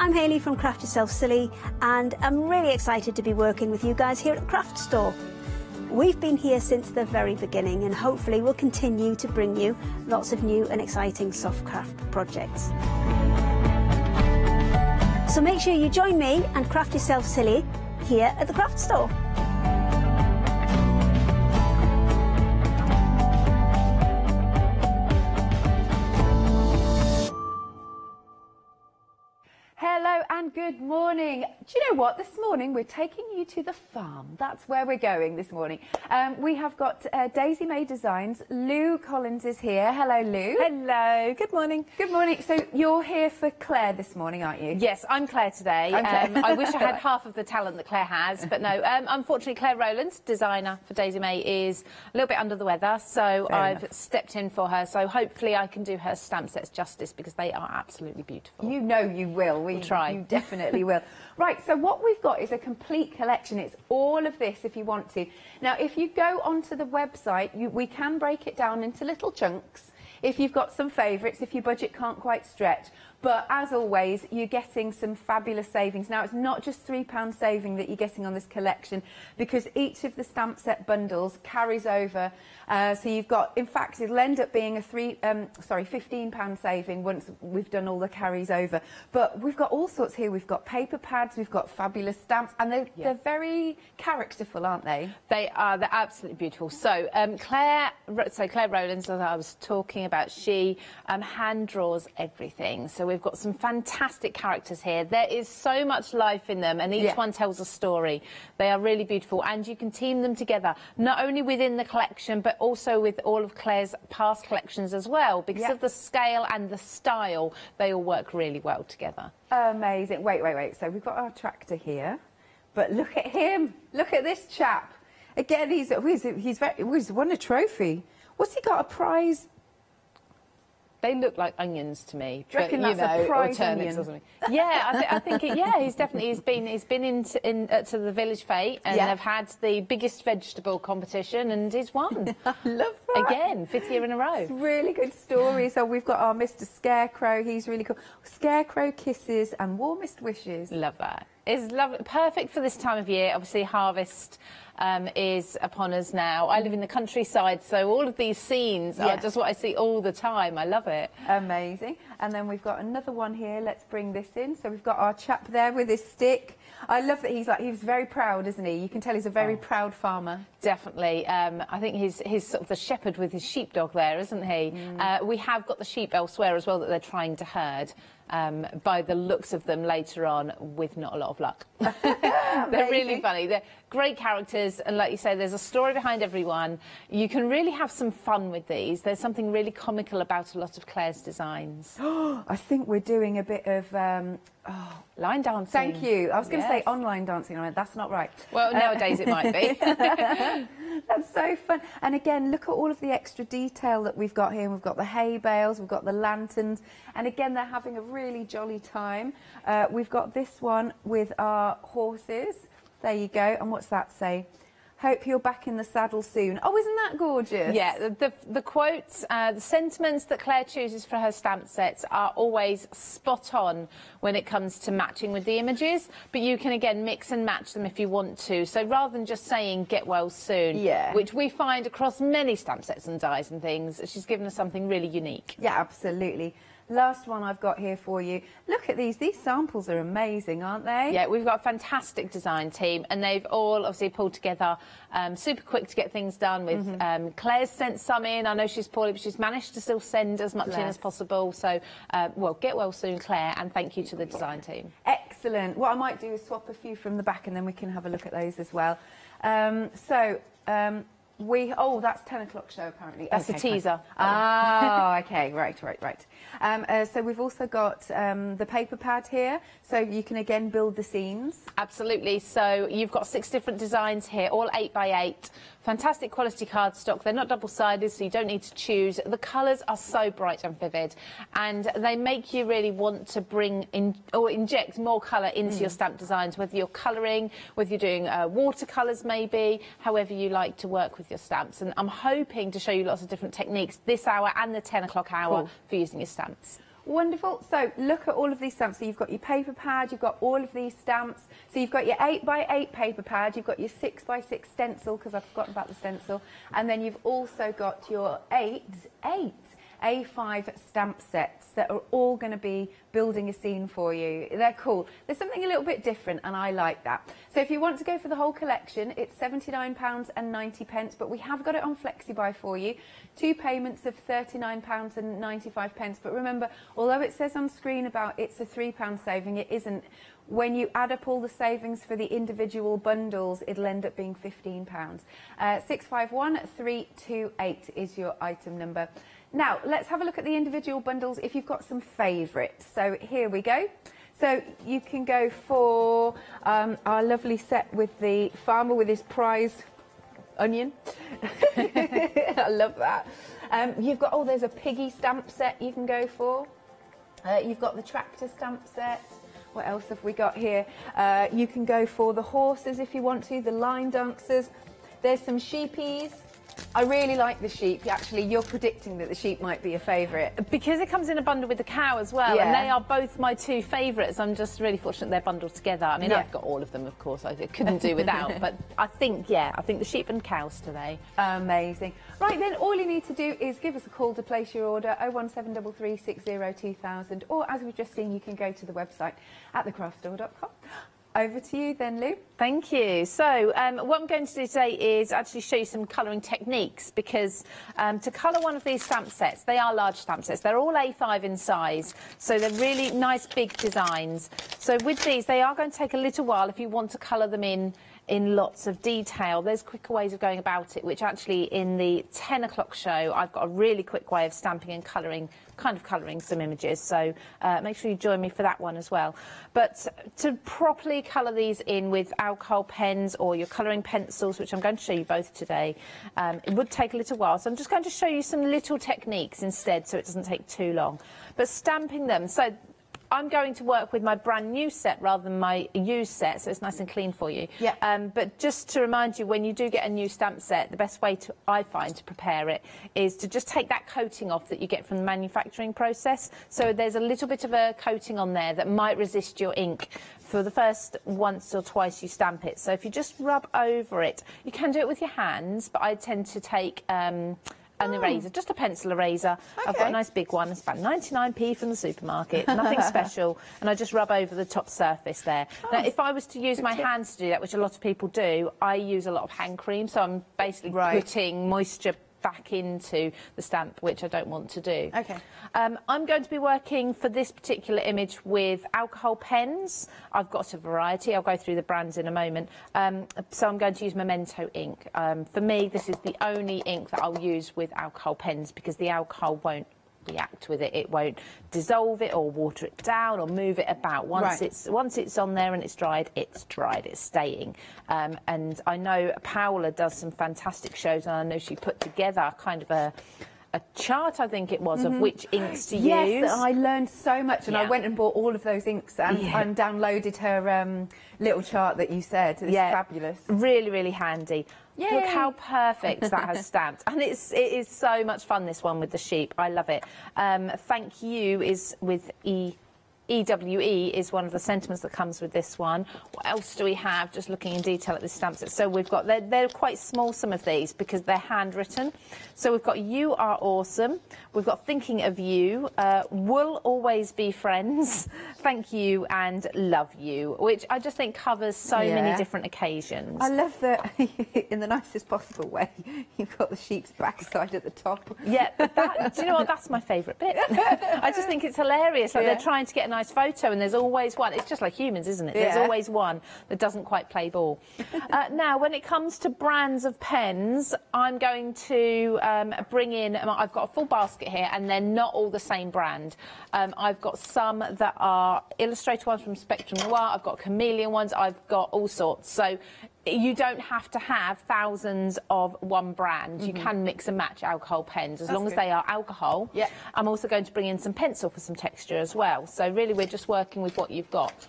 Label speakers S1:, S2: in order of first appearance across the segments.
S1: I'm Hayley from Craft Yourself Silly, and I'm really excited to be working with you guys here at Craft Store. We've been here since the very beginning, and hopefully we'll continue to bring you lots of new and exciting soft craft projects. So make sure you join me and Craft Yourself Silly here at the Craft Store.
S2: Good morning. Do you know what? This morning we're taking you to the farm. That's where we're going this morning. Um, we have got uh, Daisy May Designs. Lou Collins is here. Hello, Lou.
S3: Hello, good morning.
S2: Good morning. So you're here for Claire this morning, aren't you?
S3: Yes, I'm Claire today.
S2: I'm Claire.
S3: Um, I wish I had half of the talent that Claire has, but no. Um, unfortunately, Claire Rowlands, designer for Daisy May, is a little bit under the weather, so
S2: Fair
S3: I've
S2: enough.
S3: stepped in for her. So hopefully I can do her stamp sets justice because they are absolutely beautiful.
S2: You know you will. We
S3: We'll try.
S2: You definitely will. Right, so what we've got is a complete collection. It's all of this if you want to. Now, if you go onto the website, you, we can break it down into little chunks. If you've got some favourites, if your budget can't quite stretch. But as always, you're getting some fabulous savings. Now, it's not just £3 saving that you're getting on this collection because each of the stamp set bundles carries over. Uh, so you've got, in fact, it'll end up being a three, um, sorry, £15 saving once we've done all the carries over. But we've got all sorts here. We've got paper pads, we've got fabulous stamps, and they're, they're very characterful, aren't they?
S3: They are, they're absolutely beautiful. So, um, Claire, so Claire Rowlands, as I was talking about, she um, hand draws everything. So we've got some fantastic characters here. There is so much life in them, and each
S2: Yeah.
S3: one tells a story. They are really beautiful, and you can team them together, not only within the collection, but also with all of Claire's past collections as well. Because
S2: Yeah.
S3: of the scale and the style, they all work really well together.
S2: Amazing. Wait, wait, wait. So we've got our tractor here, but look at him. Look at this chap. Again, he's he's he's, very, he's won a trophy. What's he got? A prize?
S3: They look like onions to me.
S2: Do you reckon
S3: but, you
S2: that's a
S3: know, or turnips
S2: onion?
S3: or something. Yeah, I, th- I think it, yeah, he's definitely he's been he's been into in, uh, to the village fete and
S2: Yeah.
S3: they've had the biggest vegetable competition and he's won
S2: I love that.
S3: again fifth year in a row.
S2: It's really good story. So we've got our Mr. Scarecrow. He's really cool. Scarecrow kisses and warmest wishes.
S3: Love that. It's lovely, perfect for this time of year. Obviously, harvest um, is upon us now. I live in the countryside, so all of these scenes
S2: Yeah.
S3: are just what I see all the time. I love it.
S2: Amazing. And then we've got another one here. Let's bring this in. So we've got our chap there with his stick. I love that he's like he's very proud, isn't he? You can tell he's a very proud farmer.
S3: Definitely. Um, I think he's, he's sort of the shepherd with his sheepdog there, isn't he? Uh, we have got the sheep elsewhere as well that they're trying to herd. Um, by the looks of them later on, with not a lot of luck. they're really funny. They're great characters, and like you say, there's a story behind everyone. You can really have some fun with these. There's something really comical about a lot of Claire's designs.
S2: I think we're doing a bit of. Um, oh,
S3: Line dancing.
S2: thank you. I was going to say online dancing. I went, that's not right.
S3: Well, nowadays it might be.
S2: That's so fun. And again, look at all of the extra detail that we've got here. We've got the hay bales, we've got the lanterns, and again, they're having a really jolly time. Uh, we've got this one with our horses. There you go. And what's that say? Hope you're back in the saddle soon. Oh, isn't that gorgeous?
S3: Yeah, the, the, the quotes, uh, the sentiments that Claire chooses for her stamp sets are always spot on when it comes to matching with the images, but you can again mix and match them if you want to. So rather than just saying get well soon,
S2: Yeah.
S3: which we find across many stamp sets and dies and things, she's given us something really unique.
S2: Yeah, absolutely. Last one I've got here for you. Look at these. These samples are amazing, aren't they?
S3: Yeah, we've got a fantastic design team, and they've all obviously pulled together um, super quick to get things done. With
S2: Mm-hmm.
S3: um, Claire's sent some in. I know she's poorly, but she's managed to still send as much in as possible. So, uh, well, get well soon, Claire, and thank you to the design team.
S2: Excellent. What I might do is swap a few from the back and then we can have a look at those as well. Um, so, um, we, oh, that's 10 o'clock show apparently.
S3: That's a
S2: Okay, fine.
S3: teaser.
S2: Oh, okay, right, right, right. Um, uh, so we've also got um, the paper pad here, so you can again build the scenes.
S3: Absolutely. So you've got six different designs here, all eight by eight. Fantastic quality cardstock. They're not double-sided, so you don't need to choose. The colours are so bright and vivid, and they make you really want to bring in or inject more colour into
S2: Mm.
S3: your stamp designs, whether you're colouring, whether you're doing uh, watercolours maybe, however you like to work with your stamps. And I'm hoping to show you lots of different techniques this hour and the 10 o'clock hour
S2: Cool.
S3: for using your stamps.
S2: Wonderful. So look at all of these stamps. So you've got your paper pad, you've got all of these stamps. So you've got your 8 by 8 paper pad, you've got your 6 by 6 stencil, because I've forgotten about the stencil, and then you've also got your 8, 8 A5 stamp sets that are all going to be building a scene for you. They're cool. There's something a little bit different and I like that. So if you want to go for the whole collection, it's £79 and 90 pence, but we have got it on FlexiBuy for you. Two payments of £39 and 95 pence. But remember, although it says on screen about it's a £3 saving, it isn't. When you add up all the savings for the individual bundles, it'll end up being £15. Uh, 651328 is your item number. Now, let's have a look at the individual bundles if you've got some favourites. So here we go. So you can go for um, our lovely set with the farmer with his prize onion. I love that. Um, you've got, oh, there's a piggy stamp set you can go for. Uh, you've got the tractor stamp set. What else have we got here? Uh, you can go for the horses if you want to, the line dancers. There's some sheepies. I really like the sheep. Actually, you're predicting that the sheep might be a favourite.
S3: Because it comes in a bundle with the cow as well, and they are both my two favourites. I'm just really fortunate they're bundled together. I mean,
S2: Yeah.
S3: I've got all of them, of course. I couldn't do without, but I think, yeah, I think the sheep and cows today.
S2: Amazing. Right then, all you need to do is give us a call to place your order 01733602000 or as we've just seen, you can go to the website at thecraftstore.com. Over to you then, Lou.
S3: Thank you. So, um, what I'm going to do today is actually show you some colouring techniques because um, to colour one of these stamp sets, they are large stamp sets. They're all A5 in size, so they're really nice big designs. So, with these, they are going to take a little while if you want to colour them in in lots of detail. There's quicker ways of going about it, which actually in the 10 o'clock show, I've got a really quick way of stamping and colouring, kind of colouring some images. So uh, make sure you join me for that one as well. But to properly colour these in with alcohol pens or your colouring pencils, which I'm going to show you both today, um, it would take a little while. So I'm just going to show you some little techniques instead so it doesn't take too long. But stamping them, so I'm going to work with my brand new set rather than my used set, so it's nice and clean for you.
S2: Yeah.
S3: Um, but just to remind you, when you do get a new stamp set, the best way to I find to prepare it is to just take that coating off that you get from the manufacturing process. So there's a little bit of a coating on there that might resist your ink for the first once or twice you stamp it. So if you just rub over it, you can do it with your hands, but I tend to take. Um, an eraser, oh. just a pencil eraser. I've got
S2: Oh.
S3: A nice big one. It's about 99p from the supermarket. Nothing special. And I just rub over the top surface there. now, oh. if I was to use my hands to do that, which a lot of people do, I use a lot of hand cream. So I'm basically
S2: Right.
S3: putting moisture back into the stamp, which I don't want to do.
S2: Okay.
S3: Um, I'm going to be working for this particular image with alcohol pens. I've got a variety. I'll go through the brands in a moment. Um, so I'm going to use Memento ink. Um, for me, this is the only ink that I'll use with alcohol pens because the alcohol won't react with it. It won't dissolve it or water it down or move it about. Once
S2: Right.
S3: it's once it's on there and it's dried, it's dried. It's staying. Um, and I know Paola does some fantastic shows, and I know she put together kind of a a chart, I think it was, of which inks to
S2: Mm-hmm. Yes,
S3: use.
S2: I learned so much, and I went and bought all of those inks and,
S3: Yeah.
S2: and downloaded her um, little chart that you said. It's fabulous.
S3: Really, really handy.
S2: Yay.
S3: Look how perfect that has stamped. And it's it is so much fun this one with the sheep. I love it. Um, thank you is with E EWE is one of the sentiments that comes with this one. What else do we have? Just looking in detail at the stamp set. So we've got, they're, they're quite small, some of these, because they're handwritten. So we've got You Are Awesome. We've got Thinking of You. Uh, we'll Always Be Friends. Thank You and Love You, which I just think covers so many different occasions.
S2: I love that in the nicest possible way. You've got the sheep's backside at the top.
S3: Yeah, but that, do you know what? That's my favourite bit. I just think it's hilarious. Like
S2: Yeah.
S3: they're trying to get a nice photo, and there's always one. It's just like humans, isn't it? There's always one that doesn't quite play ball. uh, now, when it comes to brands of pens, I'm going to um, bring in. I've got a full basket here, and they're not all the same brand. Um, I've got some that are illustrator ones from Spectrum Noir. I've got chameleon ones. I've got all sorts. So you don't have to have thousands of one brand. You can mix and match alcohol pens as long as
S2: Mm-hmm. good.
S3: they are alcohol.
S2: Yeah.
S3: I'm also going to bring in some pencil for some texture as well. So really we're just working with what you've got.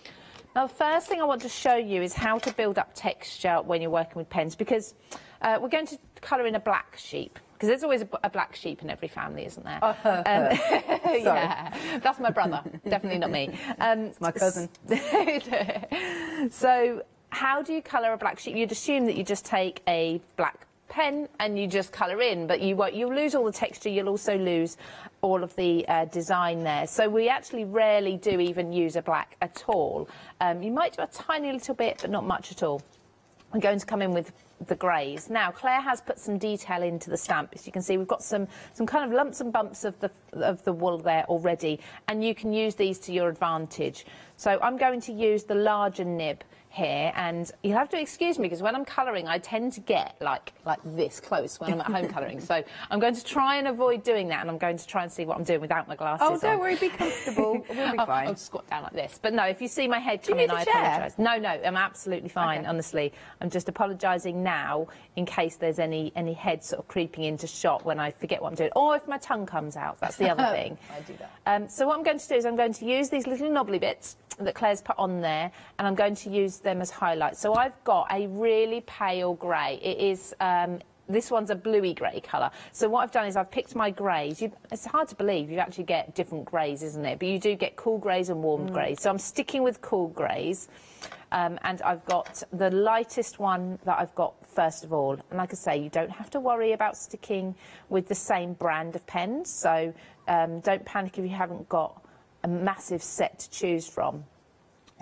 S3: Now the first thing I want to show you is how to build up texture when you're working with pens because uh, we're going to colour in a black sheep. because there's always a black sheep in every family, isn't there?
S2: Uh,
S3: Um, yeah, that's my brother, definitely not me. Um, it's
S2: my cousin.
S3: so, how do you colour a black sheep? You'd assume that you just take a black pen and you just colour in, but you won't. You'll lose all the texture. You'll also lose all of the uh, design there. So we actually rarely do even use a black at all. Um, you might do a tiny little bit, but not much at all. I'm going to come in with the greys. Now, Claire has put some detail into the stamp. As you can see, we've got some, some kind of lumps and bumps of the, of the wool there already, and you can use these to your advantage. So I'm going to use the larger nib here, and you'll have to excuse me because when I'm colouring, I tend to get like like this close when I'm at home colouring. So I'm going to try and avoid doing that, and I'm going to try and see what I'm doing without my glasses
S2: Oh, don't
S3: on.
S2: worry, be comfortable. We'll be
S3: I'll,
S2: fine.
S3: I'll squat down like this. But no, if you see my head come in,
S2: chair?
S3: apologise. No, no, I'm absolutely fine,
S2: Okay.
S3: honestly. I'm just apologising now in case there's any, any head sort of creeping into shot when I forget what I'm doing. Or if my tongue comes out, that's the other thing.
S2: I do that.
S3: Um, so what I'm going to do is I'm going to use these little knobbly bits that Claire's put on there and I'm going to use them as highlights. So I've got a really pale grey. It is... Um, this one's a bluey grey colour. So what I've done is I've picked my greys. You, it's hard to believe you actually get different greys, isn't it? But you do get cool greys and warm greys. So I'm sticking with cool greys. Um, and I've got the lightest one that I've got first of all. And like I say, you don't have to worry about sticking with the same brand of pens. So um, don't panic if you haven't got a massive set to choose from.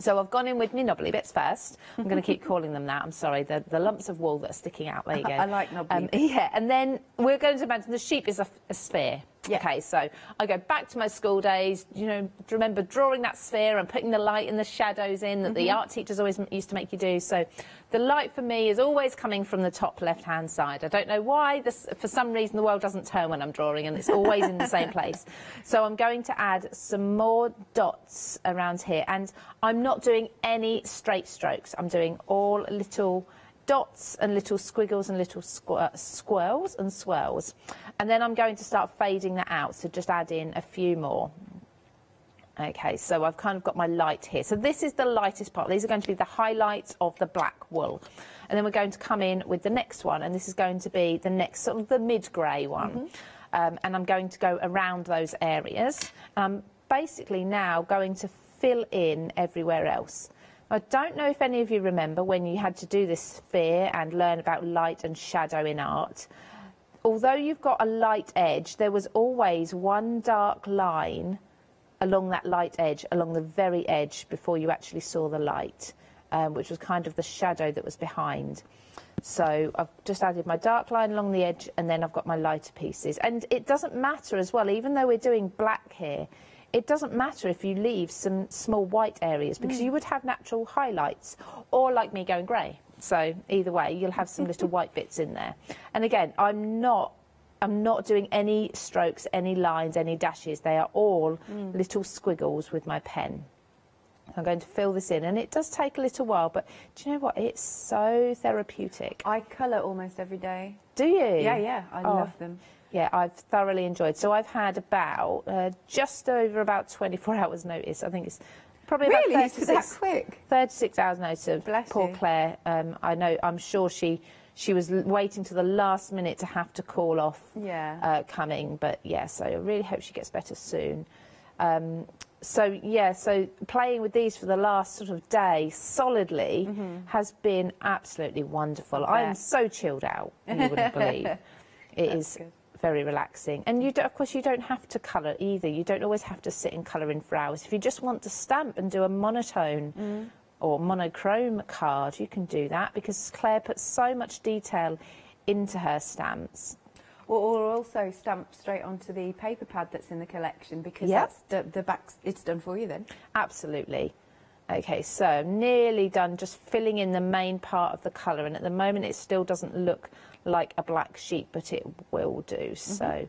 S3: So I've gone in with my knobbly bits first. I'm going to keep calling them that. I'm sorry. The, the lumps of wool that are sticking out. There you go.
S2: I like knobbly.
S3: Um, yeah, and then we're going to imagine the sheep is a, a sphere.
S2: Yeah.
S3: Okay, so I go back to my school days. You know, remember drawing that sphere and putting the light and the shadows in that
S2: Mm-hmm.
S3: the art teachers always used to make you do. So the light for me is always coming from the top left-hand side. I don't know why. This, for some reason, the world doesn't turn when I'm drawing, and it's always in the same place. So I'm going to add some more dots around here, and I'm not doing any straight strokes. I'm doing all little dots and little squiggles and little squ- squirrels and swirls. And then I'm going to start fading that out, so just add in a few more. Okay, so I've kind of got my light here. So this is the lightest part. These are going to be the highlights of the black wool. And then we're going to come in with the next one, and this is going to be the next sort of the mid-grey one. Um, and I'm going to go around those areas. I'm basically now going to fill in everywhere else. I don't know if any of you remember when you had to do this sphere and learn about light and shadow in art. Although you've got a light edge, there was always one dark line along that light edge, along the very edge before you actually saw the light, um, which was kind of the shadow that was behind. So I've just added my dark line along the edge and then I've got my lighter pieces. And it doesn't matter as well, even though we're doing black here, it doesn't matter if you leave some small white areas because hmm. you would have natural highlights or like me going grey. So either way, you'll have some little white bits in there. And again, I'm not I'm not doing any strokes, any lines, any dashes. They are all hmm. little squiggles with my pen. I'm going to fill this in, and it does take a little while, but do you know what? It's so therapeutic.
S2: I colour almost every day.
S3: Do you?
S2: Yeah, yeah, I
S3: Oh,
S2: love them.
S3: Yeah, I've thoroughly enjoyed. So I've had about uh, just over about 24 hours notice. I think it's probably
S2: Really?
S3: about
S2: Is
S3: 36,
S2: that quick?
S3: 36 hours notice of
S2: Bless
S3: poor
S2: you.
S3: Claire. Um, I know. I'm sure she she was waiting to the last minute to have to call off
S2: Yeah.
S3: uh, coming. But yeah, so I really hope she gets better soon. Um, so yeah, so playing with these for the last sort of day solidly has been absolutely wonderful.
S2: I
S3: I'm so chilled out, you wouldn't believe. It is
S2: good.
S3: Very relaxing, and you, do, of course, you don't have to colour either. You don't always have to sit and colour in for hours. If you just want to stamp and do a monotone mm. or monochrome card, you can do that because Claire puts so much detail into her stamps.
S2: Or, or also stamp straight onto the paper pad that's in the collection because
S3: Yep.
S2: that's the, the back. It's done for you then.
S3: Absolutely. Okay, so nearly done just filling in the main part of the colour and at the moment it still doesn't look like a black sheep but it will do. Mm-hmm. So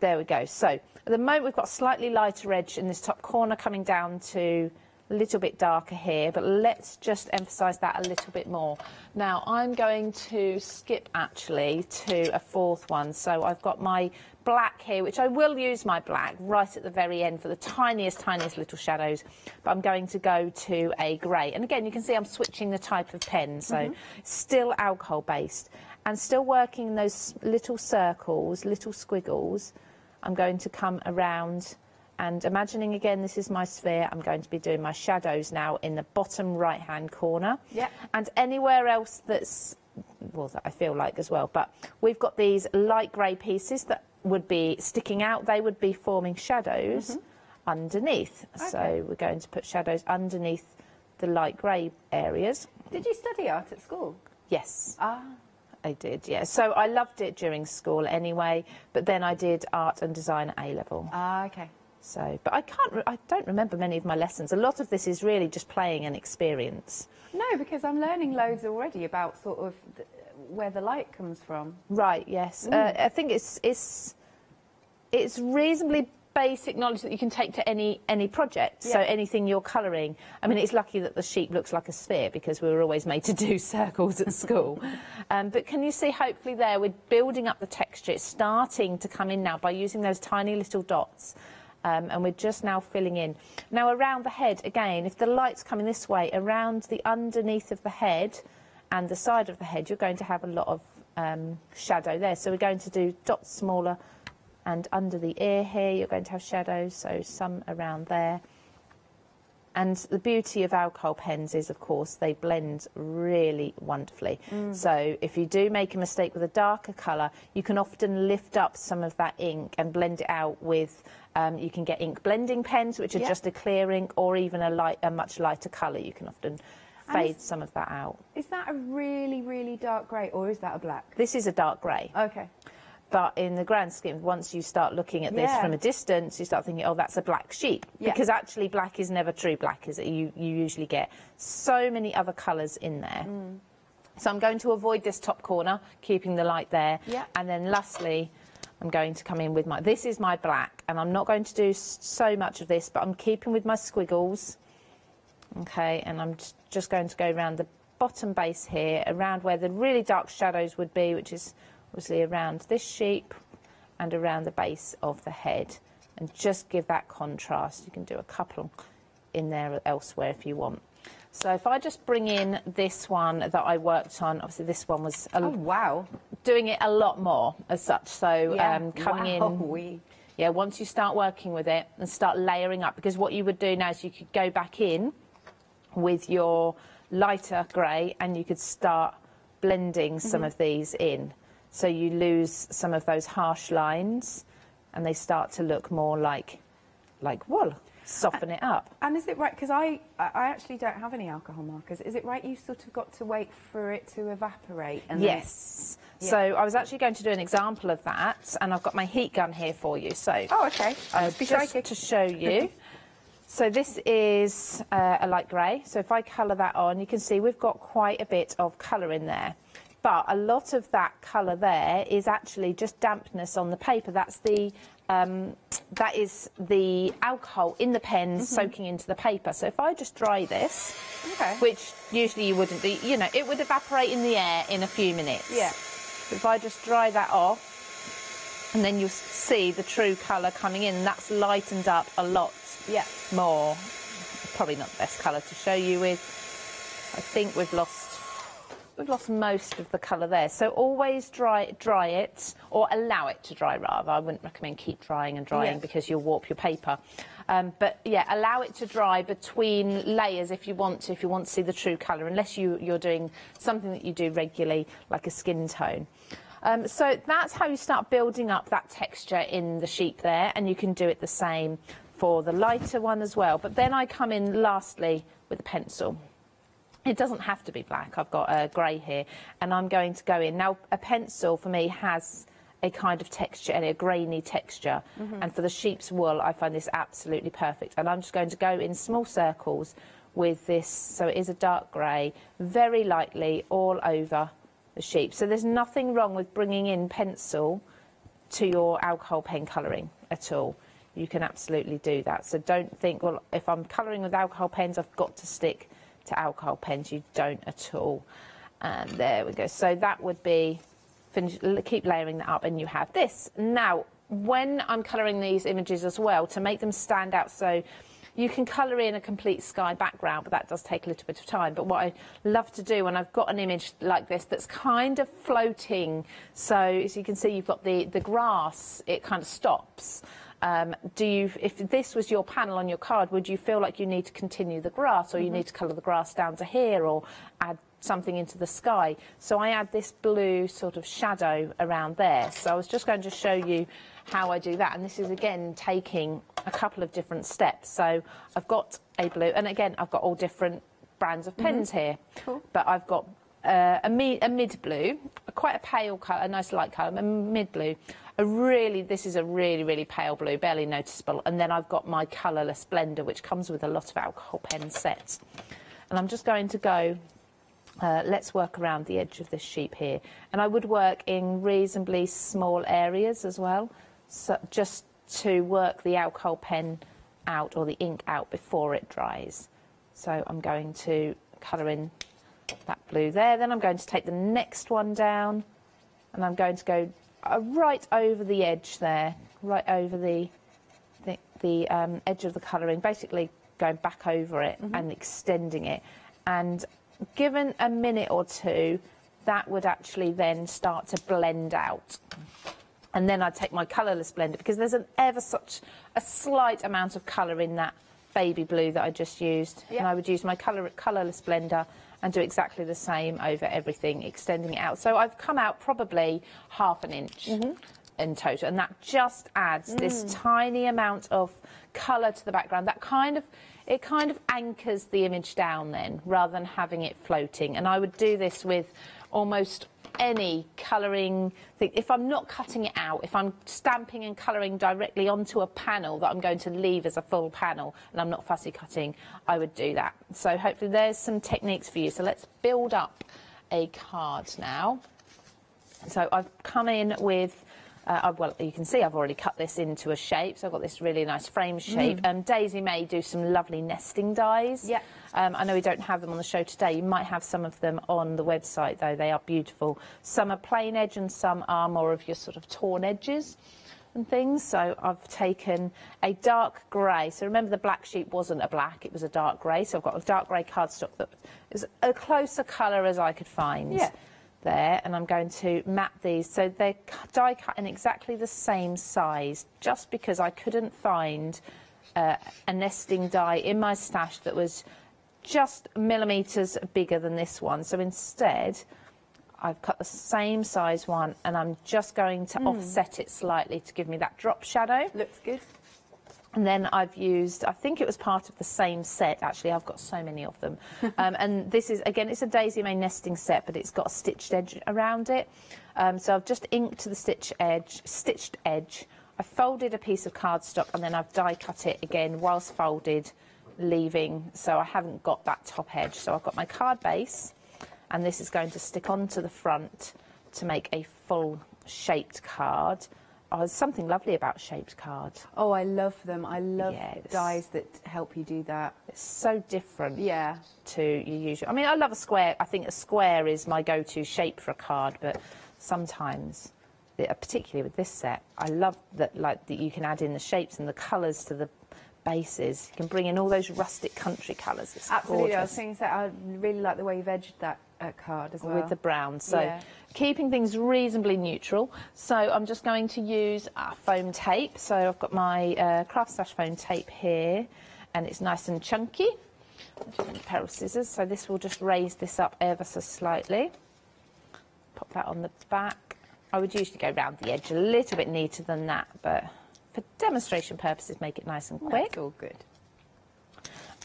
S3: there we go. So at the moment we've got a slightly lighter edge in this top corner coming down to a little bit darker here but let's just emphasise that a little bit more. Now I'm going to skip actually to a fourth one. So I've got my black here which I will use my black right at the very end for the tiniest tiniest little shadows but I'm going to go to a grey and again you can see I'm switching the type of pen so mm-hmm. still alcohol based and still working in those little circles, little squiggles, I'm going to come around and imagining again this is my sphere, I'm going to be doing my shadows now in the bottom right hand corner.
S2: Yeah.
S3: And anywhere else that's, well, that I feel like as well, but we've got these light grey pieces that would be sticking out, they would be forming shadows underneath.
S2: Okay.
S3: So we're going to put shadows underneath the light grey areas.
S2: Did you study art at school?
S3: Yes.
S2: Ah.
S3: I did, yeah. So I loved it during school anyway, but then I did art and design at A level.
S2: Ah, okay.
S3: So, but I can't, I don't remember many of my lessons. A lot of this is really just playing and experience.
S2: No, because I'm learning loads already about sort of th- where the light comes from.
S3: Right, yes. Uh, I think it's, it's, it's reasonably basic knowledge that you can take to any, any project. So anything you're colouring. I mean, it's lucky that the sheep looks like a sphere because we were always made to do circles at school. um, but can you see, hopefully there, we're building up the texture. It's starting to come in now by using those tiny little dots. Um, and we're just now filling in. Now around the head, again, if the light's coming this way, around the underneath of the head and the side of the head, you're going to have a lot of um, shadow there. So we're going to do dots smaller and under the ear here, you're going to have shadows, so some around there. And the beauty of alcohol pens is, of course, they blend really wonderfully. So if you do make a mistake with a darker colour, you can often lift up some of that ink and blend it out with. Um, you can get ink blending pens, which are
S2: Yeah.
S3: just a clear ink, or even a light, a much lighter colour. You can often fade some of that out.
S2: Is that a really, really dark grey or is that a black?
S3: This is a dark grey.
S2: Okay.
S3: But in the grand scheme, once you start looking at this
S2: Yeah.
S3: from a distance, you start thinking, oh, that's a black sheep.
S2: Yeah.
S3: Because actually, black is never true black, is it? You, you usually get so many other colours in there.
S2: Mm.
S3: So I'm going to avoid this top corner, keeping the light there.
S2: Yeah.
S3: And then lastly, I'm going to come in with my, this is my black, and I'm not going to do so much of this, but I'm keeping with my squiggles. Okay, and I'm just- just going to go around the bottom base here, around where the really dark shadows would be, which is obviously around this sheep and around the base of the head, and just give that contrast. You can do a couple in there elsewhere if you want. So if I just bring in this one that I worked on, obviously this one was a,
S2: Oh, wow.
S3: doing it a lot more as such. So
S2: Yeah.
S3: um, coming
S2: wow.
S3: in
S2: We-
S3: yeah, once you start working with it and start layering up, because what you would do now is you could go back in with your lighter grey and you could start blending some
S2: Mm-hmm.
S3: of these in. So you lose some of those harsh lines and they start to look more like, like wool. Soften it up.
S2: And is it right? Because I, I actually don't have any alcohol markers. Is it right you sort of got to wait for it to evaporate? Then-
S3: Yes. So I was actually going to do an example of that, and I've got my heat gun here for you. So
S2: Oh, okay.
S3: uh, just to show you. so this is uh, a light grey. So if I colour that on, you can see we've got quite a bit of colour in there. But a lot of that colour there is actually just dampness on the paper. That's the um, that is the alcohol in the pen
S2: Mm-hmm.
S3: soaking into the paper. So if I just dry this,
S2: Okay.
S3: which usually you wouldn't be, you know, it would evaporate in the air in a few minutes.
S2: Yeah.
S3: If I just dry that off, and then you'll see the true colour coming in, that's lightened up a lot
S2: Yeah.
S3: more. Probably not the best colour to show you with. I think we've lost we've lost most of the colour there. So always dry dry it or allow it to dry rather. I wouldn't recommend keep drying and drying
S2: Yes.
S3: because you'll warp your paper. Um, but yeah, allow it to dry between layers if you want to, if you want to see the true colour, unless you, you're doing something that you do regularly, like a skin tone. Um, so that's how you start building up that texture in the sheep there, and you can do it the same for the lighter one as well. But then I come in lastly with a pencil. It doesn't have to be black. I've got a grey here, and I'm going to go in. Now, a pencil for me has a kind of texture and a grainy texture, mm-hmm. and for the sheep's wool, I find this absolutely perfect. And I'm just going to go in small circles with this, so it is a dark grey, very lightly all over the sheep. So there's nothing wrong with bringing in pencil to your alcohol pen colouring at all. You can absolutely do that. So don't think, well, if I'm colouring with alcohol pens, I've got to stick to alcohol pens. You don't at all. And there we go. So that would be, finish, keep layering that up and you have this. Now, when I'm colouring these images as well, to make them stand out, so You can colour in a complete sky background, but that does take a little bit of time. But what I love to do when I've got an image like this that's kind of floating, so as you can see, you've got the, the grass, it kind of stops. Um, do you, if this was your panel on your card, would you feel like you need to continue the grass or you need to colour the grass down to here or add something into the sky? So I add this blue sort of shadow around there. So I was just going to show you how I do that. And this is again taking a couple of different steps. So I've got a blue, and again, I've got all different brands of pens here.
S2: Cool.
S3: But I've got uh, a, a mid blue, quite a pale colour, a nice light colour, a mid blue. A really, this is a really, really pale blue, barely noticeable. And then I've got my colourless blender, which comes with a lot of alcohol pen sets. And I'm just going to go uh, let's work around the edge of this sheep here. And I would work in reasonably small areas as well, so just to work the alcohol pen out or the ink out before it dries. So I'm going to colour in that blue there. Then I'm going to take the next one down and I'm going to go uh, right over the edge there, right over the the, the um, edge of the colouring, basically going back over it and extending it. And given a minute or two, that would actually then start to blend out. And then I'd take my colourless blender because there's an ever such a slight amount of colour in that baby blue that I just used. And I would use my colour, colourless blender and do exactly the same over everything, extending it out. So I've come out probably half an inch mm-hmm. in total. And that just adds this mm. tiny amount of colour to the background. That kind of, it kind of anchors the image down then, rather than having it floating. And I would do this with almost any colouring thing. If I'm not cutting it out, if I'm stamping and colouring directly onto a panel that I'm going to leave as a full panel and I'm not fussy cutting, I would do that. So hopefully there's some techniques for you. So let's build up a card now. So I've come in with, uh, well, you can see I've already cut this into a shape. So I've got this really nice frame shape. Um, Daisy may do some lovely nesting dies.
S2: Yeah.
S3: Um, I know we don't have them on the show today. You might have some of them on the website, though. They are beautiful. Some are plain edge and some are more of your sort of torn edges and things. So I've taken a dark grey. So remember the black sheep wasn't a black, it was a dark grey. So I've got a dark grey cardstock that is a closer colour as I could find
S2: Yeah.
S3: There and I'm going to map these. So they're die cut in exactly the same size just because I couldn't find uh, a nesting die in my stash that was just millimetres bigger than this one. So instead I've cut the same size one and I'm just going to offset it slightly to give me that drop shadow.
S2: Looks good.
S3: And then I've used, I think it was part of the same set, actually, I've got so many of them. um, and this is, again, it's a Daisy May nesting set, but it's got a stitched edge around it. Um, so I've just inked the stitch edge, stitched edge. I folded a piece of cardstock and then I've die cut it again whilst folded, leaving, so I haven't got that top edge. So I've got my card base, and this is going to stick onto the front to make a full shaped card. Oh, there's something lovely about shaped cards.
S2: Oh, I love them. I love
S3: Yes.
S2: dies that help you do that.
S3: It's so different
S2: Yeah.
S3: to your usual. I mean, I love a square. I think a square is my go-to shape for a card, but sometimes, uh, particularly with this set, I love that like that you can add in the shapes and the colours to the bases. You can bring in all those rustic country colours. It's
S2: Absolutely. I was
S3: gorgeous.
S2: thinking that I really like the way you've edged that card as well.
S3: with the brown. So
S2: Yeah.
S3: keeping things reasonably neutral. So I'm just going to use uh, foam tape. So I've got my uh, Craft Stash foam tape here and it's nice and chunky. A pair of scissors. So this will just raise this up ever so slightly. Pop that on the back. I would usually go round the edge a little bit neater than that, but for demonstration purposes, make it nice and quick
S2: That's all good.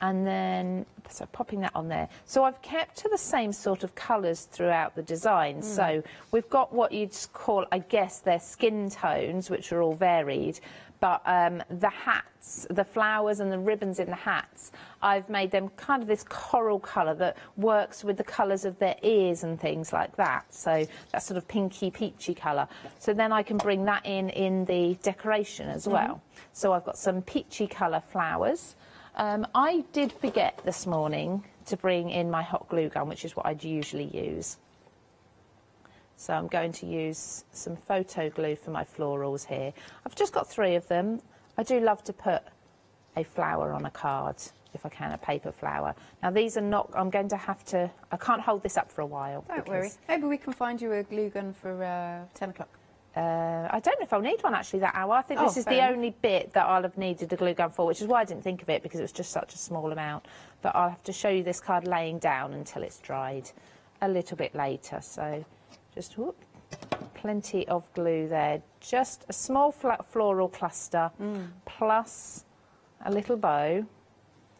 S3: And then so popping that on there. So I've kept to the same sort of colours throughout the design. So we've got what you'd call, I guess, their skin tones, which are all varied. But um, the hats, the flowers and the ribbons in the hats, I've made them kind of this coral colour that works with the colours of their ears and things like that. So that sort of pinky peachy colour. So then I can bring that in in the decoration as well. So I've got some peachy colour flowers. Um, I did forget this morning to bring in my hot glue gun, which is what I'd usually use. So I'm going to use some photo glue for my florals here. I've just got three of them. I do love to put a flower on a card, if I can, a paper flower. Now these are not, I'm going to have to, I can't hold this up for a while.
S2: Don't worry. Maybe we can find you a glue gun for uh, 10 o'clock.
S3: Uh, I don't know if I'll need one actually that hour. I think
S2: Oh,
S3: this is the
S2: enough.
S3: only bit that I'll have needed a glue gun for, which is why I didn't think of it because it was just such a small amount. But I'll have to show you this card laying down until it's dried a little bit later. So just whoop, plenty of glue there. Just a small floral cluster
S2: Mm.
S3: plus a little bow,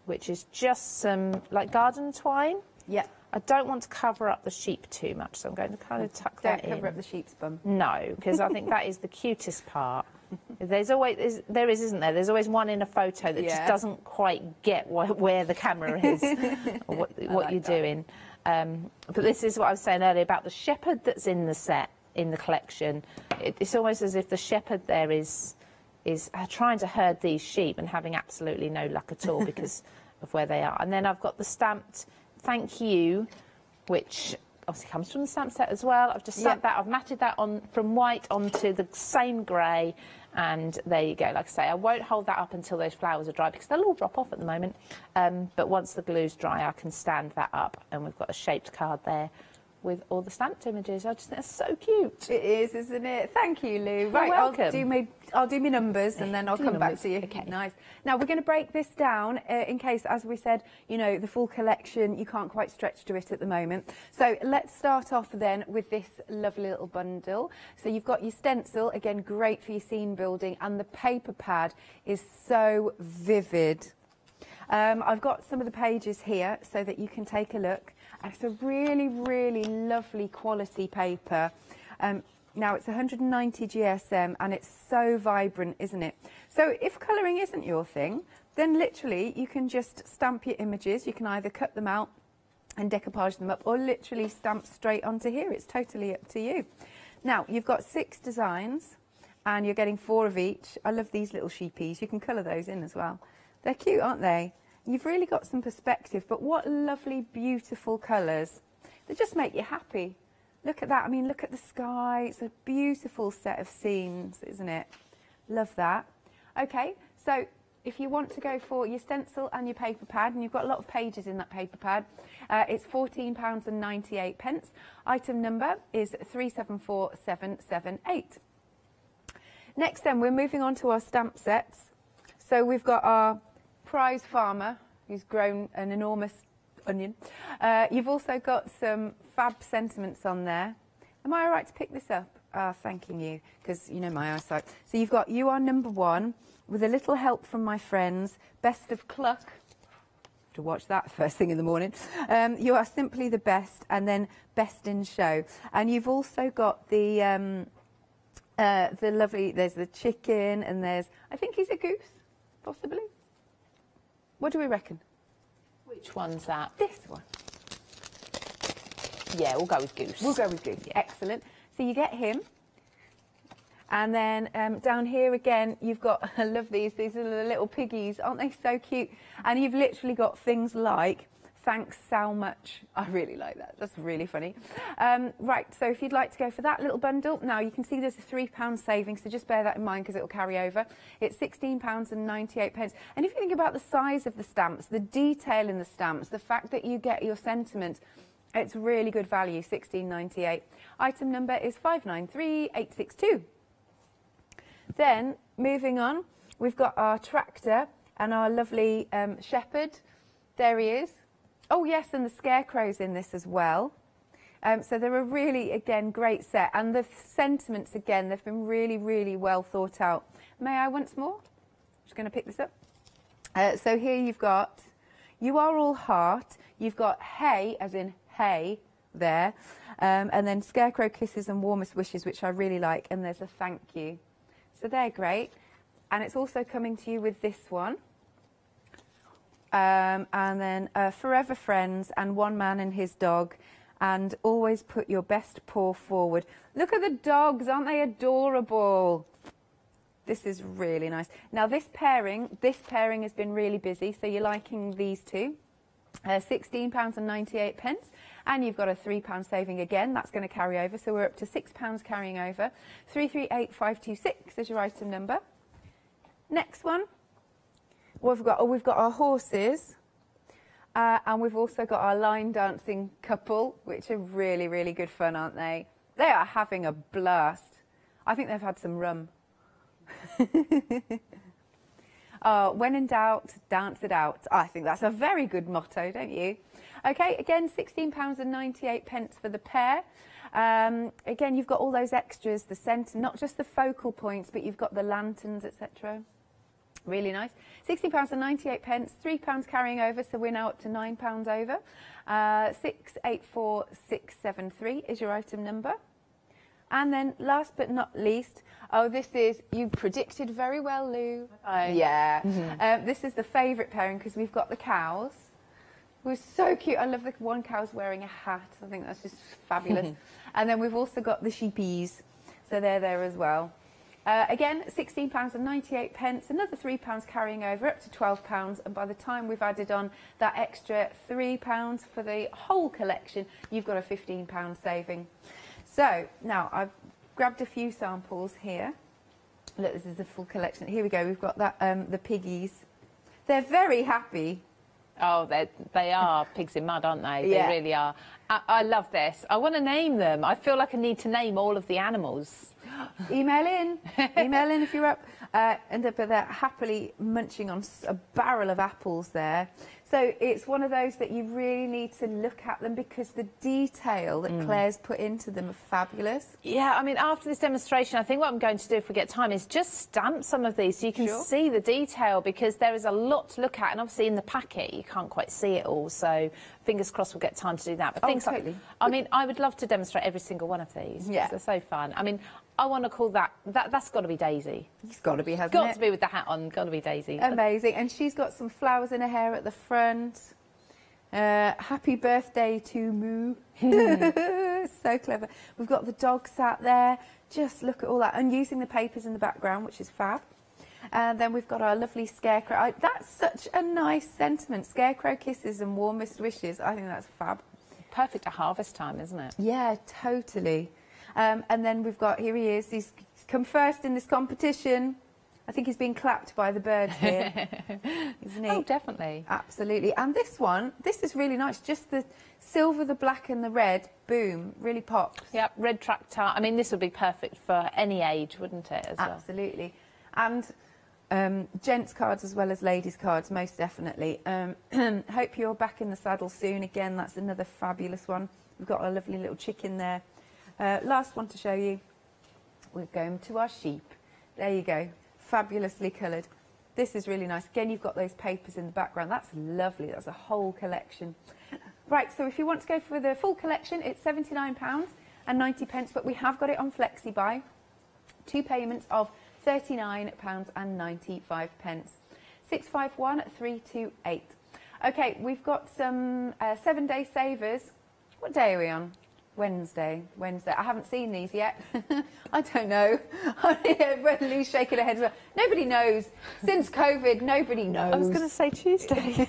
S3: which is just some like garden twine.
S2: Yeah.
S3: I don't want to cover up the sheep too much, so I'm going to kind of tuck
S2: Don't
S3: that in.
S2: cover up the sheep's bum.
S3: No, because I think that is the cutest part. There's always there's, there is, isn't there? There's always one in a photo that
S2: Yeah.
S3: just doesn't quite get wh- where the camera is or what, what
S2: like
S3: you're
S2: that.
S3: doing. Um, but this is what I was saying earlier about the shepherd that's in the set in the collection. It, it's almost as if the shepherd there is is uh, trying to herd these sheep and having absolutely no luck at all because of where they are. And then I've got the stamped thank you, which obviously comes from the stamp set as well. I've just
S2: Yeah.
S3: stamped that. I've matted that on from white onto the same grey, and there you go. Like I say, I won't hold that up until those flowers are dry because they'll all drop off at the moment. Um, but once the glue's dry, I can stand that up, and we've got a shaped card there with all the stamped images. I just think it's so cute.
S2: It is, isn't it? Thank you, Lou. Right, I'll
S3: welcome.
S2: do my I'll do my numbers and then I'll
S3: Do
S2: come back to you.
S3: Okay.
S2: Nice. Now we're going to break this down uh, in case, as we said, you know, the full collection you can't quite stretch to it at the moment. So let's start off then with this lovely little bundle. So you've got your stencil, again, great for your scene building, and the paper pad is so vivid. Um, I've got some of the pages here so that you can take a look. And it's a really, really lovely quality paper. Um, now it's 190 GSM and it's so vibrant, isn't it? So if colouring isn't your thing, then literally you can just stamp your images. You can either cut them out and decoupage them up or literally stamp straight onto here. It's totally up to you. Now you've got six designs and you're getting four of each. I love these little sheepies. You can colour those in as well. They're cute, aren't they? You've really got some perspective, but what lovely, beautiful colours. They just make you happy. Look at that. I mean, look at the sky. It's a beautiful set of scenes, isn't it? Love that. Okay, so if you want to go for your stencil and your paper pad, and you've got a lot of pages in that paper pad, uh, it's £14.98. pence. Item number is 374778. Next then, we're moving on to our stamp sets. So we've got our prize farmer, who's grown an enormous onion. Uh, you've also got some fab sentiments on there. Am I all right to pick this up? Ah, thanking you, because you know my eyesight. So you've got you are number one, with a little help from my friends, best of cluck. To watch that first thing in the morning. Um, you are simply the best, and then best in show. And you've also got the um, uh, the lovely. There's the chicken, and there's I think he's a goose, possibly. What do we reckon?
S3: Which one's that?
S2: This one.
S3: Yeah, we'll go with goose.
S2: We'll go with goose. Excellent. So you get him. And then um, down here again, you've got, I love these, these are the little piggies. Aren't they so cute? And you've literally got things like, thanks so much. I really like that. That's really funny. Um, right, so if you'd like to go for that little bundle, now you can see there's a £3 saving, so just bear that in mind because it will carry over. It's £16.98. pence. And if you think about the size of the stamps, the detail in the stamps, the fact that you get your sentiment, it's really good value, 16.98. Item number is 593862. Then, moving on, we've got our tractor and our lovely um, shepherd. There he is. Oh, yes, and the scarecrow's in this as well. Um, so they're a really, again, great set. And the sentiments, again, they've been really, really well thought out. May I once more? I'm Just going to pick this up. Uh, so here you've got, you are all heart. You've got hey, as in hey, there. Um, and then scarecrow kisses and warmest wishes, which I really like. And there's a thank you. So they're great. And it's also coming to you with this one. Um, and then uh, Forever Friends and One Man and His Dog. And always put your best paw forward. Look at the dogs, aren't they adorable? This is really nice. Now this pairing, this pairing has been really busy, so you're liking these two. Uh, £16.98 pence, and you've got a £3 saving again. That's going to carry over, so we're up to £6 carrying over. 338526 is your item number. Next one, what have we got? Oh, we've got our horses. Uh, and we've also got our line dancing couple, which are really, really good fun, aren't they? They are having a blast. I think they've had some rum. uh, when in doubt, dance it out. I think that's a very good motto, don't you? Okay, again, £16.98 pence for the pair. Um, again, you've got all those extras, the centre, not just the focal points, but you've got the lanterns, etc. Really nice. £60 and 98 pence, £3 carrying over, so we're now up to £9 over. Uh, 684673 is your item number. And then last but not least, oh, this is, you predicted very well, Lou.
S3: Oh.
S2: Yeah. Um, this is the favourite pairing because we've got the cows. We're so cute. I love the one cow's wearing a hat. I think that's just fabulous. and then we've also got the sheepies. So they're there as well. Uh, again, £16.98, pence, another £3 carrying over up to £12. And by the time we've added on that extra £3 for the whole collection, you've got a £15 saving. So now I've grabbed a few samples here. Look, this is the full collection. Here we go. We've got that um, the piggies. They're very happy.
S3: Oh, they they are pigs in mud, aren't they?
S2: Yeah.
S3: They really are. I, I love this. I want to name them. I feel like I need to name all of the animals.
S2: Email in, email in if you're up. Uh, and they're, but they're happily munching on a barrel of apples there. So it's one of those that you really need to look at them because the detail that Claire's put into them are fabulous.
S3: Yeah, I mean, after this demonstration, I think what I'm going to do if we get time is just stamp some of these so you can
S2: Sure.
S3: see the detail because there is a lot to look at. And obviously, in the packet, you can't quite see it all. So, fingers crossed we'll get time to do that. But
S2: Oh,
S3: things
S2: totally.
S3: like, I mean, I would love to demonstrate every single one of these.
S2: Yeah.
S3: They're so fun. I mean, I want to call that, that that's got to be Daisy.
S2: It's got to be, hasn't
S3: Got
S2: it?
S3: to be with the hat on, got to be Daisy.
S2: Amazing. And she's got some flowers in her hair at the front. Uh, happy birthday to Moo. so clever. We've got the dog sat there. Just look at all that. And using the papers in the background, which is fab. And then we've got our lovely scarecrow. I, that's such a nice sentiment. Scarecrow kisses and warmest wishes. I think that's fab.
S3: Perfect at harvest time, isn't it?
S2: Yeah, totally. Um, and then we've got, here he is. He's come first in this competition. I think he's being clapped by the birds here. Isn't he?
S3: Oh, definitely.
S2: Absolutely. And this one, this is really nice. Just the silver, the black, and the red, boom, really pops.
S3: Yep, red tractor. I mean, this would be perfect for any age, wouldn't it? As well.
S2: Absolutely. And um, gents cards as well as ladies cards, most definitely. Um, hope you're back in the saddle soon. Again, that's another fabulous one. We've got a lovely little chicken there. Uh, last one to show you. We're going to our sheep. There you go. Fabulously coloured. This is really nice. Again, you've got those papers in the background. That's lovely. That's a whole collection. Right, so if you want to go for the full collection, it's £79 and 90 pence, but we have got it on Flexi Buy. Two payments of £39.95. pence. 651328. Okay, we've got some uh, seven day savers. What day are we on? Wednesday. Wednesday. I haven't seen these yet. I don't know. Lou's shaking her head. well. Nobody knows. Since COVID, nobody knows.
S3: I was going to say Tuesday.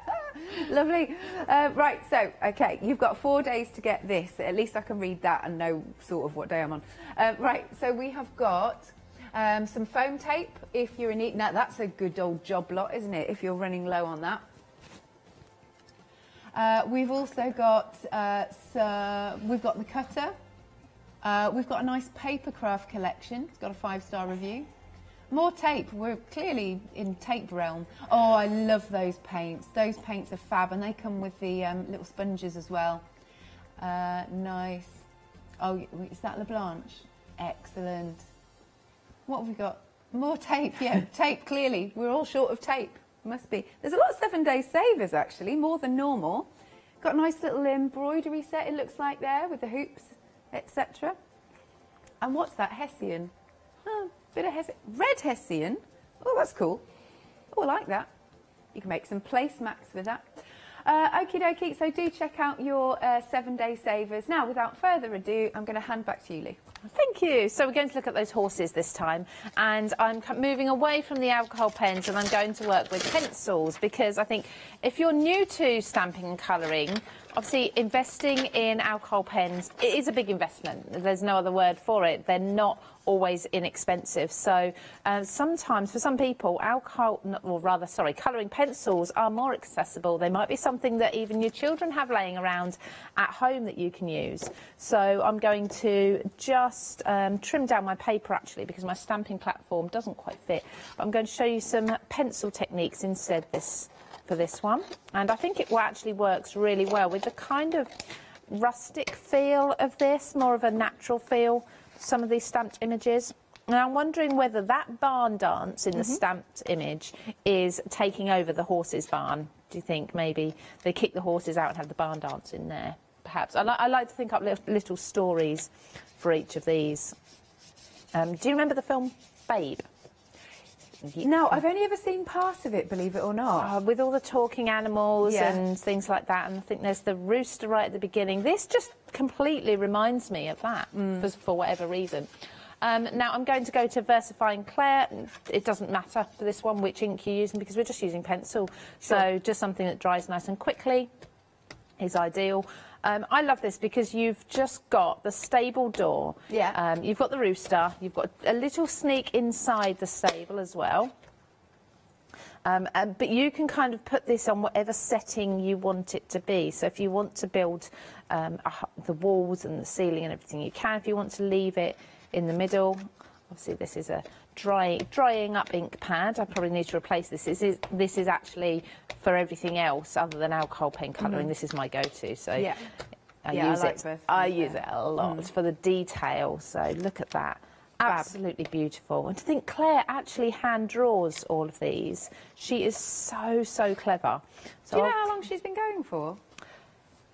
S2: Lovely. Uh, right, so, okay, you've got four days to get this. At least I can read that and know sort of what day I'm on. Uh, right, so we have got um, some foam tape if you're in need. Now, that's a good old job lot, isn't it, if you're running low on that. Uh, we've also got uh, so we've got the cutter. Uh, we've got a nice paper craft collection. It's got a five-star review. More tape. We're clearly in tape realm. Oh, I love those paints. Those paints are fab, and they come with the um, little sponges as well. Uh, nice. Oh, is that La Blanche? Excellent. What have we got? More tape. Yeah, tape. Clearly, we're all short of tape. Must be. There's a lot of seven-day savers actually, more than normal. Got a nice little embroidery set. It looks like there with the hoops, etc. And what's that Hessian? Oh, bit of Hessian. Red Hessian. Oh, that's cool. Oh, I like that. You can make some placemats with that. Uh, okie dokie, so do check out your uh, seven day savers. Now, without further ado, I'm going to hand back to you, Lee.
S3: Thank you. So we're going to look at those horses this time, and I'm moving away from the alcohol pens, and I'm going to work with pencils because I think if you're new to stamping and colouring, obviously investing in alcohol pens is a big investment. There's no other word for it. They're not always inexpensive. So uh, sometimes for some people, alcohol, or rather, sorry, colouring pencils are more accessible. They might be something that even your children have laying around at home that you can use. So I'm going to just um, trim down my paper actually because my stamping platform doesn't quite fit. But I'm going to show you some pencil techniques instead this for this one. And I think it actually works really well with the kind of rustic feel of this, more of a natural feel, some of these stamped images. And I'm wondering whether that barn dance in the
S2: Mm-hmm.
S3: stamped image is taking over the horses' barn. Do you think maybe they kick the horses out and have the barn dance in there? Perhaps. I, li- I like to think up li- little stories for each of these. Um, do you remember the film Babe?
S2: No, I've only ever seen part of it, believe it or not.
S3: Uh, with all the talking animals
S2: Yeah.
S3: and things like that, and I think there's the rooster right at the beginning. This just completely reminds me of that
S2: Mm.
S3: for, for whatever reason. Um, now I'm going to go to VersaFine Clair. It doesn't matter for this one which ink you're using because we're just using pencil. So just something that dries nice and quickly is ideal. Um, I love this because you've just got the stable door.
S2: Yeah.
S3: Um, you've got the rooster. You've got a little sneak inside the stable as well. Um, and, but you can kind of put this on whatever setting you want it to be. So if you want to build um, a the walls and the ceiling and everything, you can. If you want to leave it in the middle, obviously this is a dry, drying up ink pad. I probably need to replace this. This is, this is actually for everything else other than alcohol pen colouring. This is my go-to. So
S2: Mm-hmm. Yeah.
S3: I
S2: Yeah, I
S3: use
S2: like
S3: it.
S2: both
S3: I
S2: them,
S3: use it a lot for the detail. So look at that.
S2: Fab.
S3: Absolutely beautiful. And to think Claire actually hand draws all of these. She is so, so clever. So
S2: Do you know
S3: I'll-
S2: how long she's been going for?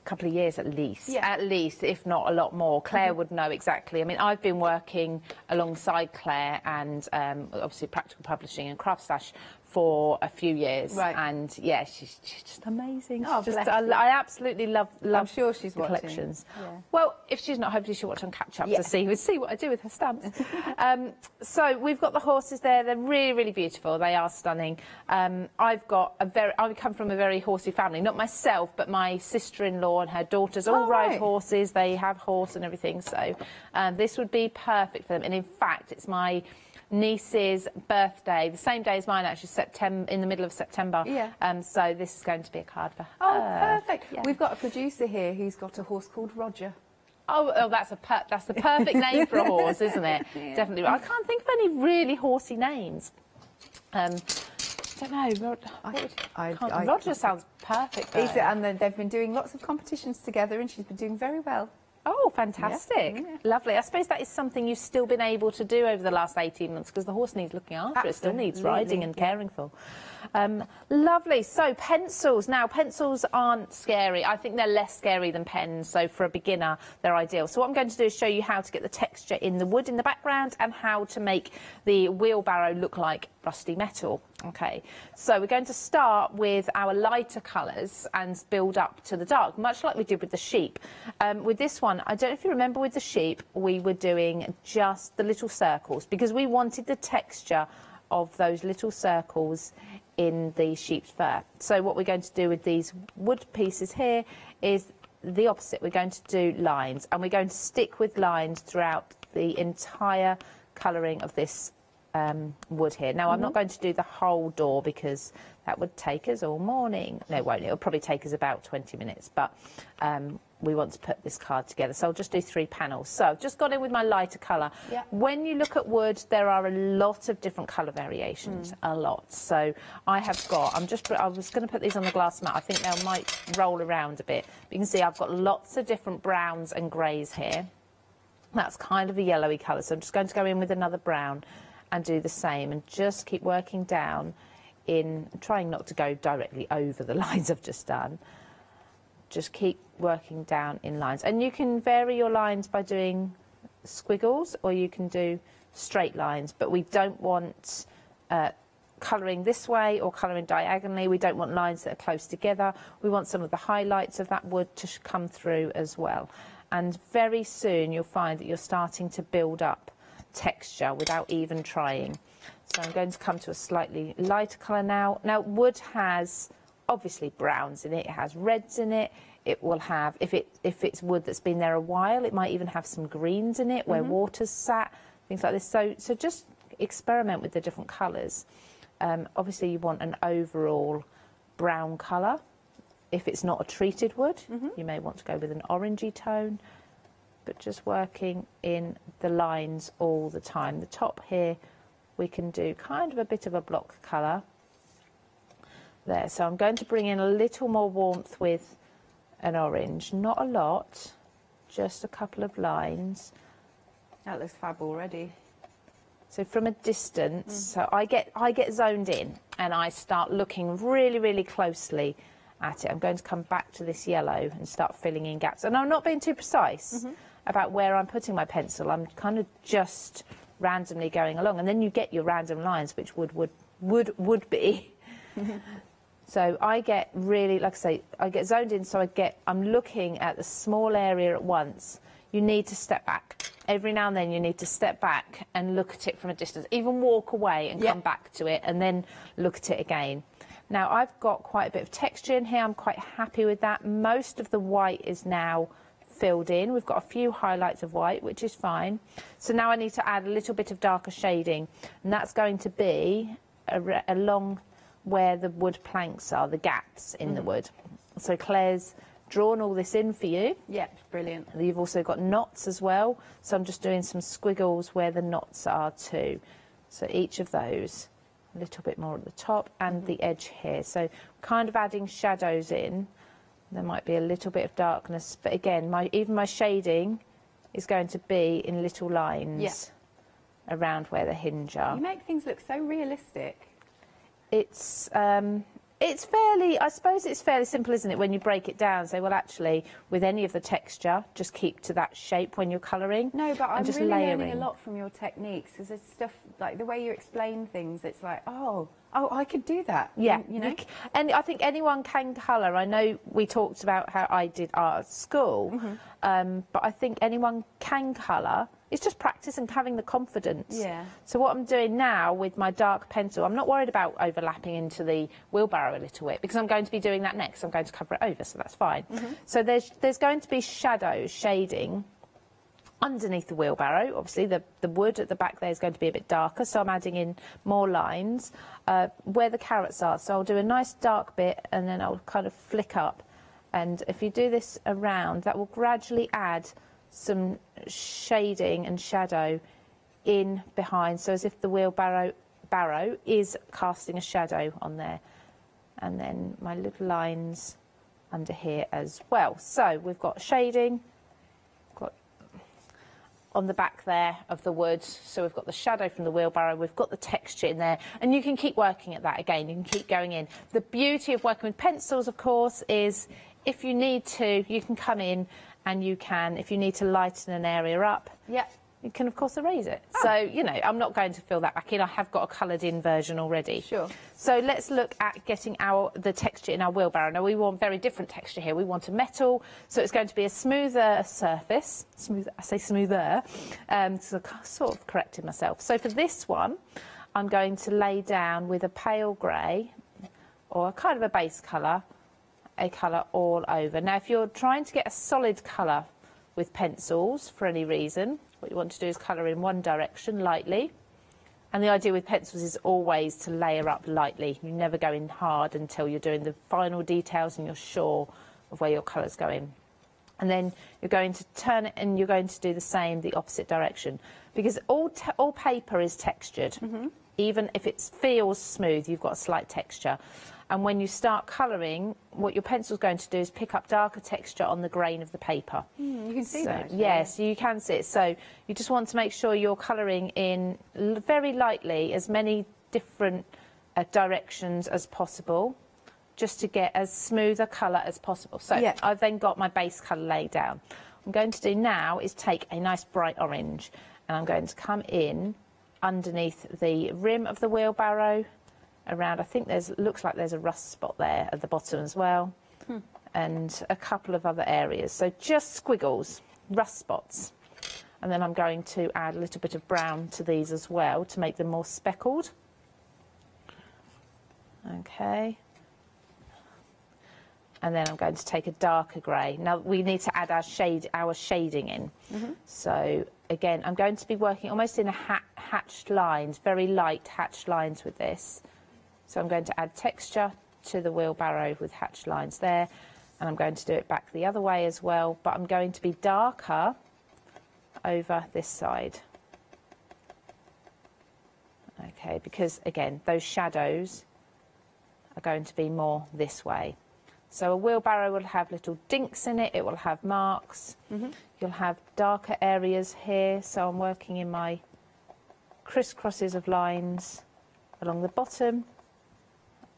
S3: Couple of years at least.
S2: Yeah.
S3: At least, if not a lot more. Claire would know exactly. I mean, I've been working alongside Claire and um, obviously Practical Publishing and Craft Stash for a few years.
S2: Right.
S3: And yeah, she's, she's just amazing.
S2: Oh,
S3: She's just, I. I absolutely love, love
S2: sure she's
S3: the
S2: watching.
S3: collections.
S2: Yeah.
S3: Well, if she's not, hopefully she'll watch on catch up
S2: Yeah.
S3: to see see what I do with her stamps. um, so we've got the horses there. They're really, really beautiful. They are stunning. Um, I've got a very. I come from a very horsey family. Not myself, but my sister-in-law and her daughters all
S2: Oh,
S3: ride
S2: right.
S3: horses. They have horse and everything. So um, this would be perfect for them. And in fact, it's my niece's birthday, the same day as mine, actually, September in the middle of September.
S2: Yeah.
S3: Um, so this is going to be a card for her.
S2: Oh, perfect.
S3: yeah.
S2: We've got a producer here who's got a horse called Roger.
S3: Oh, oh that's a per- that's the perfect name for a horse, isn't it? Definitely. I can't think of any really horsey names. Um, I don't know. Rod-
S2: I-
S3: can't-
S2: I-
S3: Roger sounds perfect. Though.
S2: and they've been doing lots of competitions together and she's been doing very well.
S3: Oh, fantastic.
S2: Yeah.
S3: Lovely. I suppose that is something you've still been able to do over the last 18 months because the horse needs looking after. It still needs riding and caring for. Um, lovely. So, pencils. Now, pencils aren't scary. I think they're less scary than pens. So, for a beginner, they're ideal. So, what I'm going to do is show you how to get the texture in the wood in the background and how to make the wheelbarrow look like rusty metal. Okay, so we're going to start with our lighter colours and build up to the dark, much like we did with the sheep. Um, with this one, I don't know if you remember with the sheep, we were doing just the little circles because we wanted the texture of those little circles in the sheep's fur. So what we're going to do with these wood pieces here is the opposite. We're going to do lines and we're going to stick with lines throughout the entire colouring of this um, wood here. Now, I'm not going to do the whole door because that would take us all morning. No, it won't. It'll probably take us about 20 minutes, but um, we want to put this card together. So I'll just do three panels. So I've just got in with my lighter colour.
S2: Yeah.
S3: When you look at wood, there are a lot of different colour variations, mm. a lot. So I have got, I'm just, I was going to put these on the glass mat. I think they might roll around a bit. But you can see I've got lots of different browns and greys here. That's kind of a yellowy colour. So I'm just going to go in with another brown and do the same and just keep working down in, trying not to go directly over the lines I've just done. Just keep working down in lines. And you can vary your lines by doing squiggles or you can do straight lines, but we don't want uh, colouring this way or colouring diagonally. We don't want lines that are close together. We want some of the highlights of that wood to come through as well. And very soon you'll find that you're starting to build up texture without even trying. So I'm going to come to a slightly lighter colour now. Now wood has obviously browns in it, it has reds in it, It will have, if it if it's wood that's been there a while, it might even have some greens in it where water's sat, things like this. So so just experiment with the different colours. Um, obviously, you want an overall brown colour. If it's not a treated wood, you may want to go with an orangey tone, but just working in the lines all the time. The top here, we can do kind of a bit of a block colour there. So I'm going to bring in a little more warmth with an orange, not a lot, just a couple of lines.
S2: That looks fab already.
S3: So from a distance, mm. so I get I get zoned in and I start looking really really closely at it. I'm going to come back to this yellow and start filling in gaps. And I'm not being too precise mm-hmm. about where I'm putting my pencil. I'm kind of just randomly going along, and then you get your random lines, which would would would would be. So I get really, like I say, I get zoned in. So I get, I'm looking at the small area at once. You need to step back. Every now and then you need to step back and look at it from a distance. Even walk away and
S2: Yep.
S3: come back to it and then look at it again. Now I've got quite a bit of texture in here. I'm quite happy with that. Most of the white is now filled in. We've got a few highlights of white, which is fine. So now I need to add a little bit of darker shading, and that's going to be ar- along where the wood planks are, the gaps in the mm-hmm. wood. So Claire's drawn all this in for you.
S2: Yeah, brilliant.
S3: And You've also got knots as well. So I'm just doing some squiggles where the knots are too. So each of those, a little bit more at the top and the mm-hmm. edge here. So kind of adding shadows in. There might be a little bit of darkness, but again, my even my shading is going to be in little lines
S2: Yeah.
S3: around where the hinge are.
S2: You make things look so realistic.
S3: It's um, it's fairly I suppose it's fairly simple, isn't it? When you break it down, say, well, actually, with any of the texture, just keep to that shape when you're colouring.
S2: No, but I'm
S3: just
S2: really
S3: layering.
S2: learning a lot from your techniques because there's stuff like the way you explain things. It's like, oh, oh, I could do that.
S3: Yeah,
S2: you know.
S3: and I think anyone can colour. I know we talked about how I did art at school,
S2: Mm-hmm.
S3: um, but I think anyone can colour. It's just practice and having the confidence.
S2: Yeah.
S3: So what I'm doing now with my dark pencil, I'm not worried about overlapping into the wheelbarrow a little bit because I'm going to be doing that next. I'm going to cover it over, so that's fine.
S2: Mm-hmm.
S3: So there's there's going to be shadows, shading underneath the wheelbarrow. Obviously, the, the wood at the back there is going to be a bit darker, so I'm adding in more lines uh, where the carrots are. So I'll do a nice dark bit and then I'll kind of flick up. And if you do this around, that will gradually add some shading and shadow in behind, so as if the wheelbarrow barrow is casting a shadow on there. And then my little lines under here as well. So we've got shading, got on the back there of the wood. So we've got the shadow from the wheelbarrow, we've got the texture in there, and you can keep working at that again. You can keep going in. The beauty of working with pencils, of course, is if you need to, you can come in and you can, if you need to lighten an area up,
S2: Yeah.
S3: you can of course erase it. So, you know, I'm not going to fill that back in. I have got a coloured in version already.
S2: Sure.
S3: So let's look at getting our the texture in our wheelbarrow. Now we want very different texture here. We want a metal, so it's going to be a smoother surface. Smooth, I say smoother. Um, so I sort of corrected myself. So for this one, I'm going to lay down with a pale grey or kind of a base colour, a colour all over. Now if you're trying to get a solid colour with pencils for any reason, what you want to do is colour in one direction lightly. And the idea with pencils is always to layer up lightly. You never go in hard until you're doing the final details and you're sure of where your colour's going. And then you're going to turn it and you're going to do the same the opposite direction. Because all, all paper is textured. Mm-hmm. Even if it feels smooth, you've got a slight texture. And when you start colouring, what your pencil's going to do is pick up darker texture on the grain of the paper.
S2: You can see
S3: So,
S2: that.
S3: yes, you can see it. So you just want to make sure you're colouring in very lightly as many different uh, directions as possible, just to get as smooth a colour as possible. So
S2: Yeah.
S3: I've then got my base colour laid down. What I'm going to do now is take a nice bright orange, and I'm going to come in underneath the rim of the wheelbarrow, around. I think there's looks like there's a rust spot there at the bottom as well hmm. and a couple of other areas. So just squiggles, rust spots. And then I'm going to add a little bit of brown to these as well to make them more speckled. Okay. And then I'm going to take a darker grey. Now we need to add our shade, our shading in. Mm-hmm. So again, I'm going to be working almost in a ha hatched lines, very light hatched lines with this. So I'm going to add texture to the wheelbarrow with hatch lines there, and I'm going to do it back the other way as well, but I'm going to be darker over this side. Okay, because again, those shadows are going to be more this way. So a wheelbarrow will have little dinks in it, it will have marks. Mm-hmm. You'll have darker areas here, so I'm working in my crisscrosses of lines along the bottom,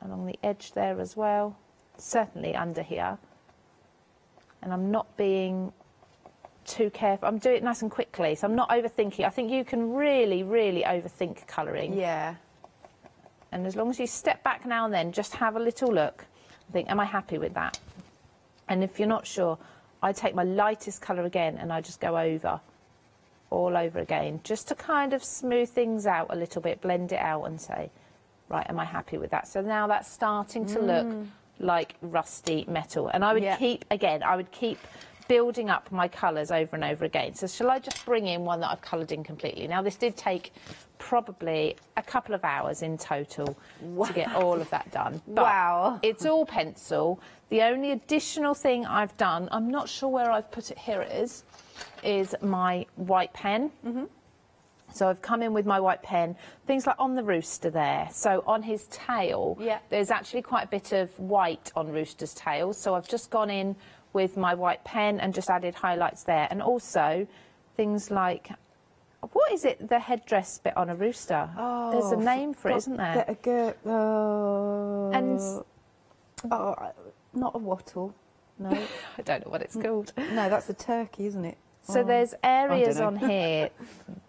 S3: along the edge there as well, certainly under here. And I'm not being too careful. I'm doing it nice and quickly, so I'm not overthinking. I think you can really, really overthink colouring.
S2: Yeah.
S3: And as long as you step back now and then, just have a little look. I think, am I happy with that? And if you're not sure, I take my lightest colour again and I just go over, all over again, just to kind of smooth things out a little bit, blend it out and say, right, am I happy with that? So now that's starting to look mm. like rusty metal. And I would
S2: Yeah.
S3: keep, again, I would keep building up my colours over and over again. So shall I just bring in one that I've coloured in completely? Now this did take probably a couple of hours in total to get all of that done. But
S2: Wow.
S3: It's all pencil. The only additional thing I've done, I'm not sure where I've put it, here it is, is my white pen. Mm-hmm. So I've come in with my white pen, things like on the rooster there. So on his tail,
S2: Yeah.
S3: there's actually quite a bit of white on rooster's tail. So I've just gone in with my white pen and just added highlights there. And also things like, what is it, the headdress bit on a rooster? Oh, there's a name for it, isn't there?
S2: A gir- uh, oh.
S3: And
S2: oh, not a wattle. No,
S3: I don't know what it's called.
S2: no, that's a turkey, isn't it?
S3: So there's areas on here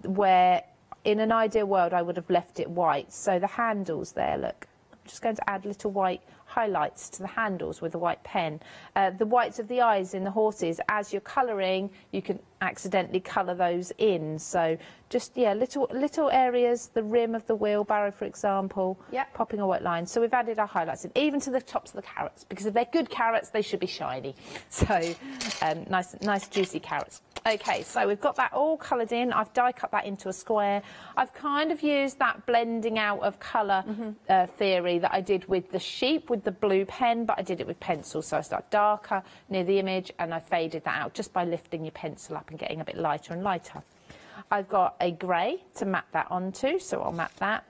S3: where, in an ideal world, I would have left it white. So the handles there, look, I'm just going to add little white highlights to the handles with a white pen. Uh, the whites of the eyes in the horses, as you're colouring, you can accidentally colour those in. So just, yeah, little little areas, the rim of the wheelbarrow, for example,
S2: Yep.
S3: popping a white line. So we've added our highlights in, even to the tops of the carrots, because if they're good carrots, they should be shiny. So um, nice, nice juicy carrots. Okay, so we've got that all coloured in. I've die cut that into a square. I've kind of used that blending out of colour uh, theory that I did with the sheep with the blue pen, but I did it with pencil. So I start darker near the image and I faded that out just by lifting your pencil up and getting a bit lighter and lighter. I've got a grey to map that onto, so I'll map that.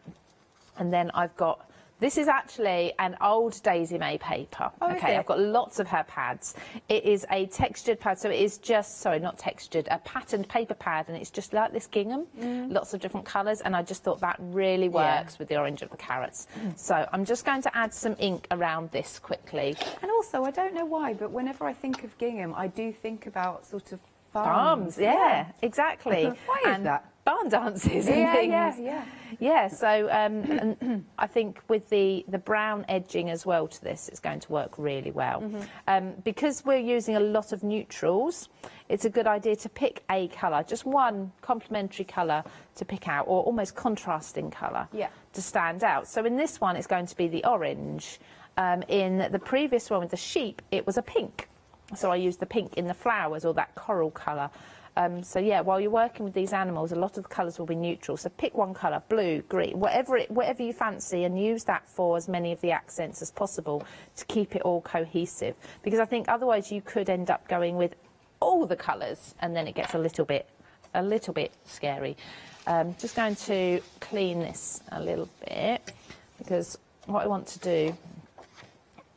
S3: And then I've got, this is actually an old Daisy May paper.
S2: Oh,
S3: okay. I've got lots of her pads. It is a textured pad, so it is just, sorry, not textured, a patterned paper pad, and it's just like this gingham, lots of different colours, and I just thought that really
S2: Mm. Yeah.
S3: works with the orange of the carrots. So I'm just going to add some ink around this quickly.
S2: And also, I don't know why, but whenever I think of gingham, I do think about sort of farms.
S3: Farms, yeah, exactly.
S2: Why is
S3: And
S2: that?
S3: Barn dances and
S2: Yeah,
S3: things.
S2: yeah, yeah.
S3: Yeah, so um, I think with the, the brown edging as well to this, it's going to work really well.
S2: Mm-hmm.
S3: Um, because we're using a lot of neutrals, it's a good idea to pick a colour, just one complementary colour to pick out, or almost contrasting colour
S2: Yeah.
S3: to stand out. So in this one, it's going to be the orange. Um, in the previous one with the sheep, it was a pink. So I use the pink in the flowers or that coral colour. Um, so yeah, while you're working with these animals, a lot of the colours will be neutral. So pick one colour, blue, green, whatever it, whatever you fancy, and use that for as many of the accents as possible to keep it all cohesive. Because I think otherwise you could end up going with all the colours, and then it gets a little bit, a little bit scary. Um, just going to clean this a little bit because what I want to do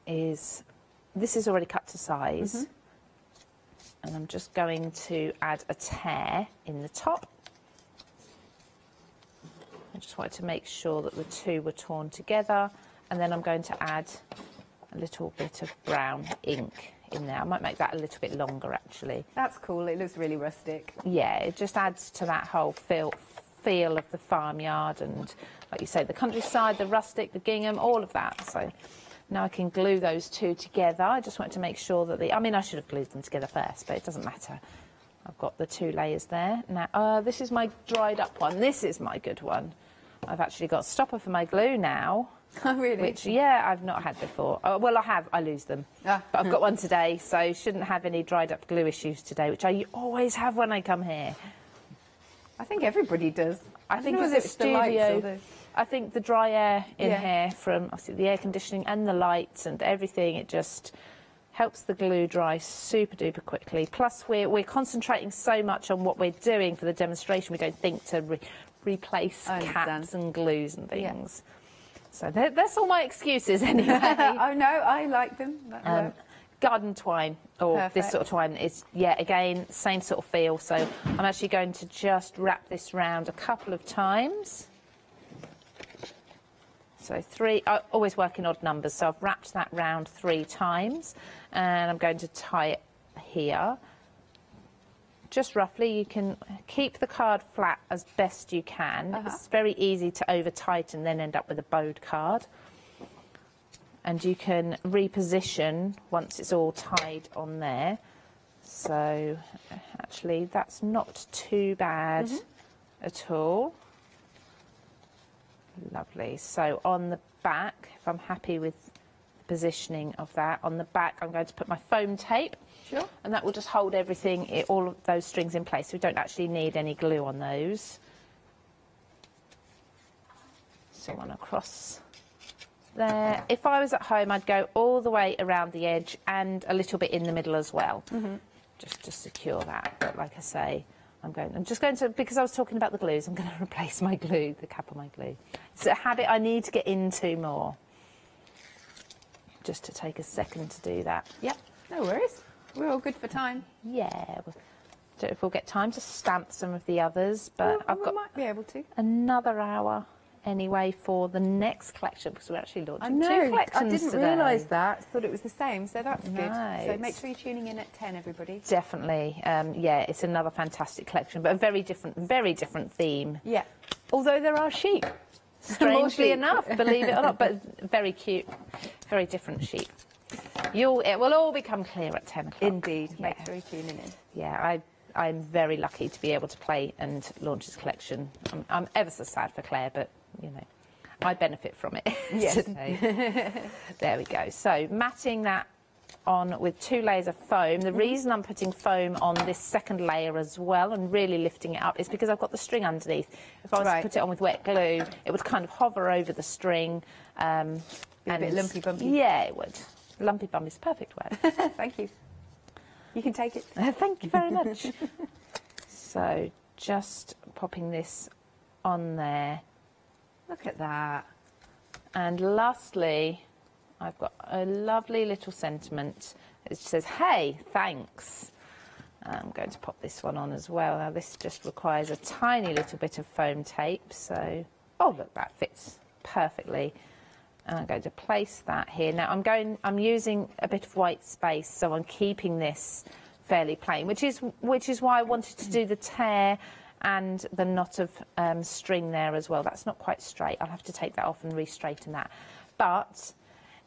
S3: is this is already cut to size mm-hmm. and I'm just going to add a tear in the top. I just wanted to make sure that the two were torn together and then I'm going to add a little bit of brown ink in there. I might make that a little bit longer actually.
S2: That's cool. It looks really rustic.
S3: Yeah, it just adds to that whole feel feel of the farmyard and like you say the countryside, the rustic, the gingham, all of that. So now I can glue those two together. I just want to make sure that the I mean I should have glued them together first, but it doesn't matter. I've got the two layers there. Now uh, this is my dried up one. This is my good one. I've actually got a stopper for my glue now.
S2: Oh, really?
S3: Which, yeah, I've not had before. Uh, well, I have. I lose them.
S2: Ah.
S3: But I've got one today, so shouldn't have any dried up glue issues today, which I always have when I come here.
S2: I think everybody does.
S3: I
S2: don't
S3: think it's the
S2: lights
S3: studio.
S2: the-
S3: I think the dry air in
S2: Yeah.
S3: here from obviously the air conditioning and the lights and everything, it just helps the glue dry super duper quickly. Plus, we're, we're concentrating so much on what we're doing for the demonstration, we don't think to re- replace caps and glues and
S2: Yeah.
S3: things. So that- that's all my excuses anyway.
S2: oh no, I like them.
S3: Um, garden twine or this sort of twine is yeah again same sort of feel so i'm actually going to just wrap this round a couple of times so three i always work in odd numbers so i've wrapped that round three times and i'm going to tie it here just roughly you can keep the card flat as best you can
S2: Uh-huh.
S3: it's very easy to over tighten then end up with a bowed card and you can reposition once it's all tied on there. So actually that's not too bad at all. Lovely. So on the back, if I'm happy with the positioning of that, on the back I'm going to put my foam tape
S2: Sure.
S3: and that will just hold everything, all of those strings in place. We don't actually need any glue on those. So one across there. If I was at home, I'd go all the way around the edge and a little bit in the middle as well, mm-hmm. just to secure that. But like I say, I'm going. I'm just going to because I was talking about the glues. I'm going to replace my glue, the cap of my glue. It's a habit I need to get into more. Just to take a second to do that.
S2: Yep. No worries. We're all good for time.
S3: Yeah. Well, don't know if we'll get time to stamp some of the others, but
S2: Well,
S3: I've
S2: we
S3: got
S2: might be able to.
S3: another hour anyway for the next collection because we're actually launching
S2: I
S3: two
S2: know.
S3: collections
S2: I didn't
S3: today.
S2: realise that. Thought it was the same, so that's good. So make sure you're tuning in at 10, everybody.
S3: Definitely, um, yeah, it's another fantastic collection, but a very different, very different theme.
S2: Yeah.
S3: Although there are sheep, strangely enough, believe it or not, but very cute, very different sheep. You'll, it will all become clear at ten o'clock.
S2: Indeed.
S3: Yeah.
S2: Make sure you're tuning in.
S3: Yeah, I, I'm very lucky to be able to play and launch this collection. I'm, I'm ever so sad for Claire, but you know, I benefit from it
S2: Yes.
S3: there we go. So matting that on with two layers of foam. The reason I'm putting foam on this second layer as well and really lifting it up is because I've got the string underneath. If I was
S2: Right.
S3: to put it on with wet glue, it would kind of hover over the string. Um,
S2: Be a bit lumpy bumpy.
S3: Yeah, it would. Lumpy bum is a perfect word.
S2: Thank you. You can take it.
S3: Thank you very much. so just popping this on there.
S2: Look at that.
S3: And lastly, I've got a lovely little sentiment. It says, hey, thanks. I'm going to pop this one on as well. Now this just requires a tiny little bit of foam tape. So, oh look, that fits perfectly. And I'm going to place that here. Now I'm going, I'm using a bit of white space, so I'm keeping this fairly plain, which is, which is why I wanted to do the tear and the knot of um, string there as well. That's not quite straight. I'll have to take that off and re-straighten that. But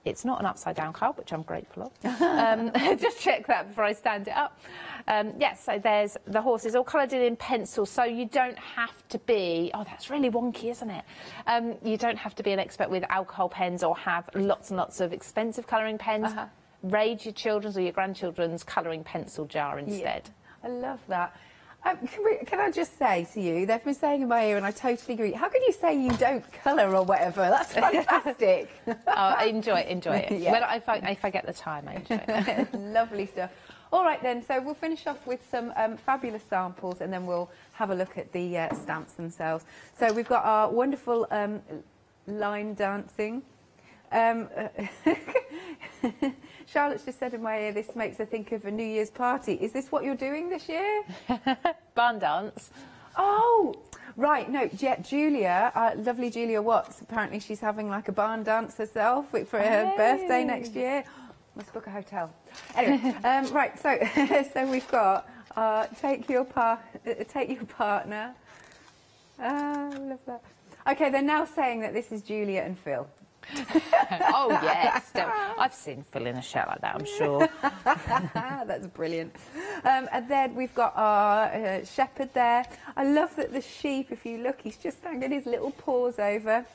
S3: it's not an upside down card, which I'm grateful of. um, just check that before I stand it up. Um, yes, so there's the horses all coloured in in pencil, so you don't have to be. Oh, that's really wonky, isn't it? Um, you don't have to be an expert with alcohol pens or have lots and lots of expensive colouring pens.
S2: Uh-huh.
S3: Raid your children's or your grandchildren's colouring pencil jar instead.
S2: I love that. Um, can, we, can I just say to you, they've been saying in my ear, and I totally agree. How can you say you don't colour or whatever? That's fantastic.
S3: oh, I enjoy it, enjoy it.
S2: Yeah.
S3: When I, if, I, if I get the time, I enjoy it.
S2: Lovely stuff. All right then, so we'll finish off with some um, fabulous samples and then we'll have a look at the uh, stamps themselves. So we've got our wonderful um, line dancing. Um, Charlotte's just said in my ear, this makes her think of a New Year's party. Is this what you're doing this year?
S3: Barn dance.
S2: Oh, right. No, Ju- Julia, uh, lovely Julia Watts. Apparently, she's having like a barn dance herself for her birthday next year. Must book a hotel. Anyway, um, right. So, so we've got uh, take your par- uh, take your partner. Ah, I love that. Okay, they're now saying that this is Julia and Phil.
S3: Oh, yes. I've seen Phil in a shirt like that, I'm sure.
S2: That's brilliant. Um, and then we've got our uh, shepherd there. I love that the sheep, if you look, he's just hanging his little paws over.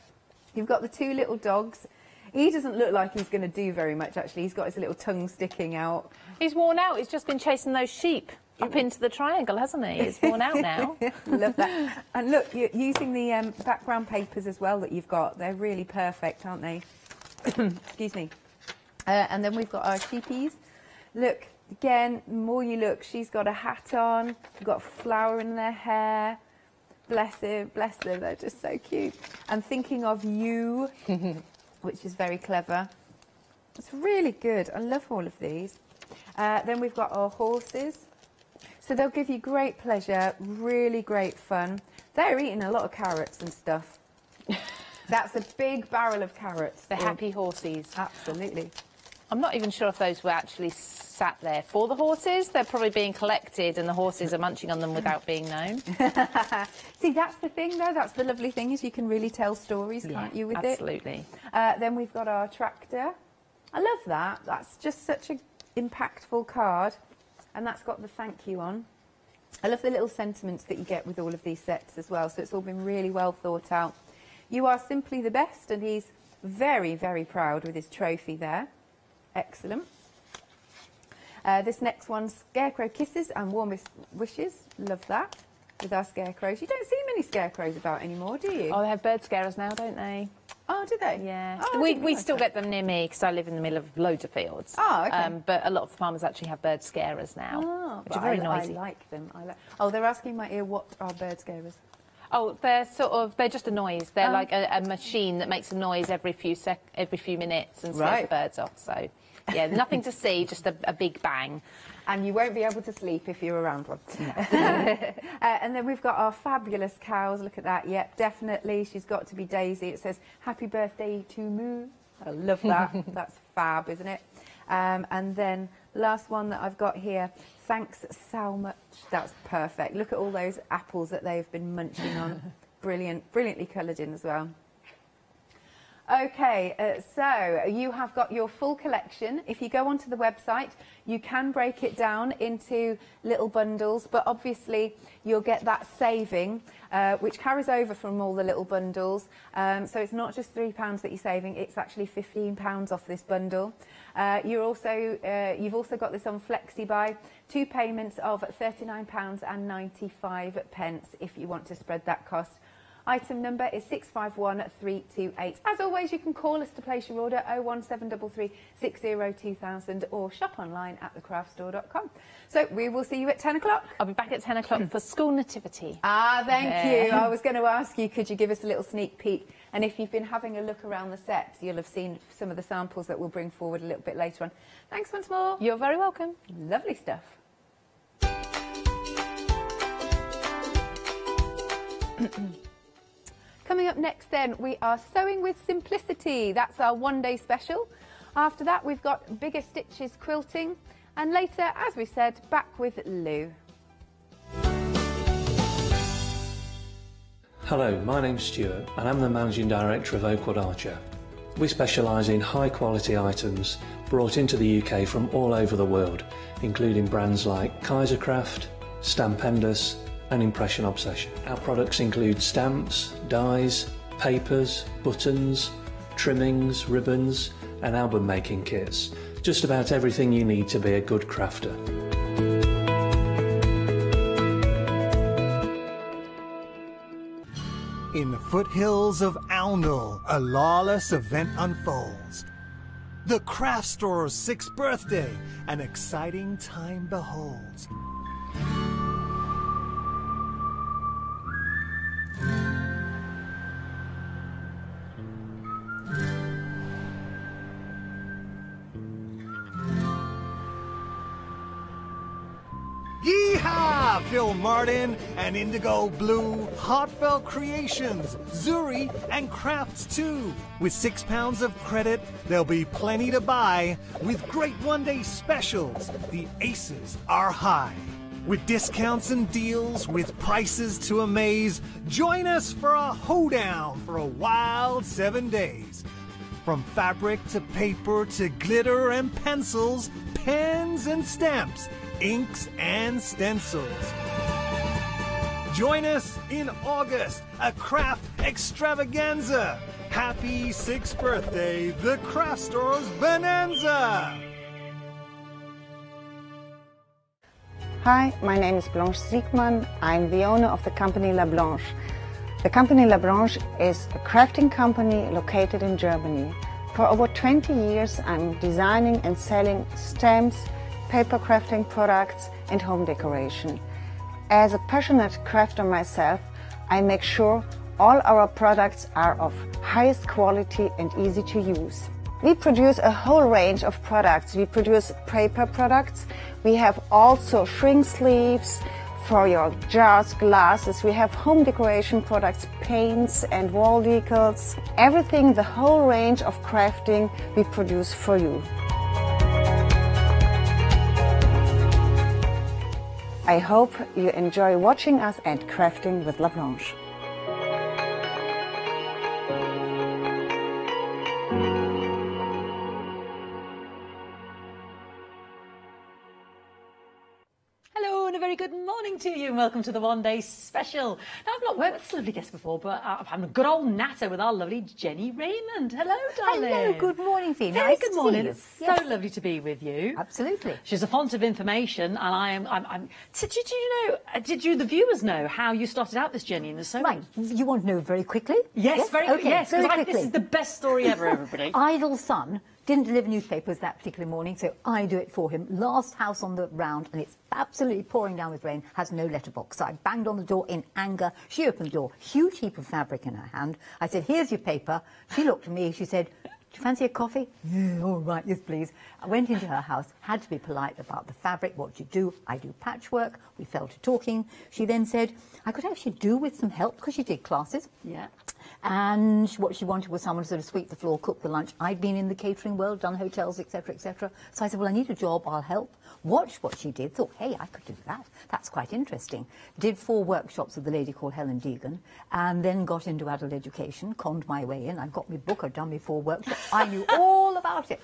S2: You've got the two little dogs. He doesn't look like he's going to do very much, actually. He's got his little tongue sticking out.
S3: He's worn out. He's just been chasing those sheep up into the triangle, hasn't he? It's worn out now.
S2: Love that. And look, you're using the um, background papers as well that you've got. They're really perfect, aren't they? Excuse me. Uh, and then we've got our sheepies. Look, again, the more you look, she's got a hat on, got a flower in their hair. Bless them, bless them, they're just so cute. And thinking of you, which is very clever. It's really good. I love all of these. Uh, then we've got our horses. So they'll give you great pleasure, really great fun. They're eating a lot of carrots and stuff. That's a big barrel of carrots.
S3: The happy horses.
S2: Absolutely.
S3: I'm not even sure if those were actually sat there for the horses. They're probably being collected and the horses are munching on them without being known.
S2: See, that's the thing, though. That's the lovely thing is you can really tell stories, can't you, with it?
S3: absolutely.
S2: Uh, then we've got our tractor. I love that. That's just such an impactful card. And that's got the thank you on. I love the little sentiments that you get with all of these sets as well. So it's all been really well thought out. You are simply the best, and he's very, very proud with his trophy there. Excellent. Uh, this next one, Scarecrow Kisses and Warmest Wishes. Love that. With our scarecrows. You don't see many scarecrows about anymore, do you?
S3: Oh, they have bird scarers now, don't they?
S2: Oh, do they?
S3: Yeah.
S2: Oh,
S3: we we still
S2: that.
S3: get them near me because I live in the middle of loads of fields.
S2: Oh, okay.
S3: Um, but a lot of the farmers actually have bird scarers now,
S2: Oh,
S3: which are very
S2: I,
S3: noisy.
S2: I like them. I like. Oh, they're asking my ear what are bird scarers.
S3: Oh, they're sort of they're just a noise. They're
S2: Oh.
S3: like a, a machine that makes a noise every few sec every few minutes and scares
S2: Right.
S3: the birds off. So, yeah, nothing to see, just a, a big bang.
S2: And you won't be able to sleep if you're around one. uh, and then we've got our fabulous cows. Look at that. Yep, definitely. She's got to be Daisy. It says, Happy birthday to Moo. I love that. That's fab, isn't it? Um, and then last one that I've got here. Thanks so much. That's perfect. Look at all those apples that they've been munching on. Brilliant. Brilliantly coloured in as well. Okay, uh, so you have got your full collection. If you go onto the website, you can break it down into little bundles, but obviously you'll get that saving, uh, which carries over from all the little bundles. Um, so it's not just £3 that you're saving, it's actually £15 off this bundle. Uh, you're also, uh, you've also got this on FlexiBuy, two payments of £39.95 if you want to spread that cost. Item number is 651328. As always, you can call us to place your order 01733 602000 or shop online at thecraftstore.com. So we will see you at 10 o'clock.
S3: I'll be back at ten o'clock for school nativity.
S2: Ah, thank
S3: Yeah.
S2: you. I was going to ask you, could you give us a little sneak peek? And if you've been having a look around the sets, you'll have seen some of the samples that we'll bring forward a little bit later on. Thanks once more.
S3: You're very welcome.
S2: Lovely stuff. Coming up next, then, we are sewing with simplicity. That's our one day special. After that, we've got bigger stitches quilting. And later, as we said, back with Lou.
S4: Hello, my name's Stuart and I'm the Managing Director of Oakwood Archer. We specialise in high quality items brought into the UK from all over the world, including brands like Kaisercraft, Stampendous and Impression Obsession. Our products include stamps, dies, papers, buttons, trimmings, ribbons and album making kits. Just about everything you need to be a good crafter.
S5: In the foothills of Aulnul, a lawless event unfolds. The craft store's sixth birthday, an exciting time beholds. Martin and Indigo Blue, Heartfelt Creations, Zuri, and Crafts too. With six pounds of credit, there'll be plenty to buy. With great one day specials, the aces are high. With discounts and deals, with prices to amaze, join us for a hoedown for a wild seven days. From fabric to paper to glitter and pencils, pens and stamps, inks and stencils. Join us in August, a craft extravaganza. Happy sixth birthday, the Craft Store's Bonanza!
S6: Hi, my name is Blanche Siegmann. I'm the owner of the company La Blanche. The company La Blanche is a crafting company located in Germany. For over 20 years, I'm designing and selling stamps, paper crafting products, and home decoration. As a passionate crafter myself, I make sure all our products are of highest quality and easy to use. We produce a whole range of products. We produce paper products. We have also shrink sleeves for your jars, glasses. We have home decoration products, paints and wall decals. Everything, the whole range of crafting we produce for you. I hope you enjoy watching us at crafting with La Blanche.
S7: Very good morning to you and welcome to the one day special. Now I've not worked with this lovely guest before but I've had a good old natter with our lovely Jenny Raymond. Hello darling.
S8: Hello, good morning, Fee.
S7: Very
S8: Nice
S7: good morning. It's
S8: Yes.
S7: so lovely to be with you.
S8: Absolutely.
S7: She's a font of information and I am, I'm, I'm did, did you know, uh, did you, the viewers know how you started out this journey in the so
S8: Right, you want to know very quickly?
S7: Yes, very
S8: okay,
S7: yes,
S8: very
S7: I-
S8: quickly.
S7: this is the best story ever, everybody.
S8: Idle son didn't deliver newspapers that particular morning, so I do it for him. Last house on the round, and it's absolutely pouring down with rain, has no letterbox. So I banged on the door in anger. She opened the door, huge heap of fabric in her hand. I said, Here's your paper. She looked at me, she said, Do you fancy a coffee? Yeah, all right, yes, please. I went into her house, had to be polite about the fabric, what do you do? I do patchwork. We fell to talking. She then said, I could actually do with some help because she did classes.
S7: Yeah.
S8: And what she wanted was someone to sort of sweep the floor, cook the lunch. I'd been in the catering world, done hotels, etc., etc. So I said, well, I need a job, I'll help. Watched what she did, thought, hey, I could do that. That's quite interesting. Did four workshops with a lady called Helen Deegan, and then got into adult education, conned my way in. I got my book, I'd done my four workshops. I knew all about it.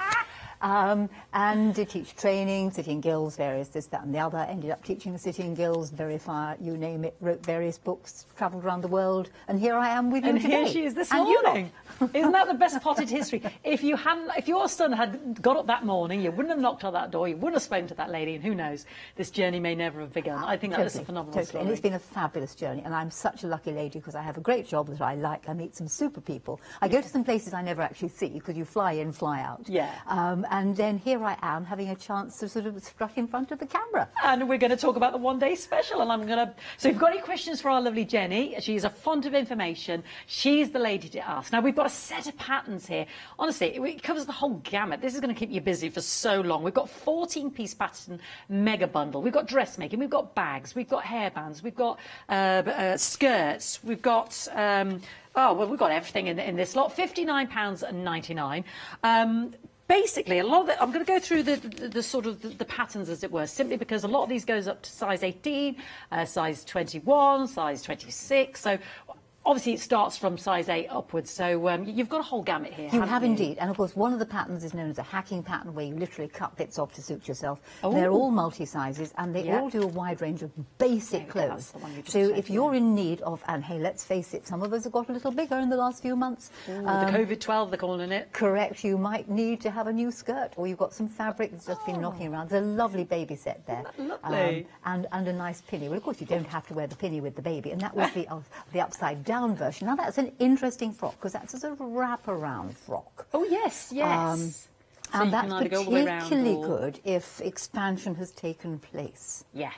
S8: Um, and did teach training, City and Guilds, various this, that, and the other. Ended up teaching the City and Guilds, verify, you name it. Wrote various books, travelled around the world, and here I am with you
S7: And
S8: today.
S7: here she is this
S8: And
S7: morning. Isn't that the best potted history? If you hadn't, if your son had got up that morning, you wouldn't have knocked on that door, you wouldn't have spoken to that lady, and who knows, this journey may never have begun. I think that is a
S8: Totally,
S7: phenomenal
S8: totally.
S7: story.
S8: And it's been a fabulous journey. And I'm such a lucky lady because I have a great job that I like. I meet some super people. I go to some places I never actually see because you fly in, fly out.
S7: Yeah.
S8: Um, and then here I am having a chance to sort of strut in front of the camera.
S7: and we're going to talk about the one day special. And I'm going to. So, if you've got any questions for our lovely Jenny, she's a font of information. She's the lady to ask. Now, we've got a set of patterns here. Honestly, it, covers the whole gamut. This is going to keep you busy for so long. We've got 14 piece pattern mega bundle. We've got dressmaking. We've got bags. We've got hairbands. We've got uh, uh, skirts. We've got. Um, Oh, well, we've got everything in, in this lot. £59.99. Um, basically a lot of the, I'm going to go through the, the, the sort of the, the patterns as it were simply because a lot of these goes up to size 18 uh, size 21 size 26 so obviously it starts from size 8 upwards so um, you've got a whole gamut here
S8: You have indeed. And of course, one of the patterns is known as a hacking pattern where you literally cut bits off to suit yourself. They're
S7: Oh.
S8: all multi sizes and they
S7: Yeah.
S8: all do a wide range of basic
S7: There we go, that's
S8: clothes.
S7: the one you just
S8: So if you're
S7: yeah.
S8: in need of, and hey, let's face it, some of us have got a little bigger in the last few months.
S7: Ooh,
S8: Um,
S7: the COVID-12 they're calling it
S8: Correct. You might need to have a new skirt, or you've got some fabric that's just been knocking around. There's a lovely baby set there,
S7: that lovely?
S8: and and a nice pinny. Well, of course, you don't have to wear the pinny with the baby, and that was the uh, the upside down version. Now that's an interesting frock because that's a sort of wraparound frock.
S7: oh yes um, yes so
S8: and that's
S7: can either go all the way round
S8: particularly
S7: or-
S8: good if expansion has taken place.
S7: yeah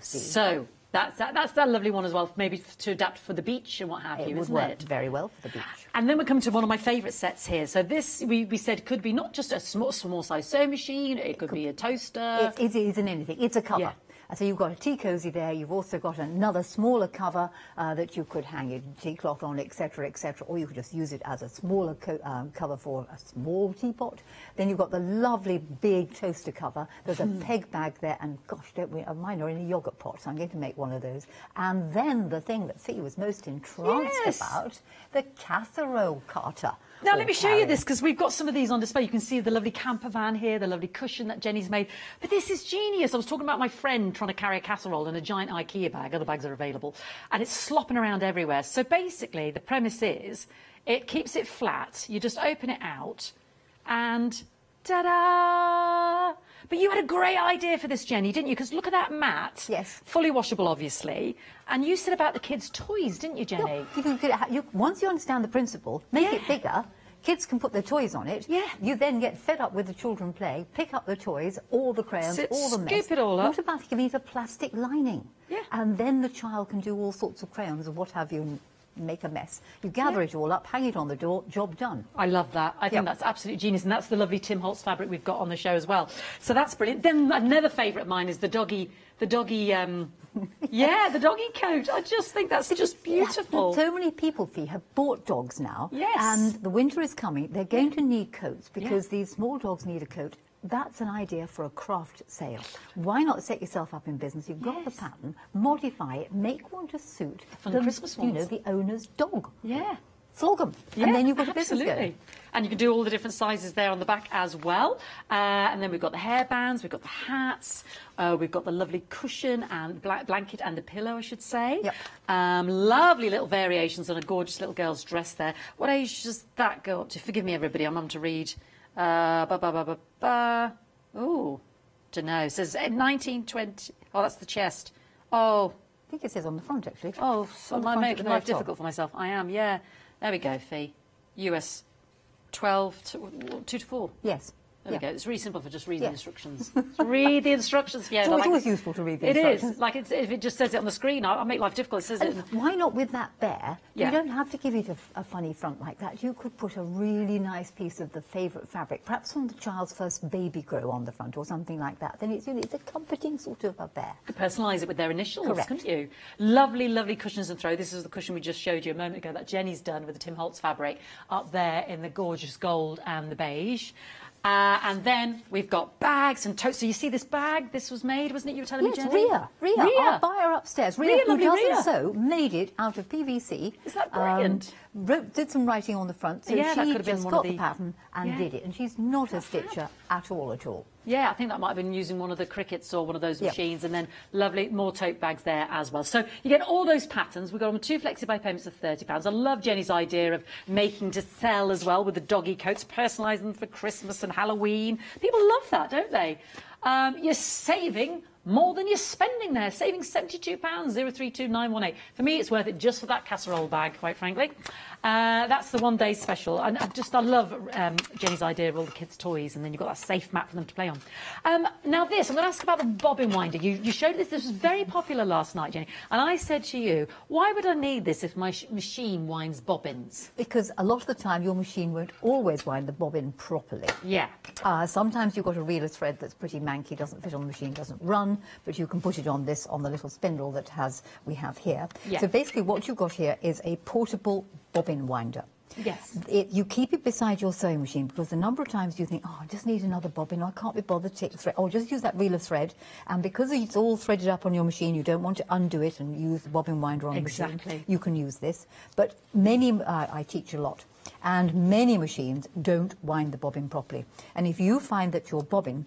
S7: so that's that, that's that lovely one as well maybe to adapt for the beach and what have
S8: it
S7: you isn't it
S8: very well for the beach.
S7: And then we come to one of my favourite sets here. So this, we, we said, could be not just a small, small size sewing machine, it could be a toaster.
S8: It, it isn't anything. It's a cover.
S7: Yeah.
S8: So you've got a tea cosy there. You've also got another smaller cover uh, that you could hang your tea cloth on, etc., etc. Or you could just use it as a smaller co- um, cover for a small teapot. Then you've got the lovely big toaster cover. There's
S7: Hmm.
S8: a peg bag there, and gosh, don't we? Uh, mine are in a yogurt pot, so I'm going to make one of those. And then the thing that Fee was most entranced
S7: Yes.
S8: about, the Catharo carter.
S7: Now, let me show you this because we've got some of these on display. You can see the lovely camper van here, the lovely cushion that Jenny's made. But this is genius. I was talking about my friend trying to carry a casserole in a giant IKEA bag. Other bags are available, and it's slopping around everywhere. So basically, the premise is it keeps it flat. You just open it out, and ta-da! But you had a great idea for this, Jenny, didn't you? Because look at that mat.
S8: Yes.
S7: Fully washable, obviously. And you said about the kids' toys, didn't you, Jenny?
S8: You can, you, once you understand the principle, make it bigger. Kids can put their toys on it.
S7: Yeah.
S8: You then get fed up with the children play, pick up the toys, all the crayons, all the mess.
S7: scoop it all up.
S8: What about giving it a plastic lining?
S7: Yeah.
S8: And then the child can do all sorts of crayons or what have you make a mess. You gather it all up, hang it on the door, job done.
S7: I love that. I think
S8: Yep.
S7: that's absolute genius, and that's the lovely Tim Holtz fabric we've got on the show as well. So that's brilliant. Then another favourite of mine is the doggy, the doggy, um, yeah, the doggy coat. I just think that's just beautiful.
S8: So many people, Fee, have bought dogs now.
S7: Yes.
S8: And the winter is coming. They're going to need coats because these small dogs need a coat. That's an idea for a craft sale. Why not set yourself up in business? You've got
S7: Yes.
S8: the pattern, modify it, make one to suit the,
S7: Christmas
S8: you know, the owner's dog.
S7: Yeah.
S8: Them.
S7: Yeah,
S8: and then you've got a business
S7: absolutely.
S8: going.
S7: And you can do all the different sizes there on the back as well. Uh, and then we've got the hairbands, we've got the hats, uh, we've got the lovely cushion and bla- blanket and the pillow, I should say.
S8: Yep.
S7: Um, lovely little variations on a gorgeous little girl's dress there. What age does that go up to? Forgive me, everybody, I'm on to read. Uh, ba ba ba ba ba. Oh, don't know. It says uh, 1920. Oh, that's the chest. Oh,
S8: I think it says on the front, actually.
S7: Oh, so I'm making life
S8: top.
S7: difficult for myself. I am, yeah. There we go, Fee. US 12 to 2 to 4.
S8: Yes.
S7: There
S8: Yeah.
S7: we go. It's really simple for just reading
S8: Yeah.
S7: the instructions. Just read the instructions, Fiona.
S8: It's always-
S7: like-
S8: always useful to read the
S7: It is.
S8: instructions.
S7: Like, it's, if it just says it on the screen, I, I make life difficult. It says it.
S8: And
S7: in-
S8: why not with that bear?
S7: Yeah.
S8: You don't have to give it a, a funny front like that. You could put a really nice piece of the favourite fabric, perhaps from the child's first baby grow on the front or something like that. Then it's, you it's a comforting sort of a bear.
S7: could personalise it with their initials,
S8: Correct.
S7: couldn't you? Lovely, lovely cushions and throw. This is the cushion we just showed you a moment ago that Jenny's done with the Tim Holtz fabric up there in the gorgeous gold and the beige. Uh, and then we've got bags and totes. So you see this bag? This was made, wasn't it? You were telling
S8: Yes,
S7: me, Jenny?
S8: Ria, Ria,
S7: Ria.
S8: our buyer upstairs. Ria,
S7: Ria,
S8: who doesn't
S7: Ria.
S8: sew, made it out of PVC.
S7: Is that brilliant?
S8: Um, wrote, did some writing on the front, so
S7: Yeah,
S8: she
S7: could have been
S8: just
S7: one
S8: got
S7: of
S8: the
S7: the-
S8: pattern and
S7: Yeah.
S8: did it. And she's not a stitcher at all, at all.
S7: Yeah, I think that might have been using one of the Cricuts or one of those
S8: Yep.
S7: machines, and then lovely more tote bags there as well. So you get all those patterns. We've got them two flexi buy payments of thirty pounds. I love Jenny's idea of making to sell as well with the doggy coats, personalising them for Christmas and Halloween. People love that, don't they? Um, you're saving more than you're spending there, saving £72, 032918. For me, it's worth it just for that casserole bag, quite frankly. Uh, that's the one day special. And I just, I love um, Jenny's idea of all the kids' toys, and then you've got that safe mat for them to play on. Um, now, this, I'm going to ask about the bobbin winder. You, you showed this, this was very popular last night, Jenny. And I said to you, why would I need this if my sh- machine winds bobbins?
S8: Because a lot of the time your machine won't always wind the bobbin properly.
S7: Yeah.
S8: Uh, sometimes you've got a reel of thread that's pretty manky, doesn't fit on the machine, doesn't run, but you can put it on this, on the little spindle that has we have here.
S7: Yeah.
S8: So basically what you've got here is a portable bobbin winder.
S7: Yes.
S8: It, you keep it beside your sewing machine because the number of times you think, oh, I just need another bobbin, I can't be bothered to take the thread. Oh, just use that reel of thread. And because it's all threaded up on your machine, you don't want to undo it and use the bobbin winder on the machine.
S7: Exactly.
S8: You can use this. But many, uh, I teach a lot, and many machines don't wind the bobbin properly. And if you find that your bobbin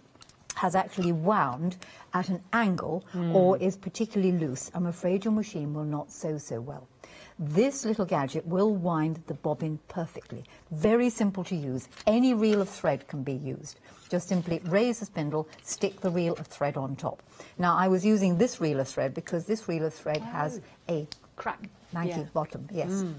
S8: has actually wound at an angle or is particularly loose, I'm afraid your machine will not sew so well. This little gadget will wind the bobbin perfectly. Very simple to use. Any reel of thread can be used. Just simply raise the spindle, stick the reel of thread on top. Now, I was using this reel of thread because this reel of thread has oh. a
S7: Crack.
S8: Nike
S7: Yeah.
S8: bottom, yes. Mm.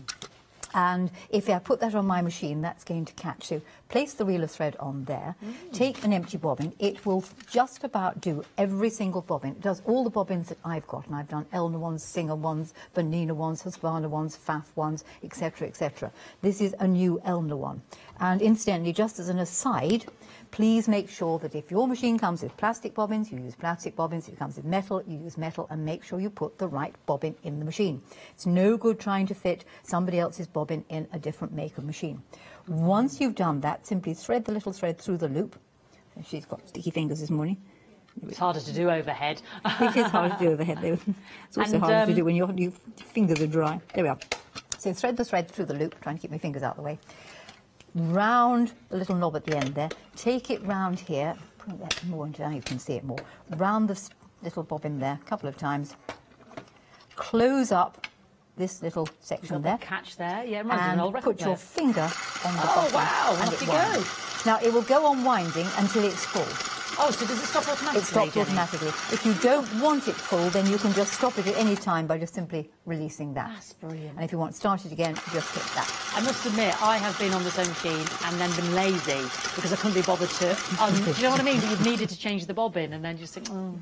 S8: And if I put that on my machine, that's going to catch. So place the reel of thread on there. Mm. Take an empty bobbin. It will just about do every single bobbin. It does all the bobbins that I've got, and I've done Elna ones, Singer ones, Bernina ones, Husqvarna ones, Pfaff ones, etc., etc. This is a new Elna one. And incidentally, just as an aside, please make sure that if your machine comes with plastic bobbins, you use plastic bobbins. If it comes with metal, you use metal, and make sure you put the right bobbin in the machine. It's no good trying to fit somebody else's bobbin in a different make of machine. Once you've done that, simply thread the little thread through the loop. She's got sticky fingers this morning.
S7: It's harder to do overhead.
S8: It is hard to do overhead. though. It's also
S7: And,
S8: hard to
S7: um,
S8: do when your, your fingers are dry. There we are. So thread the thread through the loop, trying to keep my fingers out of the way. Round the little knob at the end there. Take it round here. Put that more into now you can see it more. Round the s- little bobbin there a couple of times. Close up this little section there.
S7: catch there. Yeah, reminds me of an
S8: and
S7: old
S8: put your finger on the
S7: Oh,
S8: bottom.
S7: wow,
S8: and
S7: off
S8: it
S7: you
S8: winds.
S7: go.
S8: Now, it will go on winding until it's full.
S7: Oh, so does it stop automatically?
S8: It stops
S7: Jenny?
S8: automatically. If you don't want it full, then you can just stop it at any time by just simply releasing that.
S7: That's brilliant.
S8: And if you want to start it again, just hit that.
S7: I must admit, I have been on the sewing machine and then been lazy because I couldn't be bothered to. Um, do you know what I mean? But you've needed to change the bobbin and then just think, oh.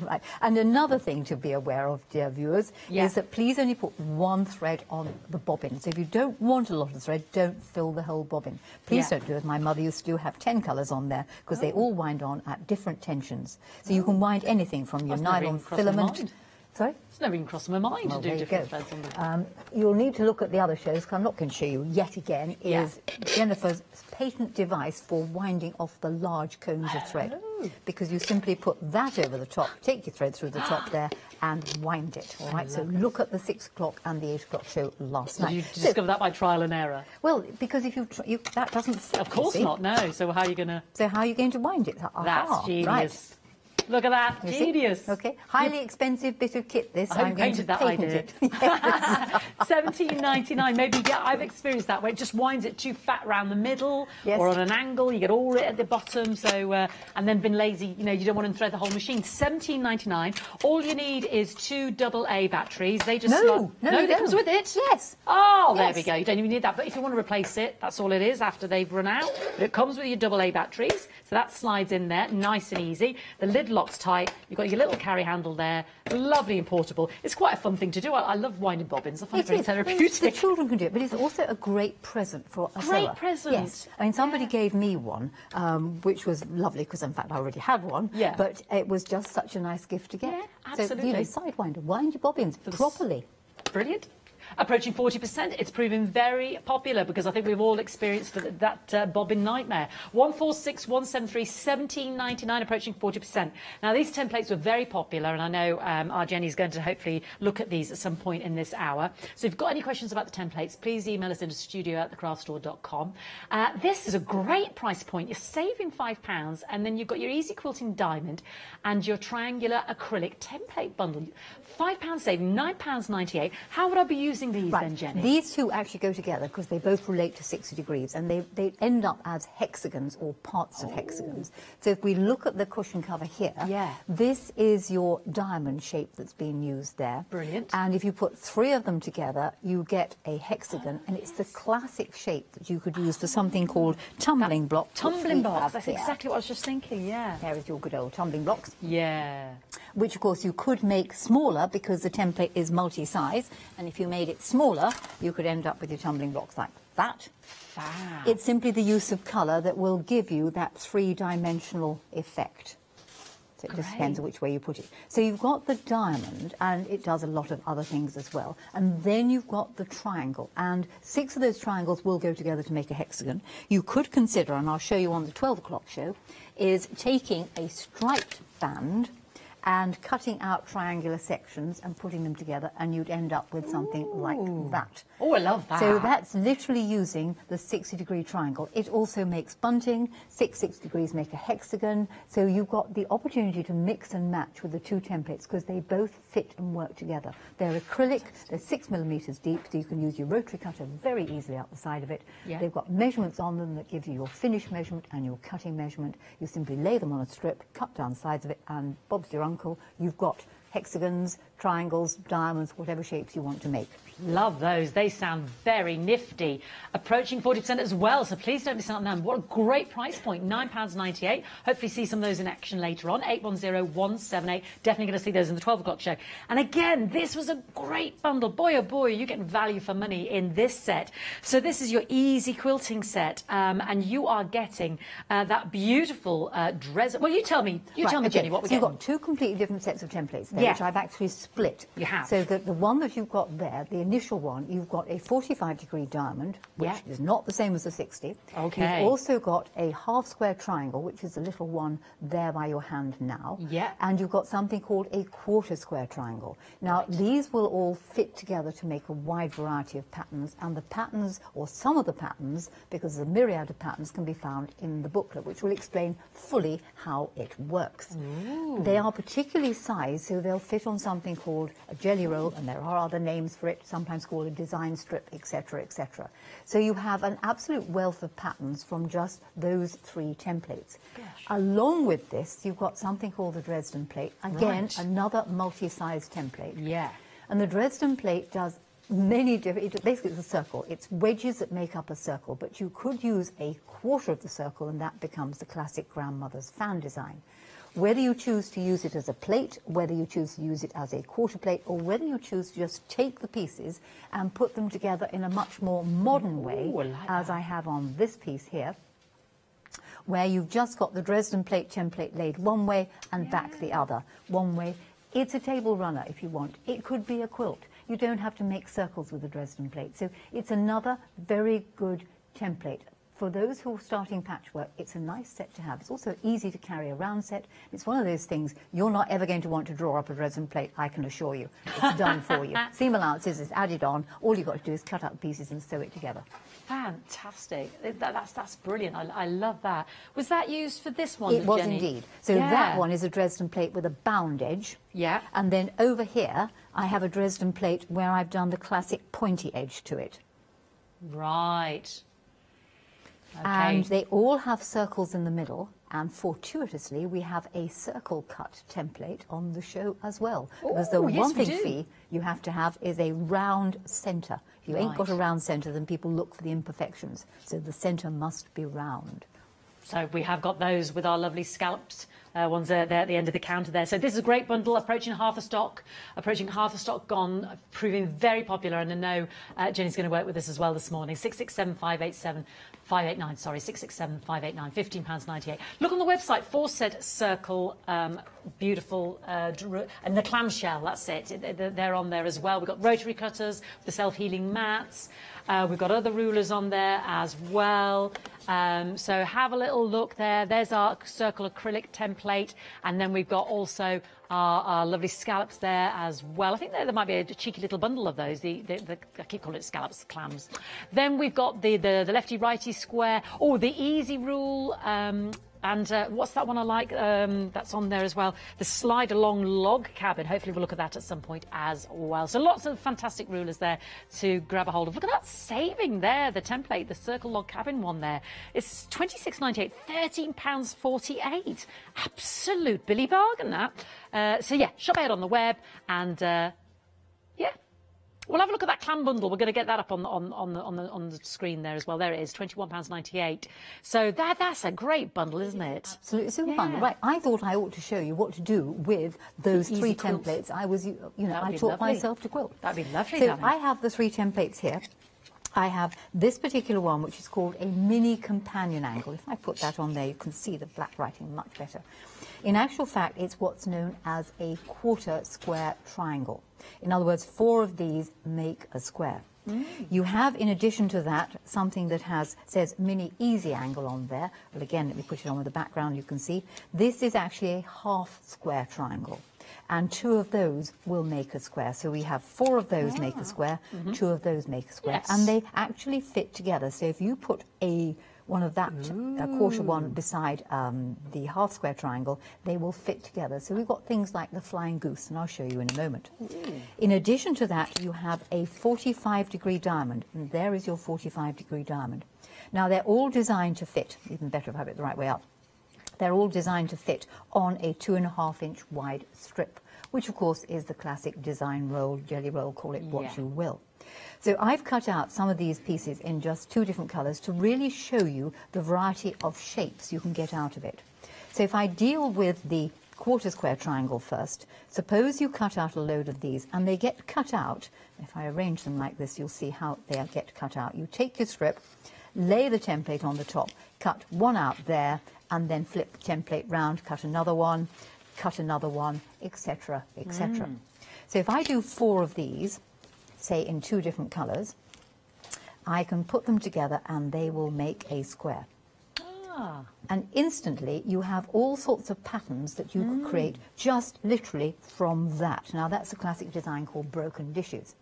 S8: right. And another thing to be aware of, dear viewers,
S7: Yeah.
S8: is that please only put one thread on the bobbin. So if you don't want a lot of thread, don't fill the whole bobbin. Please
S7: Yeah.
S8: don't do as my mother used to do, have 10 colours on there, because they all wind on at different tensions. So you can wind anything from your nylon
S7: even crossed my
S8: filament. Sorry?
S7: It's never even crossed my mind
S8: Well,
S7: to do
S8: you
S7: different
S8: go.
S7: threads on the...
S8: Um, you'll need to look at the other shows, 'cause I'm not going to show you yet again,
S7: Yeah.
S8: is Jennifer's patent device for winding off the large cones of thread. Because you simply put that over the top, take your thread through the top there, and wind it. All right. So look at the six o'clock and the eight o'clock show last night.
S7: you
S8: So-
S7: discover that by trial and error?
S8: well, because if you, you that doesn't. fit,
S7: Of course not, no. So how are you going to...
S8: So how are you going to wind it? Aha,
S7: That's genius.
S8: Right.
S7: Look at that,
S8: You see?
S7: genius.
S8: Okay, highly expensive bit of kit. This
S7: I
S8: I'm going
S7: painted
S8: to
S7: that
S8: patent
S7: idea.
S8: it.
S7: Seventeen ninety nine. Maybe yeah, I've experienced that where it just winds it too fat round the middle
S8: Yes.
S7: or on an angle. You get all it at the bottom. So uh, and then been lazy. You know, you don't want to thread the whole machine. Seventeen ninety nine. All you need is two double A batteries. They just
S8: No,
S7: slot-
S8: no,
S7: no, that comes with it.
S8: Yes.
S7: Oh, there we go. You don't even need that. But if you want to replace it, that's all it is after they've run out. But it comes with your double A batteries. So that slides in there, nice and easy. The lid locks tight. You've got your little carry handle there. Lovely and portable. It's quite a fun thing to do. I, I love winding bobbins. I find it,
S8: It
S7: very
S8: is. The children can do it, but it's also a great present for a
S7: Great
S8: sewer.
S7: present.
S8: Yes. I mean, somebody gave me one, um, which was lovely because, in fact, I already had one.
S7: Yeah.
S8: But it was just such a nice gift to get.
S7: Yeah, absolutely.
S8: So, you know, sidewinder, wind your bobbins properly.
S7: Brilliant. Approaching 40%. It's proven very popular because I think we've all experienced that, uh, bobbin nightmare. 146173, 1799, approaching 40%. Now, these templates were very popular, and I know um, our Jenny's going to hopefully look at these at some point in this hour. So if you've got any questions about the templates, please email us into studio at thecraftstore.com. Uh, this is a great price point. You're saving £5, and then you've got your Easy Quilting Diamond and your triangular acrylic template bundle. £5 saving, £9.98. How would I be using these then, Jenny?
S8: These two actually go together because they both relate to 60 degrees and they, they end up as hexagons or parts of hexagons. Oh. So if we look at the cushion cover here,
S7: Yeah.
S8: this is your diamond shape that's being used there.
S7: Brilliant.
S8: And if you put three of them together, you get a hexagon and it's the classic shape that you could use for something called tumbling block.
S7: Tumbling
S8: we
S7: That's
S8: here.
S7: exactly what I was just thinking, yeah.
S8: There is your good old tumbling blocks
S7: Yeah.
S8: which of course you could make smaller because the template is multi-size and if you made it smaller you could end up with your tumbling blocks like that.
S7: Fab.
S8: It's simply the use of colour that will give you that three-dimensional effect. So it just depends on which way you put it. So you've got the diamond, and it does a lot of other things as well. And then you've got the triangle, and six of those triangles will go together to make a hexagon. You could consider, and I'll show you on the 12 o'clock show, is taking a striped band and cutting out triangular sections and putting them together, and you'd end up with something like that.
S7: Oh, I love that.
S8: So that's literally using the 60 degree triangle. It also makes bunting, six 60 degrees make a hexagon. So you've got the opportunity to mix and match with the two templates because they both fit and work together. They're acrylic, they're six millimeters deep, so you can use your rotary cutter very easily out the side of it.
S7: Yeah.
S8: They've got measurements on them that give you your finish measurement and your cutting measurement. You simply lay them on a strip, cut down the sides of it, and Bob's your uncle. You've got hexagons, triangles, diamonds, whatever shapes you want to make.
S7: Love those. They sound very nifty. Approaching 40% as well, so please don't miss out on them. What a great price point, £9.98. Hopefully see some of those in action later on. 810178. Definitely going to see those in the 12 o'clock show. And again, this was a great bundle. Boy, oh boy, you get value for money in this set. So this is your easy quilting set, um, and you are getting uh, that beautiful uh, dress. Well, you tell me. You
S8: Right,
S7: tell me,
S8: okay.
S7: Jenny, what we're
S8: so you've got two completely different sets of templates there,
S7: Yeah.
S8: which I've actually split.
S7: You have.
S8: So the, the one that you've got there, the initial one, you've got a 45 degree diamond, which
S7: Yeah.
S8: is not the same as a 60.
S7: Okay.
S8: You've also got a half square triangle, which is the little one there by your hand now.
S7: Yeah.
S8: And you've got something called a quarter square triangle. Now, these will all fit together to make a wide variety of patterns, and the patterns, or some of the patterns, because the myriad of patterns can be found in the booklet, which will explain fully how it works. Ooh. They are particularly sized, so they'll fit on something called a jelly roll, and there are other names for it, sometimes called a design strip, etc., etc. So you have an absolute wealth of patterns from just those three templates. Along with this, you've got something called the Dresden plate. Again,
S7: Right.
S8: another multi-size template.
S7: Yeah.
S8: And the Dresden plate does many different, basically it's a circle. It's wedges that make up a circle, but you could use a quarter of the circle and that becomes the classic grandmother's fan design. Whether you choose to use it as a plate, whether you choose to use it as a quarter plate, or whether you choose to just take the pieces and put them together in a much more modern way,
S7: Ooh, I like
S8: as I have on this piece here, where you've just got the Dresden plate template laid one way and back the other, one way. It's a table runner if you want. It could be a quilt. You don't have to make circles with the Dresden plate. So it's another very good template. For those who are starting patchwork, it's a nice set to have. It's also easy to carry around set. It's one of those things you're not ever going to want to draw up a Dresden plate, I can assure you. It's done for you. Seam allowances is added on. All you've got to do is cut out the pieces and sew it together.
S7: Fantastic. That, that's, that's brilliant. I, I love that. Was that used for this one?
S8: It was
S7: Jenny?
S8: indeed. So
S7: Yeah.
S8: that one is a Dresden plate with a bound edge.
S7: Yeah.
S8: And then over here, I have a Dresden plate where I've done the classic pointy edge to it.
S7: Right. Okay.
S8: And they all have circles in the middle. And fortuitously, we have a circle cut template on the show as well. because the
S7: yes,
S8: one thing fee you have to have is a round centre. If you ain't got a round centre, then people look for the imperfections. So the centre must be round.
S7: So we have got those with our lovely scalped uh, ones there, there at the end of the counter there. So this is a great bundle, approaching half a stock, approaching half a stock gone, proving very popular. And I know uh, Jenny's going to work with us as well this morning. 667 587 589, sorry, 667 589, £15.98. Look on the website, Fawcett Circle, um, beautiful, uh, and the clamshell, that's it. They're- on there as well. We've got rotary cutters, the self-healing mats. Uh, we've got other rulers on there as well. Um, so have a little look there. There's our circle acrylic template. And then we've got also our, our lovely scallops there as well. I think there, there might be a cheeky little bundle of those. The, the, the, I keep calling it scallops, clams. Then we've got the, the, the lefty-righty square. Oh, the easy rule. Um, and uh, what's that one I like? Um, that's on there as well. The slide along log cabin. Hopefully, we'll look at that at some point as well. So lots of fantastic rulers there to grab a hold of. Look at that saving there, the template, the circle log cabin one there. It's twenty six ninety eight, thirteen pounds forty eight. Absolute Billy bargain that. Uh, so yeah, shop ahead on the web and uh, yeah. We'll have a look at that clam bundle. We're going to get that up on the, on, on, the, on, the, on the screen there as well. There it is, £21.98. So that, that's a great bundle, isn't it?
S8: Absolutely super
S7: Yeah.
S8: fun. Right, I thought I ought to show you what to do with those
S7: easy
S8: three templates. I was, you you know,
S7: That'd
S8: I taught
S7: lovely.
S8: myself to quilt.
S7: That'd be lovely,
S8: So
S7: darling.
S8: I have the three templates here. I have this particular one, which is called a mini companion angle. If I put that on there, you can see the black writing much better. In actual fact, it's what's known as a quarter square triangle. In other words, four of these make a square. Mm. You have, in addition to that, something that has says mini easy angle on there. Well, again, let me put it on with the background. You can see this is actually a half square triangle, and two of those will make a square. So we have four of those make a square, two of those make a square,
S7: Yes.
S8: and they actually fit together. So if you put a one of that a quarter one beside um, the half square triangle, they will fit together. So we've got things like the flying goose, and I'll show you in a moment. In addition to that, you have a 45 degree diamond, and there is your 45 degree diamond. Now they're all designed to fit, even better if I have it the right way up. They're all designed to fit on a two and a half inch wide strip, which of course is the classic design roll, jelly roll, call it what
S7: Yeah.
S8: you will. So I've cut out some of these pieces in just two different colours to really show you the variety of shapes you can get out of it. So if I deal with the quarter square triangle first, suppose you cut out a load of these and they get cut out. If I arrange them like this, you'll see how they get cut out. You take your strip, lay the template on the top, cut one out there, and then flip the template round, cut another one, cut another one, etc., etc. So if I do four of these, say in two different colours, I can put them together and they will make a square.
S7: Ah.
S8: And instantly you have all sorts of patterns that you could create just literally from that. Now that's a classic design called broken dishes.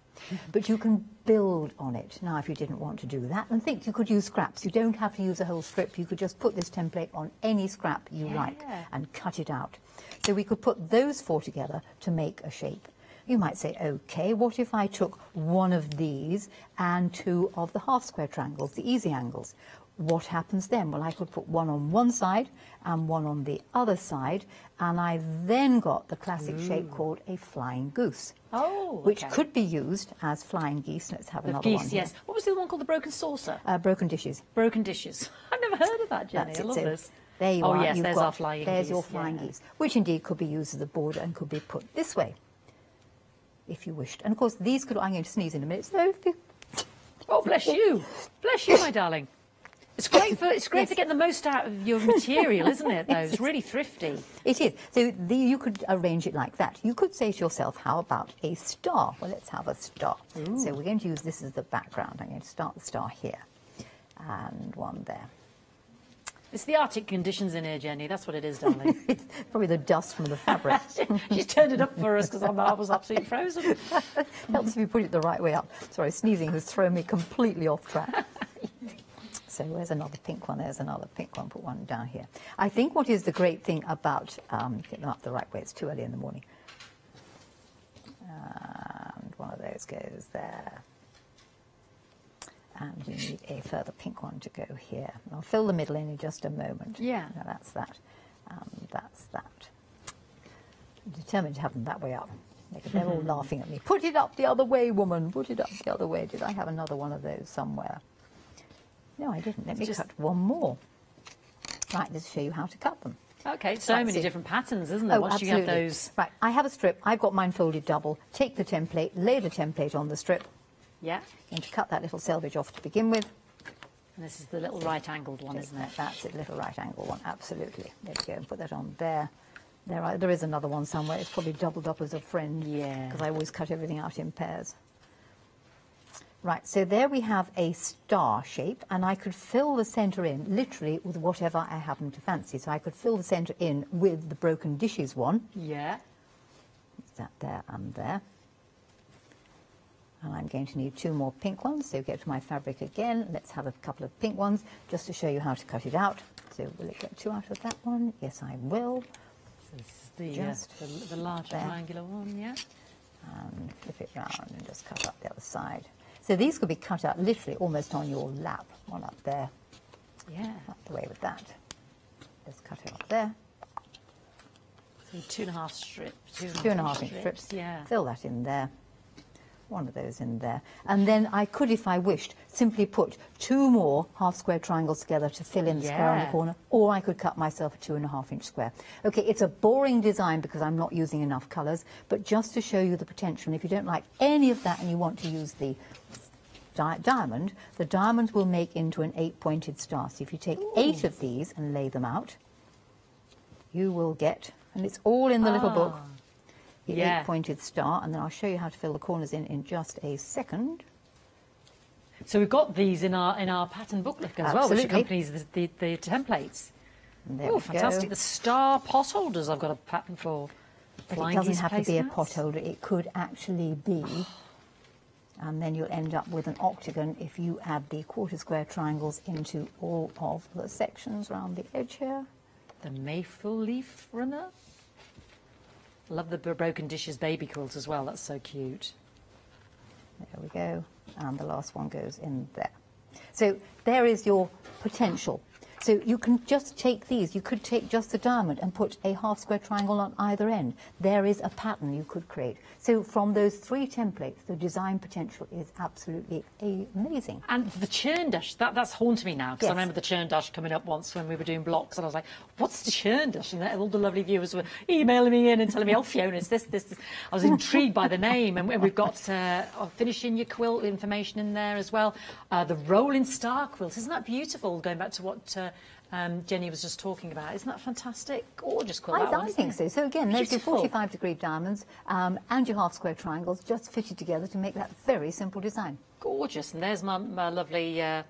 S8: But you can build on it. Now if you didn't want to do that, and think you could use scraps. You don't have to use a whole strip. You could just put this template on any scrap you like and cut it out. So we could put those four together to make a shape. You might say, okay, what if I took one of these and two of the half square triangles, the easy angles? What happens then? Well, I could put one on one side and one on the other side, and I then got the classic shape called a flying goose.
S7: Oh,
S8: Which could be used as flying geese. Let's have
S7: The
S8: another one.
S7: geese,
S8: here.
S7: yes. What was the other one called? The broken saucer?
S8: Uh, broken dishes.
S7: Broken dishes. I've never heard of that, Jenny.
S8: That's
S7: I love
S8: So
S7: this.
S8: There you
S7: oh,
S8: are.
S7: yes,
S8: You've
S7: there's
S8: got-
S7: our flying
S8: There's
S7: geese.
S8: your flying
S7: yeah.
S8: geese, which indeed could be used as a border and could be put this way, if you wished. And of course, these could. I'm going to sneeze in a minute. So if you,
S7: Oh, bless you. Bless you, my darling. It's great for it's great
S8: Yes.
S7: for getting the most out of your material, isn't it? Though it's really thrifty.
S8: it is. So the, you could arrange it like that. You could say to yourself, "How about a star?" Well, let's have a star. So we're going to use this as the background. I'm going to start the star here, and one there.
S7: It's the Arctic conditions in here, Jenny. That's what it is, darling.
S8: It's probably the dust from the fabric.
S7: She's turned it up for us because I was absolutely frozen.
S8: Helps if you put it the right way up. Sorry, sneezing has thrown me completely off track. So there's another pink one, there's another pink one, put one down here. I think what is the great thing about, um, get them up the right way, it's too early in the morning. And one of those goes there. And we need a further pink one to go here. And I'll fill the middle in in just a moment.
S7: Yeah.
S8: Now that's that. And that's that. I'm determined to have them that way up. They- They're all laughing at me. Put it up the other way, woman. Put it up the other way. Did I have another one of those somewhere? No, I didn't. Let me
S7: just-
S8: cut one more. Right, let's show you how to cut them.
S7: Okay, so
S8: That's
S7: many
S8: it.
S7: different patterns, isn't there? Oh, Once you have those.
S8: Right, I have a strip. I've got mine folded double. Take the template, lay the template on the strip,
S7: Yeah.
S8: and to cut that little selvage off to begin with.
S7: And this is the little right angled one, isn't it?
S8: That's it, little right angle one, absolutely. There we go, and put that on there. There, I, there is another one somewhere. It's probably doubled up as a friend.
S7: Yeah.
S8: Because I always cut everything out in pairs. Right, so there we have a star shape, and I could fill the centre in literally with whatever I happen to fancy. So I could fill the centre in with the broken dishes one.
S7: Yeah.
S8: that there and there. And I'm going to need two more pink ones, so get to my fabric again. Let's have a couple of pink ones just to show you how to cut it out. So will it get two out of that one? Yes, I will.
S7: So this is the, uh,
S8: Just
S7: the, the large
S8: there.
S7: triangular one, yeah.
S8: And flip it round and just cut up the other side. So these could be cut out literally almost on your lap. One up there,
S7: Yeah.
S8: up the way with that. Just cut it up there.
S7: So two and a half strips. Two and,
S8: two and a half inch strips.
S7: Yeah.
S8: Fill that in there. One of those in there. And then I could, if I wished, simply put two more half square triangles together to fill in the square on the
S7: Yeah.
S8: corner, or I could cut myself a two and a half inch square. Okay, it's a boring design because I'm not using enough colours, but just to show you the potential. And if you don't like any of that and you want to use the di- diamond, the diamond will make into an eight pointed star. So if you take eight of these and lay them out, you will get, and it's all in the little ah. book, the
S7: Yeah.
S8: eight pointed star. And then I'll show you how to fill the corners in in just a second.
S7: So we've got these in our in our pattern booklet as well, which
S8: Absolutely.
S7: accompanies the, the, the templates. Oh, fantastic!
S8: go.
S7: The star pot holders I've got a pattern for.
S8: But it doesn't have to be a pot holder. It could actually be, and then you'll end up with an octagon if you add the quarter square triangles into all of the sections around the edge here.
S7: The Mayful leaf runner. Love the broken dishes baby quilt as well. That's so cute.
S8: There we go. And the last one goes in there. So there is your potential. So you can just take these. You could take just the diamond and put a half square triangle on either end. There is a pattern you could create. So from those three templates, the design potential is absolutely amazing.
S7: And the churn dash, that, that's haunted me now, because
S8: Yes.
S7: I remember the churn dash coming up once when we were doing blocks, and I was like, what's the churn dash? And all the lovely viewers were emailing me in and telling me, oh, Fiona, it's this, this, this. I was intrigued by the name, and we've got uh, finishing your quilt information in there as well. Uh, the rolling star quilt, isn't that beautiful? Going back to what uh, um, Jenny was just talking about. Isn't that fantastic? Gorgeous quilt.
S8: I, I think so. So again, there's your
S7: Beautiful.
S8: 45 degree diamonds um, and your half square triangles just fitted together to make that very simple design.
S7: Gorgeous. And there's my, my lovely. Uh,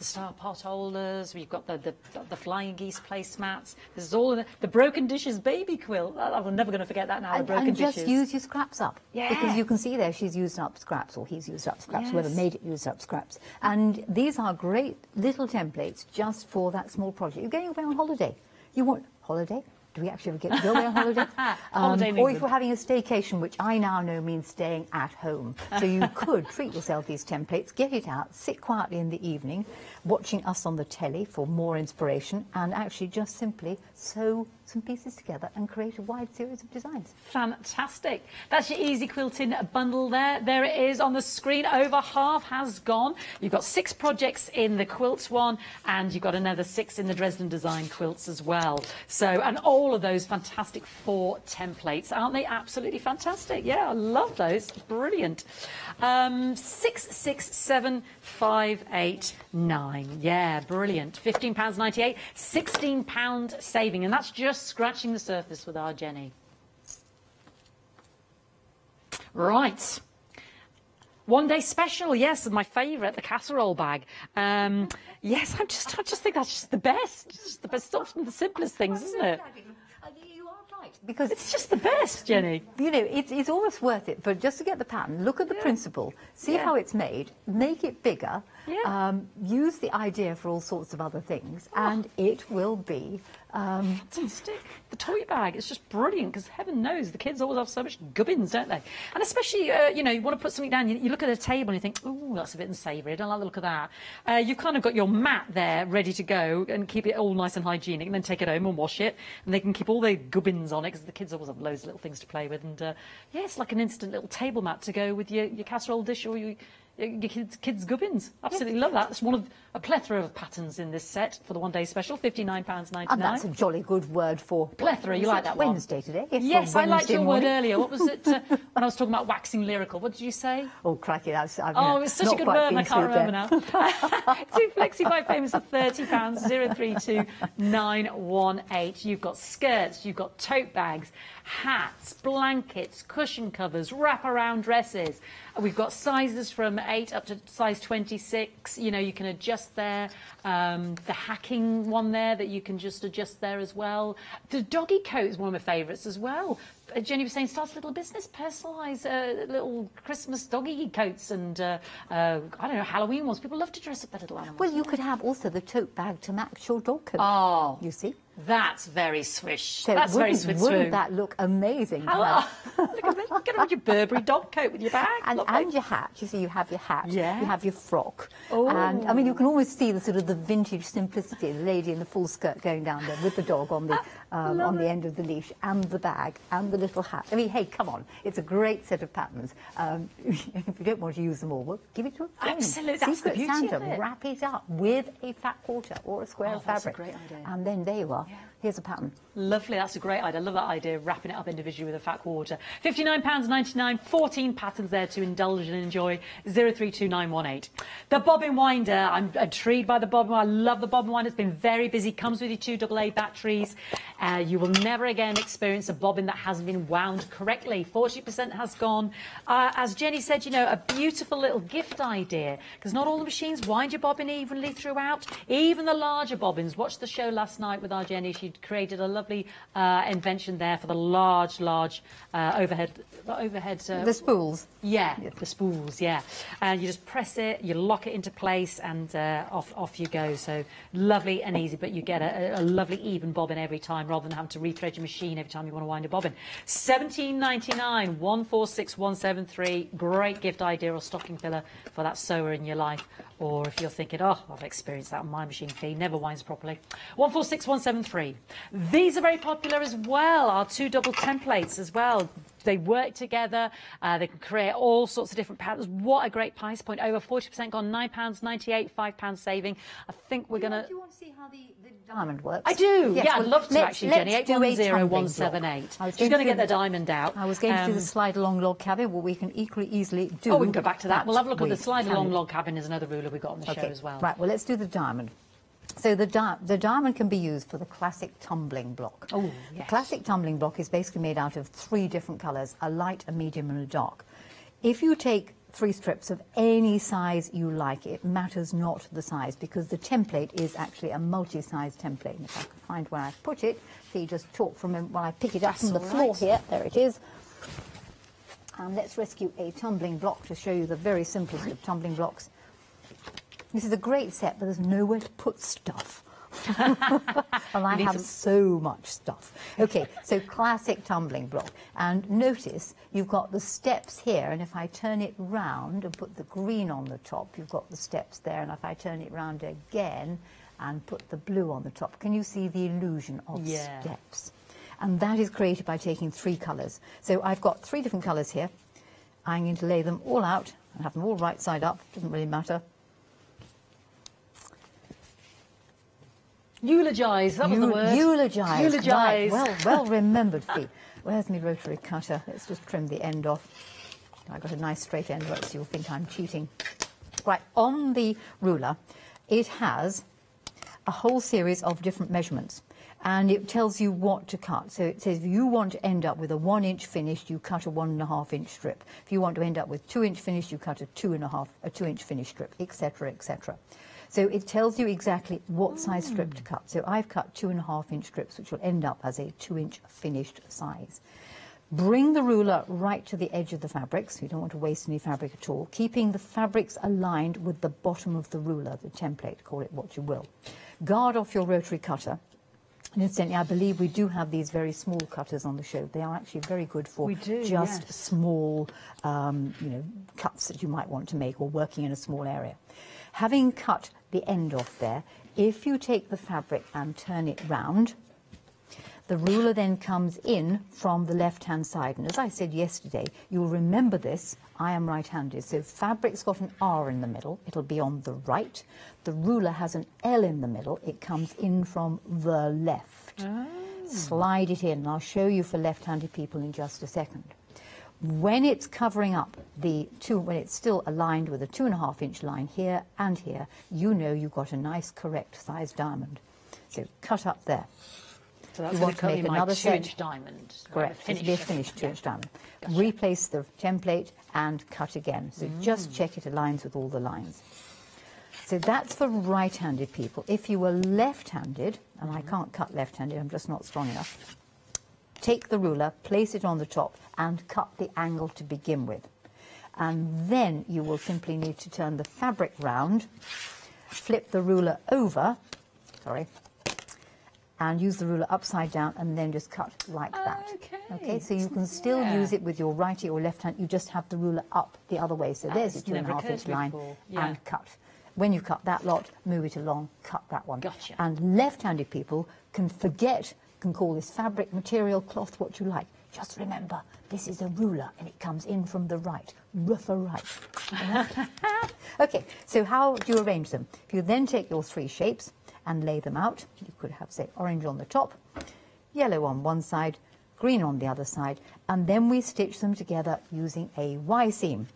S7: the star pot holders, we've got the, the, the flying geese placemats. This is all in the, the broken dishes baby quilt. I'm never going to forget that now.
S8: And,
S7: the broken
S8: and just
S7: dishes.
S8: use your scraps up.
S7: Yeah.
S8: Because you can see there she's used up scraps or he's used up scraps, whoever made it used up scraps. And these are great little templates just for that small project. You're going away on holiday. You want holiday? Do we actually ever get to go away on holiday? Um,
S7: Holiday
S8: or if you're having a staycation, which I now know means staying at home. So you could treat yourself these templates, get it out, sit quietly in the evening, watching us on the telly for more inspiration, and actually just simply sew some pieces together and create a wide series of designs.
S7: Fantastic. That's your easy quilting bundle there. There it is on the screen. Over half has gone. You've got six projects in the quilts one, and you've got another six in the Dresden Design quilts as well. So, and all of those fantastic four templates. Aren't they absolutely fantastic? Yeah, I love those. Brilliant. Um, six, six, seven, five, eight, nine. Yeah, brilliant. £15.98, £16 saving, and that's just scratching the surface with our Jenny. Right. One day special, yes, my favourite, the casserole bag. Um, yes, I'm just, I just think that's just the best. It's just the best stuff from the simplest things, isn't it?
S8: Right. Because
S7: It's just the best, Jenny.
S8: you know, it's, it's almost worth it for just to get the pattern, look at the principle, see
S7: Yeah.
S8: how it's made, make it bigger,
S7: Yeah.
S8: um, use the idea for all sorts of other things, and it will be. Um,
S7: Fantastic. The toy bag is just brilliant because heaven knows the kids always have so much gubbins, don't they? And especially, uh, you know, you want to put something down, you, you look at a table and you think, oh, that's a bit unsavoury. I don't like the look of that. Uh, you've kind of got your mat there ready to go and keep it all nice and hygienic and then take it home and wash it. And they can keep all their gubbins on it because the kids always have loads of little things to play with. And uh, yeah, it's like an instant little table mat to go with your, your casserole dish or your, your kids, kids' gubbins. Absolutely love that. It's one of a plethora of patterns in this set for the one day special, £59.99.
S8: and that's a jolly good word for
S7: Plethora, you like that one?
S8: Wednesday today. Yes, for
S7: Yes, I liked your
S8: morning.
S7: word earlier. What was it uh, when I was talking about waxing lyrical? What did you say?
S8: Oh, crikey, that's. I've,
S7: Oh,
S8: you know,
S7: it was such a good word, I can't remember now. Two flexi five payments of thirty pounds, zero three two nine one eight. You've got skirts, you've got tote bags, hats, blankets, cushion covers, wraparound dresses. We've got sizes from eight up to size twenty six. You know, you can adjust there. Um, the hacking one there that you can just adjust there as well. The doggy coat is one of my favourites as well. Uh, Jenny was saying, start a little business, personalise uh, little Christmas doggy coats and, uh, uh, I don't know, Halloween ones. People love to dress up their little animals.
S8: Well, you could have also the tote bag to match your dog coat.
S7: Oh.
S8: You see?
S7: That's very swish.
S8: So
S7: That's very swish.
S8: wouldn't that look amazing? have-
S7: Look at that. Get around your Burberry dog coat with your bag.
S8: And, and your hat. You see, you have your hat.
S7: Yeah.
S8: You have your frock. And I mean, you can almost see the sort of the vintage simplicity. The lady in the full skirt going down there with the dog on the um, on the end of the leash, and the bag, and the little hat. I mean, hey, come on! It's a great set of patterns. Um, if you don't want to use them all, well, give it to a friend.
S7: Absolutely, that's the
S8: Secret
S7: beauty
S8: Santa.
S7: of it.
S8: Wrap it up with a fat quarter or a square
S7: Oh,
S8: of
S7: that's a
S8: fabric.
S7: great idea.
S8: And then there you are. Here's a pattern.
S7: Lovely, that's a great idea. I love that idea wrapping it up individually with a fat quarter. £59.99, 14 patterns there to indulge and enjoy. 032918. The bobbin winder, I'm intrigued by the bobbin winder. I love the bobbin winder. It's been very busy. Comes with your two AA batteries. Uh, you will never again experience a bobbin that hasn't been wound correctly. 40% has gone. Uh, as Jenny said, you know, a beautiful little gift idea because not all the machines wind your bobbin evenly throughout. Even the larger bobbins. Watched the show last night with our Jenny. She created a lovely uh, invention there for the large, large uh, overhead, overhead. Uh,
S8: The spools.
S7: yeah, the spools, yeah. And you just press it, you lock it into place, and uh, off off you go. So lovely and easy, but you get a, a lovely even bobbin every time rather than having to rethread your machine every time you want to wind a bobbin. Seventeen ninety nine, one four six one seven three. Great gift idea or stocking filler for that sewer in your life. Or if you're thinking, oh, I've experienced that on my machine fee, never winds properly. 146173. These are very popular as well, our two double templates as well. They work together, uh, they can create all sorts of different patterns. What a great price point. Over 40% gone, £9.98, £5 saving. I think we're going to.
S8: Do you want to see how the, the diamond works?
S7: I do.
S8: Yes,
S7: yeah,
S8: well,
S7: I'd love to
S8: let's-
S7: actually,
S8: let's
S7: Jenny.
S8: do a tumbling block.
S7: 8178.
S8: I was
S7: She's going to get the
S8: the-
S7: diamond out.
S8: I was going to do the
S7: Um,
S8: slide along log cabin, where we can equally easily do.
S7: Oh, we can go back to that. We'll have a look at the slide along log cabin is another ruler we've got on the show as well.
S8: Right. Well, let's do the diamond. So the, di- the diamond can be used for the classic tumbling block.
S7: Oh,
S8: The classic tumbling block is basically made out of three different colours, a light, a medium and a dark. If you take three strips of any size you like, it matters not the size because the template is actually a multi-size template. And if I can find where I put it, see just talk from while I pick it up from the
S7: all
S8: floor here, there it is. And let's rescue a tumbling block to show you the very simplest of tumbling blocks. This is a great set, but there's nowhere to put stuff. and I have so much stuff. Okay, so classic tumbling block. And notice you've got the steps here, and if I turn it round and put the green on the top, you've got the steps there. And if I turn it round again and put the blue on the top, can you see the illusion of
S7: Yeah.
S8: steps? And that is created by taking three colours. So I've got three different colours here. I'm going to lay them all out and have them all right side up, doesn't really matter.
S7: Eulogise, that was the word.
S8: Eulogise.
S7: Eulogise.
S8: Right. Well, well remembered, Fee. Where's my rotary cutter? Let's just trim the end off. I've got a nice straight end, else you'll think I'm cheating. Right, on the ruler, it has a whole series of different measurements. And it tells you what to cut. So it says if you want to end up with a one inch finish, you cut a one and a half inch strip. If you want to end up with two inch finish, you cut a two and a half, a two inch finish strip, etc., etc. So it tells you exactly what size strip to cut. So I've cut two and a half inch strips, which will end up as a two inch finished size. Bring the ruler right to the edge of the fabric, so You don't want to waste any fabric at all. Keeping the fabrics aligned with the bottom of the ruler, the template, call it what you will. Guard off your rotary cutter. And incidentally, I believe we do have these very small cutters on the show. They are actually very good for
S7: do,
S8: just
S7: yes.
S8: small, um, you know, cuts that you might want to make or working in a small area. Having cut the end off there, if you take the fabric and turn it round, the ruler then comes in from the left-hand side. And as I said yesterday, you'll remember this, I am right-handed. So fabric's got an R in the middle, it'll be on the right. The ruler has an L in the middle, it comes in from the left. Oh. Slide it in, and I'll show you for left-handed people in just a second. When it's covering up the two, when it's still aligned with a two and a half inch line here and here, you know you've got a nice correct size diamond. So cut up there.
S7: So that's
S8: You
S7: going
S8: want
S7: to
S8: make
S7: my
S8: another
S7: two-inch diamond.
S8: Correct.
S7: Finish.
S8: It'll be a finished two-inch diamond. Replace the template and cut again. So
S7: Mm.
S8: just check it aligns with all the lines. So that's for right-handed people. If you were left-handed, and
S7: Mm-hmm.
S8: I can't cut left-handed, I'm just not strong enough, take the ruler, place it on the top, and cut the angle to begin with. And then you will simply need to turn the fabric round, flip the ruler over, sorry, and use the ruler upside down and then just cut like that.
S7: Okay.
S8: Okay, so you can still
S7: Yeah.
S8: use it with your righty or left hand. You just have the ruler up the other way. So there's your two a
S7: never
S8: half inch line.
S7: Yeah.
S8: and cut. When you cut that lot, move it along, cut that one.
S7: Gotcha.
S8: And left-handed people can forget, can call this fabric, material, cloth, what you like. Just remember, this is a ruler and it comes in from the right, rougher right. okay, so how do you arrange them? If you then take your three shapes and lay them out, you could have, say, orange on the top, yellow on one side, green on the other side, and then we stitch them together using a Y seam.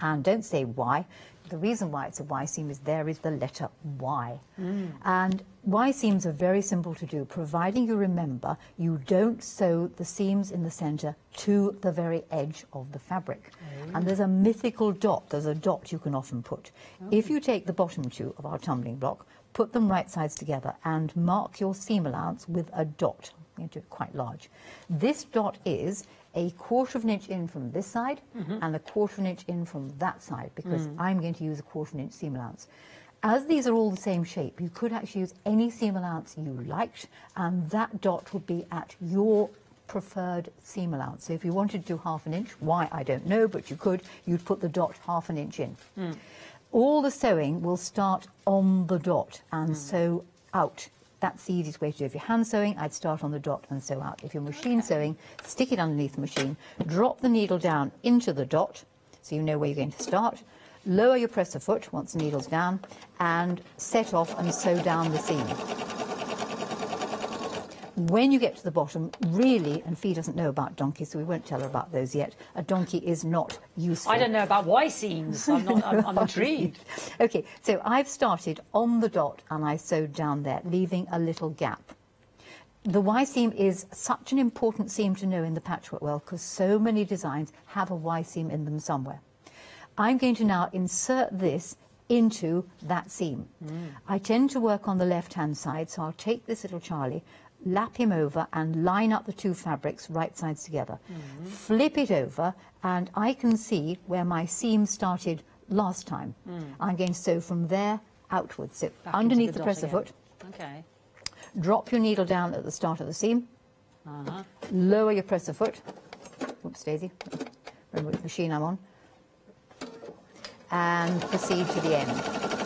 S8: And don't say why. The reason why it's a Y seam is there is the letter Y. Mm. And Y seams are very simple to do, providing you remember you don't sew the seams in the centre to the very edge of the fabric. Oh. And there's a mythical dot, there's a dot you can often put. Oh. If you take the bottom two of our tumbling block, put them right sides together and mark your seam allowance with a dot. To do it quite large. This dot is a quarter of an inch in from this side mm-hmm. and a quarter of an inch in from that side because mm. I'm going to use a quarter of an inch seam allowance. As these are all the same shape, you could actually use any seam allowance you liked and that dot would be at your preferred seam allowance. So if you wanted to do half an inch, why I don't know, but you could, you'd put the dot half an inch in. Mm. All the sewing will start on the dot and mm. sew out. That's the easiest way to do it. If you're hand sewing, I'd start on the dot and sew out. If you're machine sewing, stick it underneath the machine, drop the needle down into the dot so you know where you're going to start, lower your presser foot once the needle's down, and set off and sew down the seam. When you get to the bottom, really, and Fee doesn't know about donkeys, so we won't tell her about those yet. A donkey is not useful.
S7: I don't know about Y seams. I'm, not, I'm, I'm intrigued.
S8: Okay, so I've started on the dot and I sewed down there, leaving a little gap. The Y seam is such an important seam to know in the patchwork world because so many designs have a Y seam in them somewhere. I'm going to now insert this into that seam. Mm. I tend to work on the left-hand side, so I'll take this little Charlie, lap him over and line up the two fabrics right sides together. Flip it over and I can see where my seam started last time. I'm going to sew from there outwards. So
S7: Back
S8: underneath
S7: the
S8: the, presser foot,
S7: Okay.
S8: drop your needle down at the start of the seam,
S7: Uh-huh.
S8: lower your presser foot. Oops, Daisy. Remember which machine I'm on. And proceed to the end.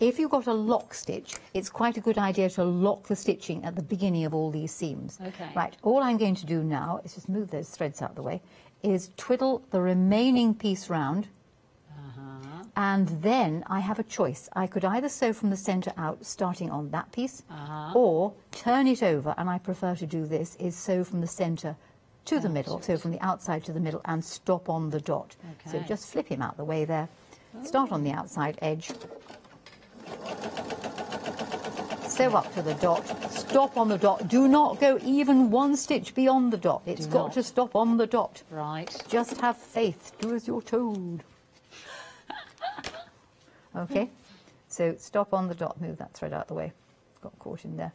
S8: If you've got a lock stitch, it's quite a good idea to lock the stitching at the beginning of all these seams.
S7: Okay.
S8: Right, all I'm going to do now is just move those threads out of the way, is twiddle the remaining piece round
S7: Uh-huh.
S8: and then I have a choice. I could either sew from the centre out, starting on that piece,
S7: Uh-huh.
S8: or turn it over, and I prefer to do this, is sew from the centre to the middle, so from the outside to the middle, and stop on the dot.
S7: Okay.
S8: So just flip him out the way there. Start on the outside edge. Sew up to the dot, stop on the dot. Do not go even one stitch beyond the dot. It's
S7: Do
S8: got
S7: not.
S8: to stop on the dot.
S7: Right.
S8: Just have faith. Do as you're told. okay, so stop on the dot. Move that thread out of the way. Got caught in there.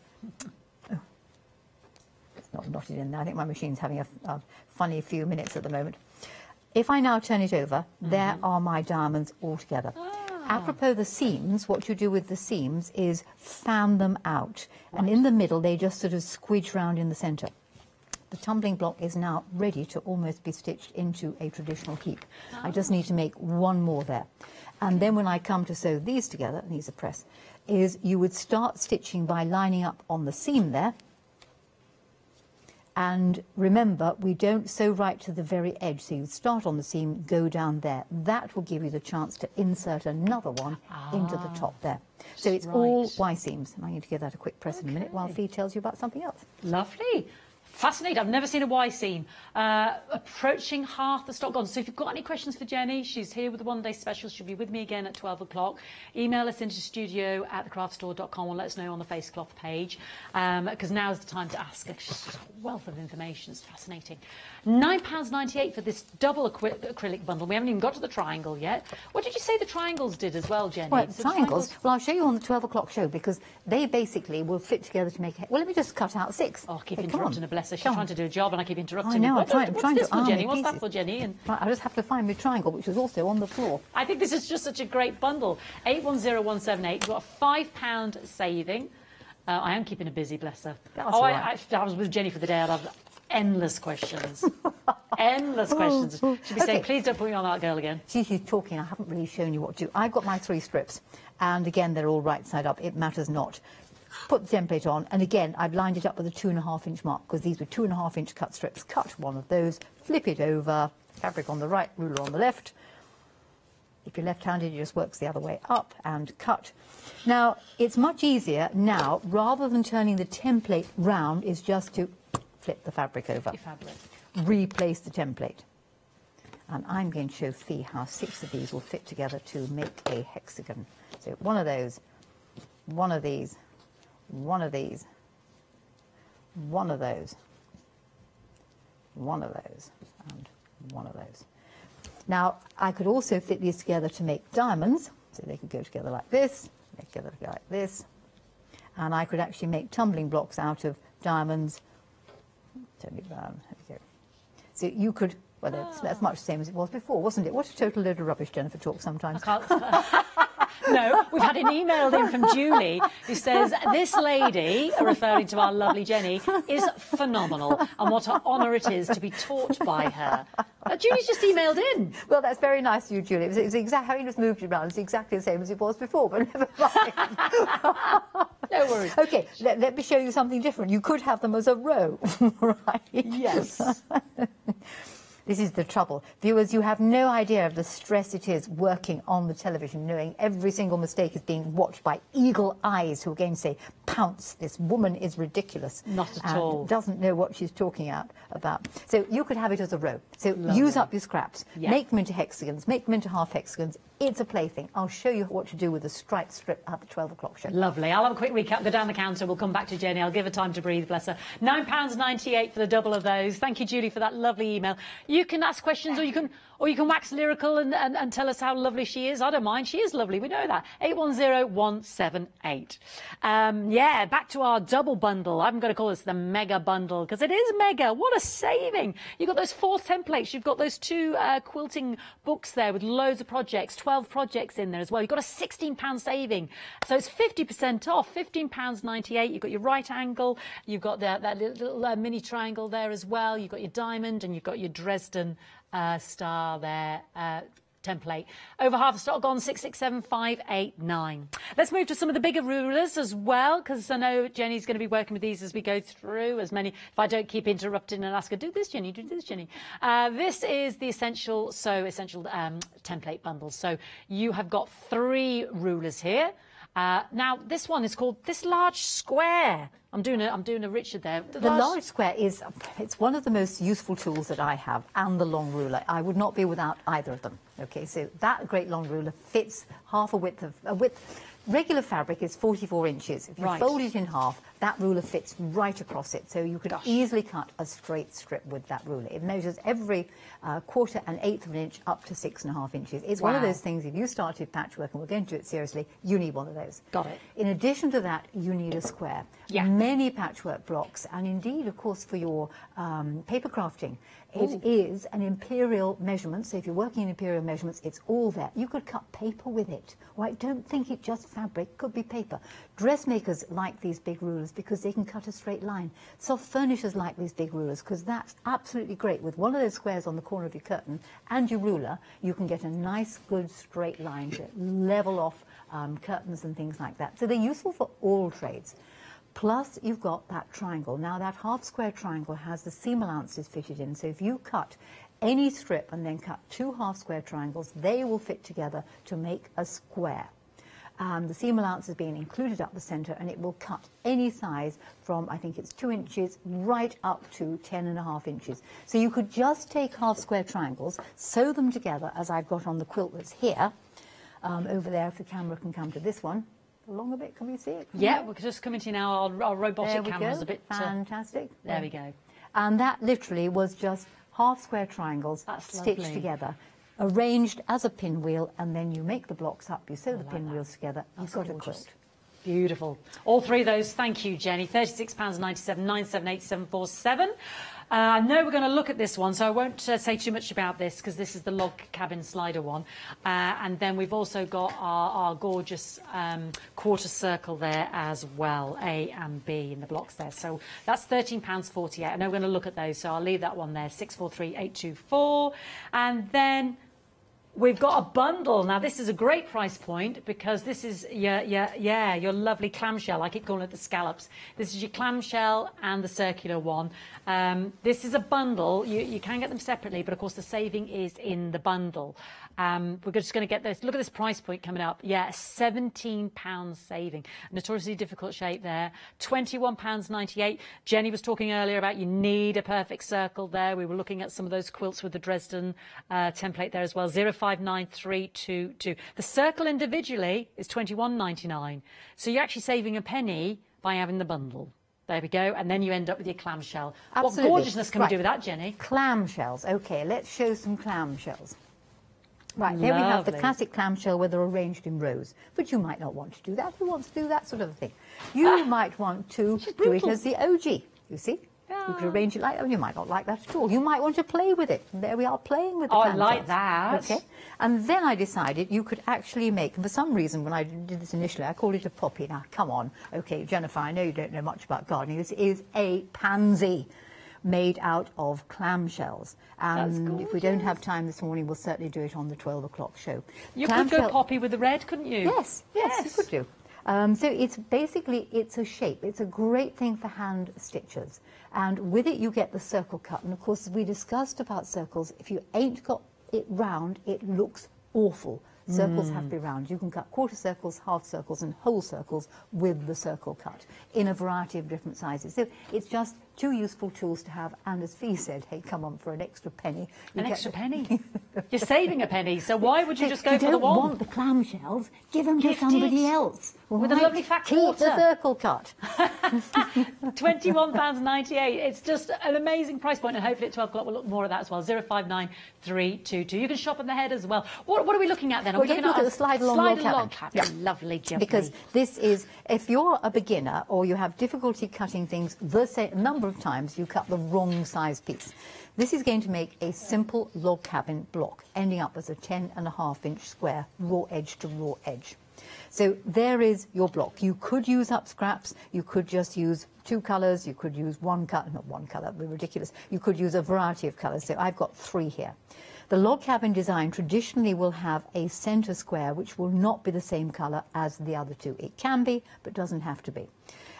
S8: Oh. It's not knotted in there. I think my machine's having a, a funny few minutes at the moment. If I now turn it over, there mm-hmm. are my diamonds all together. Ah. Apropos the seams, what you do with the seams is fan them out. And in the middle, they just sort of squidge round in the centre. The tumbling block is now ready to almost be stitched into a traditional heap. I just need to make one more there. And then when I come to sew these together, and these are press, is you would start stitching by lining up on the seam there. And remember, we don't sew right to the very edge, so you start on the seam, go down there. That will give you the chance to insert another one into the ah, top there. So it's all Y seams. And I'm going to give that a quick press in a minute while Fee tells you about something else.
S7: Lovely. Fascinating. I've never seen a Y seam. Uh, approaching half the stock gone. So if you've got any questions for Jenny, she's here with the one day special. She'll be with me again at 12 o'clock. Email us into studio at thecraftstore.com or let us know on the Facecloth page because now's the time to ask just a wealth of information. It's fascinating. £9.98 for this double acry- acrylic bundle. We haven't even got to the triangle yet. What did you say the triangles did as well, Jenny?
S8: Well,
S7: So
S8: triangles. Well, I'll show you on the 12 o'clock show because they basically will fit together to make. A, well, let me just cut out six.
S7: Oh, keep
S8: Hey,
S7: interrupting
S8: on.
S7: her, her. She's trying
S8: on.
S7: to do a job and I keep interrupting
S8: I know,
S7: her.
S8: I'm trying,
S7: what's
S8: trying
S7: this
S8: to
S7: for, Jenny? What's that for, Jenny? And
S8: Right, I just have to find my triangle, which was also on the floor.
S7: I think this is just such a great bundle. 810178, you've got a £5 saving. Uh, I am keeping her busy, bless her.
S8: That's
S7: oh,
S8: all
S7: I. I, I was with Jenny for the day. I'd have endless questions. endless questions. She'd be saying, please don't put me on that girl again.
S8: She's talking. I haven't really shown you what to do. I've got my three strips, and again, they're all right side up. It matters not. Put the template on, and again, I've lined it up with a two and a half inch mark because these were two and a half inch cut strips. Cut one of those, flip it over, fabric on the right, ruler on the left. If you're left-handed, it just works the other way up and cut. Now, it's much easier now, rather than turning the template round, is just to flip the fabric over
S7: Your fabric.
S8: replace the template. And I'm going to show Fee how six of these will fit together to make a hexagon. So one of those, one of these, one of these, one of those, one of those, and one of those. Now, I could also fit these together to make diamonds, so they could go together like this, could like this, and I could actually make tumbling blocks out of diamonds. It round, there we go. So you could, well, that's, that's ah. much the same as it was before, wasn't it? What a total load of rubbish Jennifer talks sometimes.
S7: No, we've had an email in from Julie who says this lady, referring to our lovely Jenny, is phenomenal and what an honour it is to be taught by her. Uh, Julie's just emailed in.
S8: Well, that's very nice of you, Julie. It was, it was exact, having just moved around, it's exactly the same as it was before, but never mind.
S7: No worries.
S8: okay, let, let me show you something different. You could have them as a row, right?
S7: Yes.
S8: This is the trouble. Viewers, you have no idea of the stress it is working on the television, knowing every single mistake is being watched by eagle eyes who again say, pounce, this woman is ridiculous.
S7: Not at all.
S8: doesn't know what she's talking out about. So you could have it as a row. So use up your scraps.
S7: Yeah.
S8: Make them into hexagons. Make them into half hexagons. It's a plaything. I'll show you what to do with the striped strip at the 12 o'clock show.
S7: Lovely. I'll have a quick recap. Go down the counter. We'll come back to Jenny. I'll give her time to breathe, bless her. £9.98 for the double of those. Thank you, Julie, for that lovely email. You can ask questions or you can or you can wax lyrical and, and, and tell us how lovely she is. I don't mind. She is lovely. We know that. 810178. Um, yeah, back to our double bundle. I'm going to call this the mega bundle because it is mega. What a saving. You've got those four templates. You've got those two uh, quilting books there with loads of projects, 12 projects in there as well. You've got a £16 saving. So it's 50% off, £15.98. You've got your right angle. You've got the, that little uh, mini triangle there as well. You've got your diamond and you've got your Dresden uh, star there. Uh, template. Over half the stock gone, 667589. Let's move to some of the bigger rulers as well, because I know Jenny's going to be working with these as we go through, as many, if I don't keep interrupting and ask her, do this, Jenny, do this, Jenny. Uh, this is the Essential So Essential um, template bundle. So you have got three rulers here. Uh, now, this one is called this large square. I'm doing a, I'm doing a Richard there.
S8: The large square is it's one of the most useful tools that I have, and the long ruler. I would not be without either of them. Okay, so that great long ruler fits half a width of a width. Regular fabric is 44 inches. If you
S7: Right.
S8: fold it in half, that ruler fits right across it. So you could
S7: Gosh.
S8: easily cut a straight strip with that ruler. It measures every uh, quarter and eighth of an inch up to six and a half inches. It's one of those things, if you started patchwork, and we're going to do it seriously, you need one of those.
S7: Got it.
S8: In addition to that, you need a square.
S7: Yeah.
S8: Many patchwork blocks, and indeed, of course, for your um, paper crafting, it is an imperial measurement. So if you're working in imperial measurements, it's all there. You could cut paper with it. Right? Don't think it just fabric. Could be paper. Dressmakers like these big rulers because they can cut a straight line. Soft furnishers like these big rulers because that's absolutely great. With one of those squares on the corner of your curtain and your ruler, you can get a nice, good straight line to level off um, curtains and things like that. So they're useful for all trades. Plus, you've got that triangle. Now, that half square triangle has the seam allowances fitted in. So if you cut any strip and then cut two half square triangles, they will fit together to make a square. Um, the seam allowance is being included up the centre and it will cut any size from, I think it's two inches, right up to ten and a half inches. So you could just take half square triangles, sew them together as I've got on the quilt that's here, um, over there if the camera can come to this one. Along a bit, can we see it?
S7: Yeah, we're just coming to you now. Our, our robotic camera's
S8: go.
S7: a bit. uh,
S8: Fantastic.
S7: there we go.
S8: And that literally was just half square triangles
S7: That's
S8: stitched
S7: lovely.
S8: together, arranged as a pinwheel, and then you make the blocks up. You sew the
S7: like
S8: pinwheels together. You've got a quilt.
S7: Beautiful. All three of those. Thank you, Jenny. £36.97, 978747. Uh, I know we're going to look at this one, so I won't uh, say too much about this because this is the log cabin slider one. Uh, and then we've also got our, our gorgeous um, quarter circle there as well, A and B in the blocks there. So that's £13.48. I know we're going to look at those, so I'll leave that one there, 643824. And then We've got a bundle. Now, this is a great price point because this is your, your, yeah, your lovely clamshell. I keep calling it the scallops. This is your clamshell and the circular one. Um, this is a bundle. You, you can get them separately, but of course, the saving is in the bundle. Um, we're just going to get this. Look at this price point coming up. Yeah, £17 saving. Notoriously difficult shape there. £21.98. Jenny was talking earlier about you need a perfect circle there. We were looking at some of those quilts with the Dresden uh, template there as well. 059322. The circle individually is 21.99. So you're actually saving a penny by having the bundle. There we go. And then you end up with your clamshell.
S8: Absolutely.
S7: What gorgeousness can
S8: Right.
S7: we do with that, Jenny?
S8: Clamshells. Okay, let's show some clamshells. Right, there we have the classic clamshell where they're arranged in rows. But you might not want to do that. Who wants to do that sort of thing? You ah, might want to do it as the OG, you see? You could ah. arrange it like that. You might not like that at all. You might want to play with it. And there we are playing with the
S7: Oh, I like that.
S8: Okay. And then I decided you could actually make, and for some reason when I did this initially, I called it a poppy. Now, come on. Okay, Jennifer, I know you don't know much about gardening. This is a pansy made out of clamshells. And if we don't have time this morning, we'll certainly do it on the 12 o'clock show.
S7: You could go poppy with the red, couldn't you?
S8: Yes, yes,
S7: Yes.
S8: you could do. Um, so it's basically, it's a shape. It's a great thing for hand stitchers. And with it, you get the circle cut. And of course, we discussed about circles. If you ain't got it round, it looks awful. Circles have to be round. You can cut quarter circles, half circles, and whole circles with the circle cut in a variety of different sizes. So it's just two useful tools to have. And as Fee said, hey, come on, for an extra penny. you
S7: An extra
S8: the-
S7: penny. You're saving a penny, so why would you just go
S8: you
S7: for the
S8: don't
S7: one?
S8: want the clamshells, give them to somebody
S7: it.
S8: else.
S7: With a lovely fat
S8: Keep
S7: quarter.
S8: the circle cut.
S7: £21.98. It's just an amazing price point, and hopefully at 12 o'clock we'll look more at that as well. 059322. You can shop on the head as well. What, what are we looking at then? Are
S8: We're
S7: we
S8: going to
S7: looking
S8: look at the slide along
S7: slide
S8: log
S7: along
S8: cabin.
S7: cabin.
S8: Yeah.
S7: Lovely, jubbly.
S8: Because this is, if you're a beginner or you have difficulty cutting things the same number of times, you cut the wrong size piece. This is going to make a simple log cabin block, ending up as a 10 and a half inch square, raw edge to raw edge. So there is your block. You could use up scraps, you could just use two colours, you could use one colour, not one colour, be ridiculous. You could use a variety of colours, so I've got three here. The log cabin design traditionally will have a centre square which will not be the same colour as the other two. It can be, but doesn't have to be.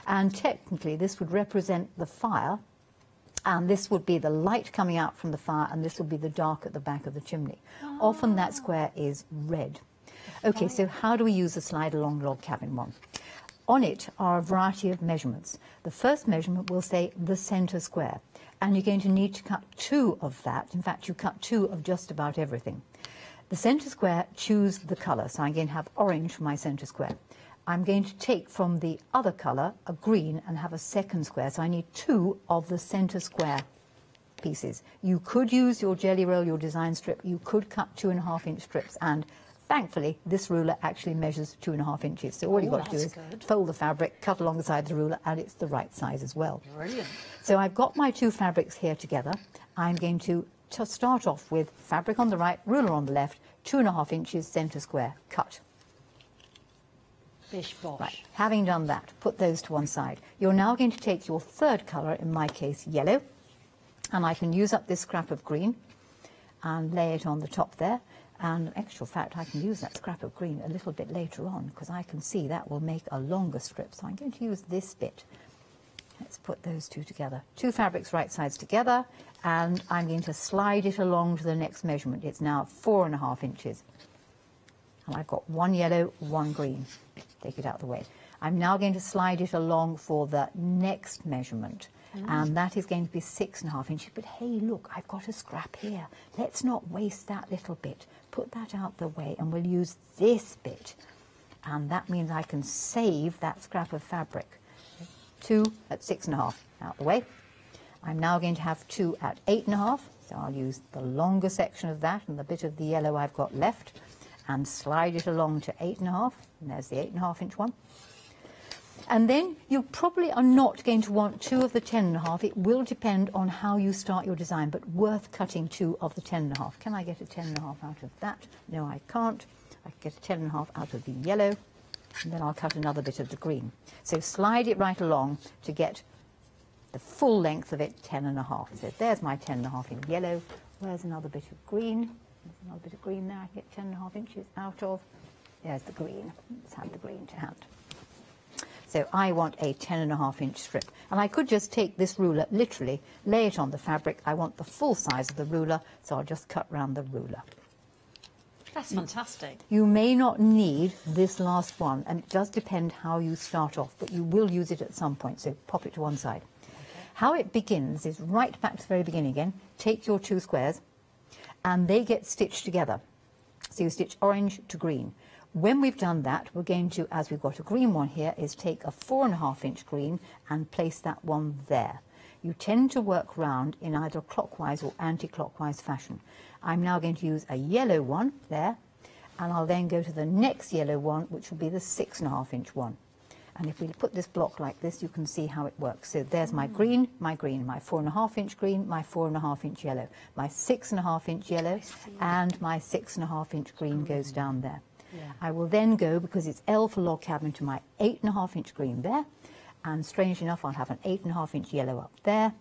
S8: And technically this would represent the fire and this would be the light coming out from the fire and this would be the dark at the back of the chimney. Often that ah. square is red. Okay, so how do we use the slide along log cabin one? On it are a variety of measurements. The first measurement will say the centre square, and you're going to need to cut two of that. In fact, you cut two of just about everything. The centre square, choose the colour. So I'm going to have orange for my centre square. I'm going to take from the other colour a green and have a second square. So I need two of the centre square pieces. You could use your jelly roll, your design strip. You could cut two and a half inch strips and Thankfully, this ruler actually measures two and a half inches. So all you've
S7: Oh,
S8: got to do is
S7: good.
S8: fold the fabric, cut along the side of the ruler, and it's the right size as well.
S7: Brilliant.
S8: So I've got my two fabrics here together. I'm going to, to start off with fabric on the right, ruler on the left, two and a half inches centre square, cut.
S7: Bish bosh.
S8: Right, having done that, put those to one side. You're now going to take your third colour, in my case yellow, and I can use up this scrap of green and lay it on the top there. And in actual fact, I can use that scrap of green a little bit later on because I can see that will make a longer strip. So I'm going to use this bit. Let's put those two together. Two fabrics right sides together, and I'm going to slide it along to the next measurement. It's now four and a half inches. And I've got one yellow, one green. Take it out of the way. I'm now going to slide it along for the next measurement. Mm. And that is going to be six and a half inches. But hey, look, I've got a scrap here. Let's not waste that little bit. Put that out the way and we'll use this bit. And that means I can save that scrap of fabric. Two at six and a half out the way. I'm now going to have two at eight and a half. So I'll use the longer section of that and the bit of the yellow I've got left and slide it along to eight and a half. And there's the eight and a half inch one. And then you probably are not going to want two of the ten and a half. It will depend on how you start your design, but worth cutting two of the ten and a half. Can I get a ten and a half out of that? No, I can't. I can get a ten and a half out of the yellow, and then I'll cut another bit of the green. So slide it right along to get the full length of it, ten and a half. So there's my ten and a half in yellow. Where's another bit of green? There's another bit of green there I can get ten and a half inches out of. There's the green. Let's have the green to hand. So I want a 10 and a half inch strip. And I could just take this ruler, literally, lay it on the fabric. I want the full size of the ruler, so I'll just cut round the ruler.
S7: That's fantastic.
S8: You may not need this last one, and it does depend how you start off, but you will use it at some point, so pop it to one side. How it begins is right back to the very beginning again. Take your two squares, and they get stitched together. So you stitch orange to green. When we've done that, we're going to, as we've got a green one here, is take a four and a half inch green and place that one there. You tend to work round in either clockwise or anti-clockwise fashion. I'm now going to use a yellow one there, and I'll then go to the next yellow one, which will be the six and a half inch one. And if we put this block like this, you can see how it works. So there's my green, my green, my four and a half inch green, my four and a half inch yellow, my six and a half inch yellow, and my six and a half inch green goes down there. I will then go, because it's L for log cabin, to my eight and a half inch green there. And strange enough, I'll have an eight and a half inch yellow up there.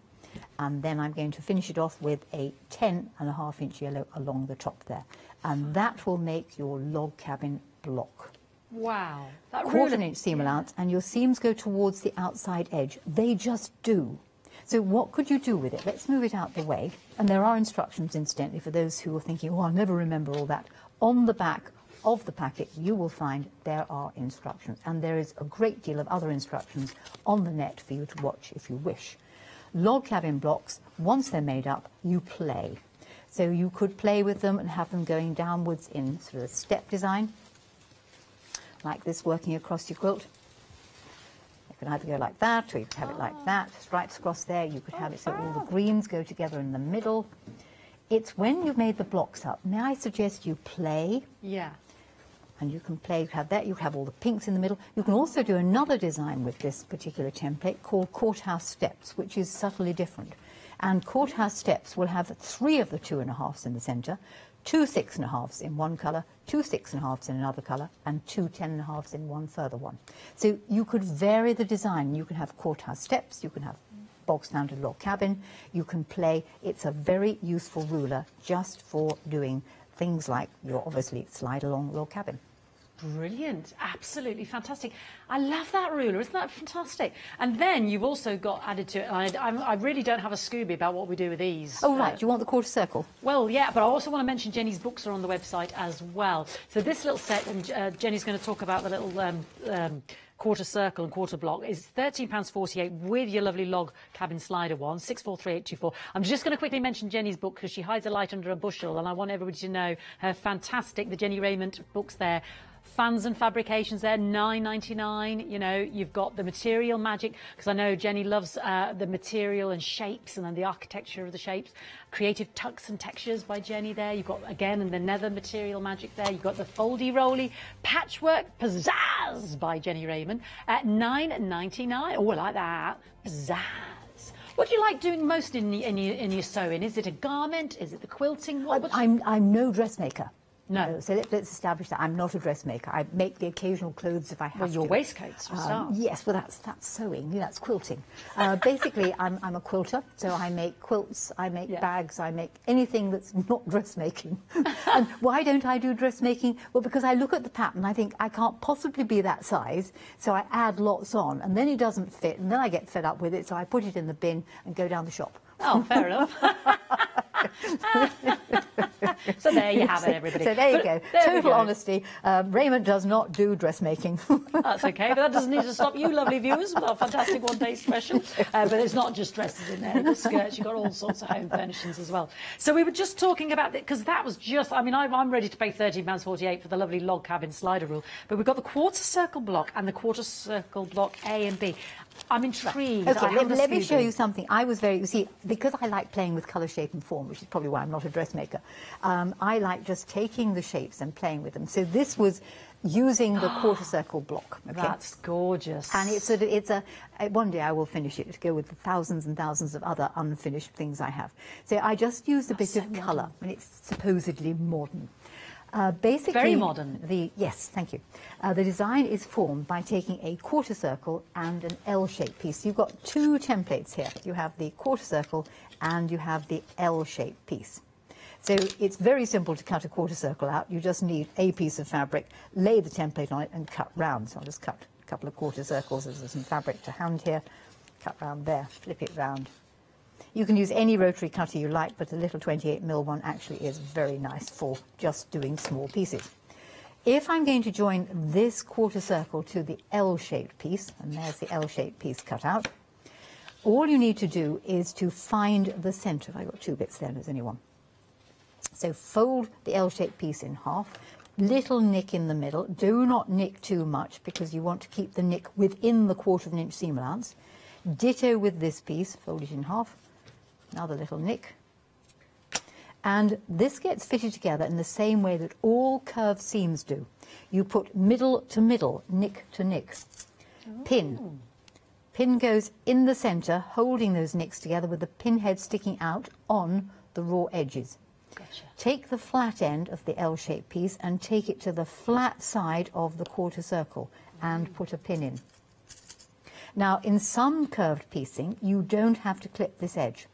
S8: And then I'm going to finish it off with a 10 and a half inch yellow along the top there. And that will make your log cabin block.
S7: Wow. That
S8: quarter an inch seam allowance, and your seams go towards the outside edge. They just do. So what could you do with it? Let's move it out the way. And there are instructions, incidentally, for those who are thinking, oh, I'll never remember all that. On the back of the packet, you will find there are instructions. And there is a great deal of other instructions on the net for you to watch if you wish. Log cabin blocks, once they're made up, you play. So you could play with them and have them going downwards in sort of a step design, like this working across your quilt. You can either go like that, or you could have it like that, ah. stripes across there. You could have it so all the ah. greens go together in the middle. It's when you've made the blocks up. May I suggest you play?
S7: Yeah.
S8: and you can play, you have that, you have all the pinks in the middle. You can also do another design with this particular template called courthouse steps, which is subtly different. And courthouse steps will have three of the two and a halves in the centre, two six and a halves in one colour, two six and a halves in another colour, and two ten and a halves in one further one. So you could vary the design. You can have courthouse steps, you can have bog standard log cabin, you can play. It's a very useful ruler just for doing things like your obviously slide along log cabin.
S7: Brilliant. Absolutely fantastic. I love that ruler. Isn't that fantastic? And then you've also got added to it, and I, I'm- I really don't have a Scooby about what we do with these.
S8: Oh, right.
S7: Uh,
S8: Do you want the quarter circle?
S7: Well, yeah, but I also want to mention Jenny's books are on the website as well. So this little set, and uh, Jenny's going to talk about the little um, um, quarter circle and quarter block, is £13.48 with your lovely log cabin slider one, 643824. I'm just going to quickly mention Jenny's book because she hides a light under a bushel, and I want everybody to know her fantastic, the Jenny Rayment books there. Fans and fabrications there, nine ninety nine. You know, you've got the material magic because I know Jenny loves uh, the material and shapes and then the architecture of the shapes. Creative tucks and textures by Jenny there. You've got again and the nether material magic there. You've got the foldy rolly patchwork pizzazz by Jenny Rayment at nine ninety nine. Oh, I like that pizzazz. What do you like doing most in, the, in, your, in your sewing? Is it a garment? Is it the quilting? What,
S8: I'm, I'm no dressmaker.
S7: No.
S8: So let, let's establish that I'm not a dressmaker. I make the occasional clothes if I have
S7: Well, your
S8: to.
S7: waistcoats
S8: Um, yes, well, that's that's sewing. yeah, That's quilting. Uh, basically, I'm, I'm a quilter, so I make quilts, I make
S7: Yeah.
S8: bags, I make anything that's not dressmaking. and why don't I do dressmaking? Well, because I look at the pattern, I think I can't possibly be that size, so I add lots on, and then it doesn't fit, and then I get fed up with it, so I put it in the bin and go down the shop.
S7: Oh, fair enough. so there you have it, everybody.
S8: So there you
S7: But
S8: go.
S7: there
S8: Total
S7: go.
S8: honesty. Um, Rayment does not do dressmaking.
S7: That's okay, but that doesn't need to stop you, lovely viewers, with our fantastic one-day special. Uh, but it's not just dresses in there, skirts, you've got all sorts of home furnishings as well. So we were just talking about it, because that was just, I mean, I'm, I'm ready to pay £13.48 for the lovely log cabin slider rule, but we've got the quarter circle block and the quarter circle block A and B. I'm intrigued.
S8: Okay, let, let me show you something. I was very, you see, because I like playing with colour, shape and form, which is probably why I'm not a dressmaker, um, I like just taking the shapes and playing with them. So this was using the quarter circle block. Okay?
S7: That's gorgeous.
S8: And it's sort of, it's a, uh, one day I will finish it to go with the thousands and thousands of other unfinished things I have. So I just used a bit
S7: so
S8: of colour, and it's supposedly modern. Uh, basically,
S7: Very modern.
S8: The yes, thank you. Uh, the design is formed by taking a quarter circle and an L-shaped piece. You've got two templates here. You have the quarter circle and you have the L-shaped piece. So it's very simple to cut a quarter circle out. You just need a piece of fabric, lay the template on it, and cut round. So I'll just cut a couple of quarter circles. There's some fabric to hand here. Cut round there, flip it round. You can use any rotary cutter you like, but the little 28mm one actually is very nice for just doing small pieces. If I'm going to join this quarter circle to the L-shaped piece, and there's the L-shaped piece cut out, all you need to do is to find the centre. I've got two bits there, there's only one. So fold the L-shaped piece in half, little nick in the middle. Do not nick too much because you want to keep the nick within the quarter of an inch seam allowance. Ditto with this piece, fold it in half, another little nick. And this gets fitted together in the same way that all curved seams do. You put middle to middle, nick to nick. Pin. Oh. Pin goes in the centre, holding those nicks together with the pin head sticking out on the raw edges. Take the flat end of the L-shaped piece and take it to the flat side of the quarter circle and mm. put a pin in. Now, in some curved piecing, you don't have to clip this edge.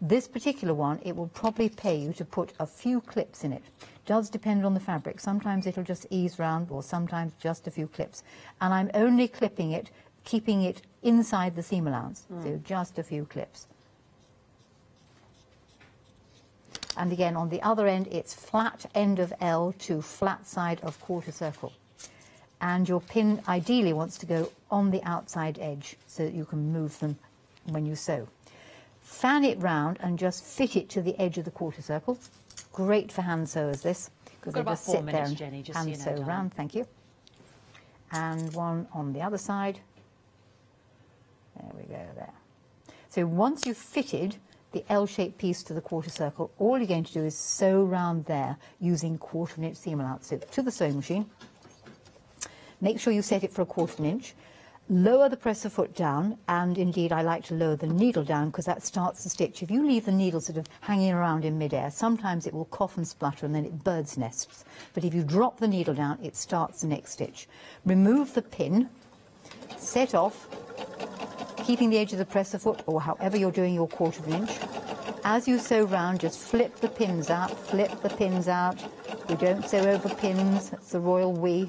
S8: This particular one, it will probably pay you to put a few clips in it does depend on the fabric. Sometimes it'll just ease round or sometimes just a few clips. And I'm only clipping it, keeping it inside the seam allowance. Hmm. So just a few clips. And again, on the other end, it's flat end of L to flat side of quarter circle. And your pin ideally wants to go on the outside edge so that you can move them when you sew. Fan it round and just fit it to the edge of the quarter circle. Great for hand sewers, this. Because they just sit there
S7: minutes,
S8: and
S7: Jenny, just so
S8: hand
S7: you know,
S8: sew
S7: darling.
S8: round, thank you. And one on the other side. There we go, there. So once you've fitted the L-shaped piece to the quarter circle, all you're going to do is sew round there using quarter inch seam allowance. So to the sewing machine, make sure you set it for a quarter inch, lower the presser foot down, and indeed I like to lower the needle down because that starts the stitch. If you leave the needle sort of hanging around in midair, sometimes it will cough and splutter and then it bird's nests. But if you drop the needle down, it starts the next stitch. Remove the pin, set off, keeping the edge of the presser foot or however you're doing your quarter of an inch. As you sew round, just flip the pins out, flip the pins out. We don't sew over pins, that's the royal we.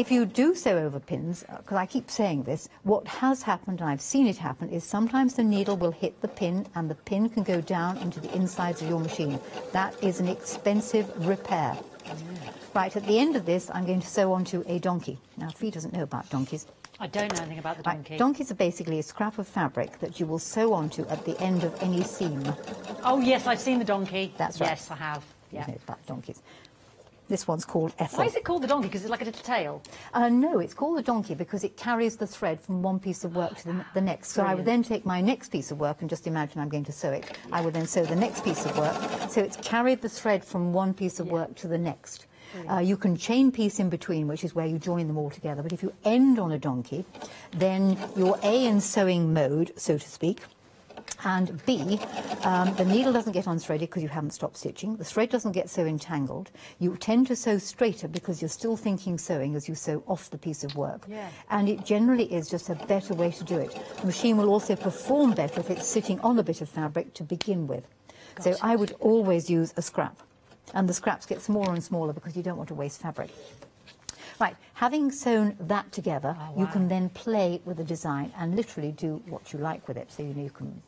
S8: If you do sew over pins, uh, because I keep saying this, what has happened, and I've seen it happen, is sometimes the needle will hit the pin and the pin can go down into the insides of your machine. That is an expensive repair. Right, at the end of this, I'm going to sew onto a donkey. Now, Fee doesn't know about donkeys.
S7: I don't know anything about the
S8: Right,
S7: donkey.
S8: donkeys are basically a scrap of fabric that you will sew onto at the end of any seam.
S7: oh, yes, I've seen the donkey.
S8: That's right.
S7: Yes, I have. Yeah.
S8: You know about donkeys. This one's called Ethel.
S7: Why is it called the donkey? Because it's like a little tail.
S8: Uh, no, it's called the donkey because it carries the thread from one piece of work to the, the next. So I would then take my next piece of work and just imagine I'm going to sew it. I would then sew the next piece of work. So it's carried the thread from one piece of work to the next. Uh, you can chain piece in between, which is where you join them all together. But if you end on a donkey, then you're A in sewing mode, so to speak. And B, um, the needle doesn't get unthreaded because you haven't stopped stitching. The thread doesn't get so entangled. You tend to sew straighter because you're still thinking sewing as you sew off the piece of work.
S7: Yeah.
S8: And it generally is just a better way to do it. The machine will also perform better if it's sitting on a bit of fabric to begin with. so I would always use a scrap. And the scraps get smaller and smaller because you don't want to waste fabric. Right, having sewn that together, you can then play with the design and literally do what you like with it. So you, know, you can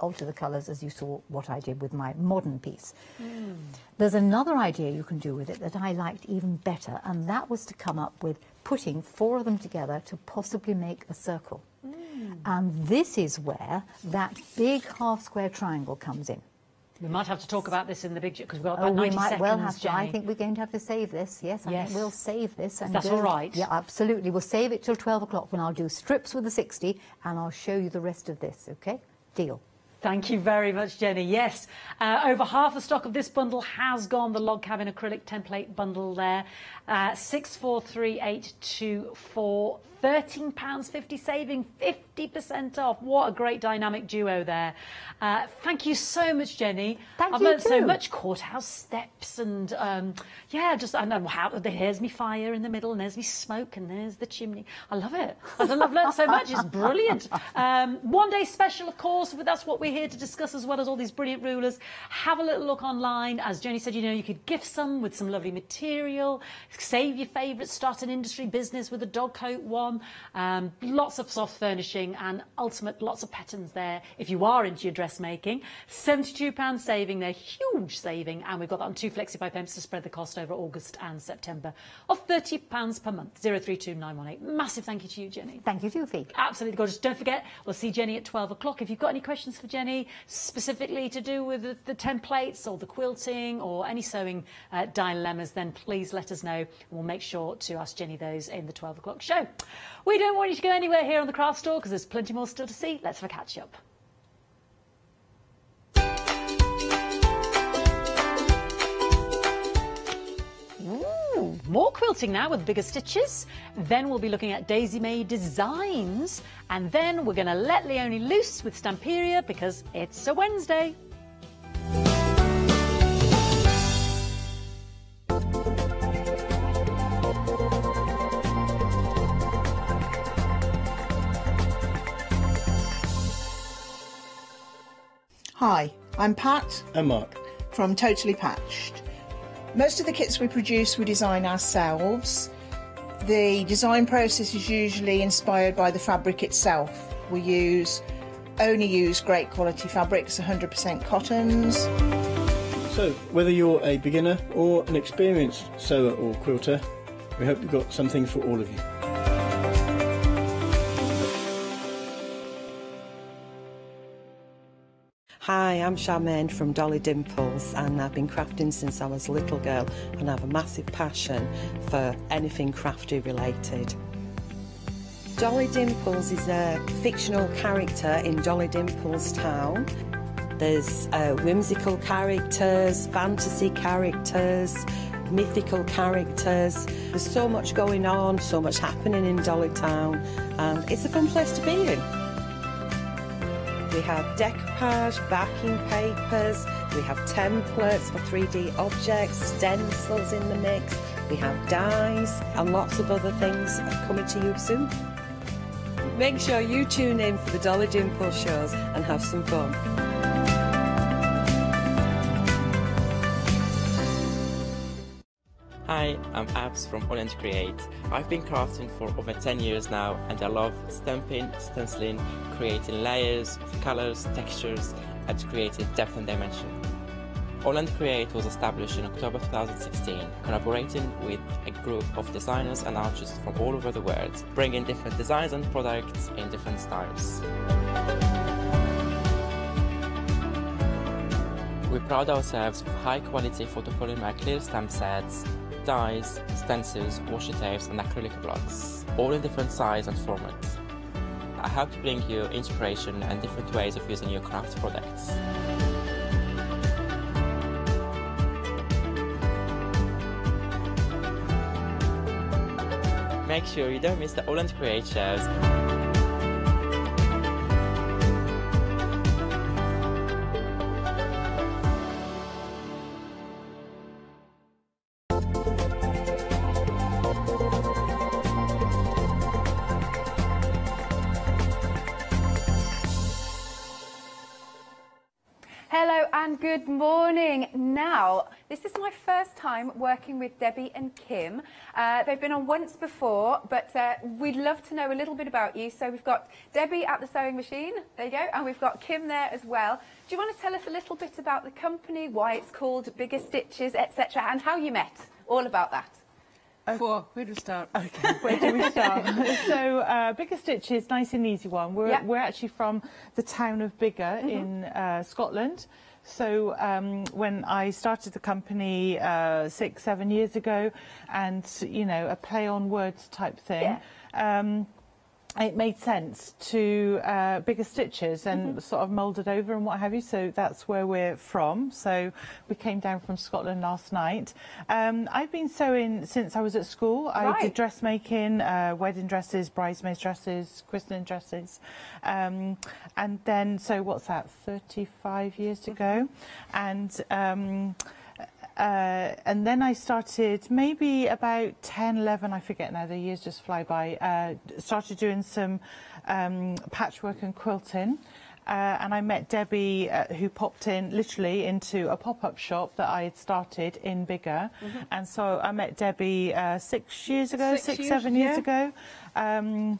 S8: alter the colours as you saw what I did with my modern piece. Hmm. There's another idea you can do with it that I liked even better, and that was to come up with putting four of them together to possibly make a circle. Hmm. And this is where that big half square triangle comes in.
S7: We might have to talk about this in the big because we've got
S8: Oh,
S7: about
S8: we
S7: 90
S8: might
S7: seconds,
S8: well have to. I think we're going to have to save this. Yes, I
S7: Yes.
S8: think we'll save this. And
S7: that's
S8: go-
S7: all right.
S8: Yeah, absolutely. We'll save it till 12 o'clock when I'll do strips with the 60 and I'll show you the rest of this, okay? Deal.
S7: Thank you very much, Jenny. Yes, uh, over half the stock of this bundle has gone. The log cabin acrylic template bundle there, uh, four three eight two four. Thirteen pounds fifty saving, fifty percent off. What a great dynamic duo there! Uh, thank you so much, Jenny.
S8: Thank
S7: I've learned so much courthouse steps and um, yeah, just I know how there's me fire in the middle and there's me smoke and there's the chimney. I love it. I love learned so much. It's brilliant. Um, one day special, of course, but that's what we're here to discuss as well as all these brilliant rulers. Have a little look online. As Jenny said, you know, you could gift some with some lovely material, save your favourites, start an industry business with a dog coat one. Um, lots of soft furnishing and ultimate lots of patterns there if you are into your dressmaking. £72 saving there, huge saving, and we've got that on two flexi pay payments to spread the cost over August and September of £30 per month. 032918. Massive thank you to you, Jenny.
S8: Thank you Fee.
S7: Absolutely gorgeous. Don't forget, we'll see Jenny at 12 o'clock. If you've got any questions for Jenny, specifically to do with the, the templates or the quilting or any sewing uh, dilemmas, then please let us know. And we'll make sure to ask Jenny those in the 12 o'clock show. We don't want you to go anywhere here on the craft store because there's plenty more still to see. Let's have a catch up. More quilting now with bigger stitches. Then we'll be looking at Daisy May designs. And then we're going to let Leonie loose with Stamperia because it's a Wednesday.
S9: Hi, I'm Pat.
S10: And Mark,
S9: from Totally Patched. Most of the kits we produce we design ourselves. The design process is usually inspired by the fabric itself. We use only use great quality fabrics, 100% cottons.
S10: So, whether you're a beginner or an experienced sewer or quilter, we hope we've got something for all of you.
S11: Hi, I'm Charmaine from Dolly Dimples, and I've been crafting since I was a little girl, and I have a massive passion for anything crafty related. Dolly Dimples is a fictional character in Dolly Dimples Town. There's uh, whimsical characters, fantasy characters, mythical characters. There's so much going on, so much happening in Dolly Town, and it's a fun place to be in. We have decoupage, backing papers, we have templates for 3D objects, stencils in the mix, we have dies, and lots of other things coming to you soon. Make sure you tune in for the Dolly Dimple shows and have some fun.
S12: Hi, I'm Abs from AALL & Create. I've been crafting for over 10 years now and I love stamping, stenciling, creating layers of colors, textures and creating depth and dimension. AALL & Create was established in October 2016, collaborating with a group of designers and artists from all over the world, bringing different designs and products in different styles. We pride ourselves with high quality photopolymer clear stamp sets, dies, stencils, washi tapes and acrylic blocks, all in different size and formats. I hope to bring you inspiration and different ways of using your craft products. Make sure you don't miss the AALL & Create shows.
S2: Good morning. Now, this is my first time working with Debbie and Kim. Uh, they've been on once before, but uh, we'd love to know a little bit about you. So we've got Debbie at the sewing machine, there you go, and we've got Kim there as well. Do you want to tell us a little bit about the company, why it's called Biggar Stitches, etc., and how you met? All about that.
S13: For where do we start? Okay, where do we start? so, uh, Biggar Stitches, nice and easy one. We're,
S2: Yeah.
S13: we're actually from the town of Biggar
S2: Mhm.
S13: in uh, Scotland. So um, when I started the company uh, six, seven years ago, and you know, a play on words type thing. Um, it made sense to uh, Biggar Stitches and
S2: Mhm.
S13: sort of moulded over and what have you. So that's where we're from. So we came down from Scotland last night. Um, I've been sewing since I was at school. I did dressmaking, uh, wedding dresses, bridesmaids dresses, christening dresses. Um, and then, so what's that, 35 years ago? And um, uh, and then I started maybe about 10, 11, I forget now, the years just fly by, uh, started doing some um, patchwork and quilting. Uh, and I met Debbie, uh, who popped in literally into a pop-up shop that I had started in Biggar.
S2: Mhm.
S13: And so I met Debbie uh, six years ago,
S2: Six
S13: six,
S2: years,
S13: seven years
S2: yeah.
S13: ago. Um,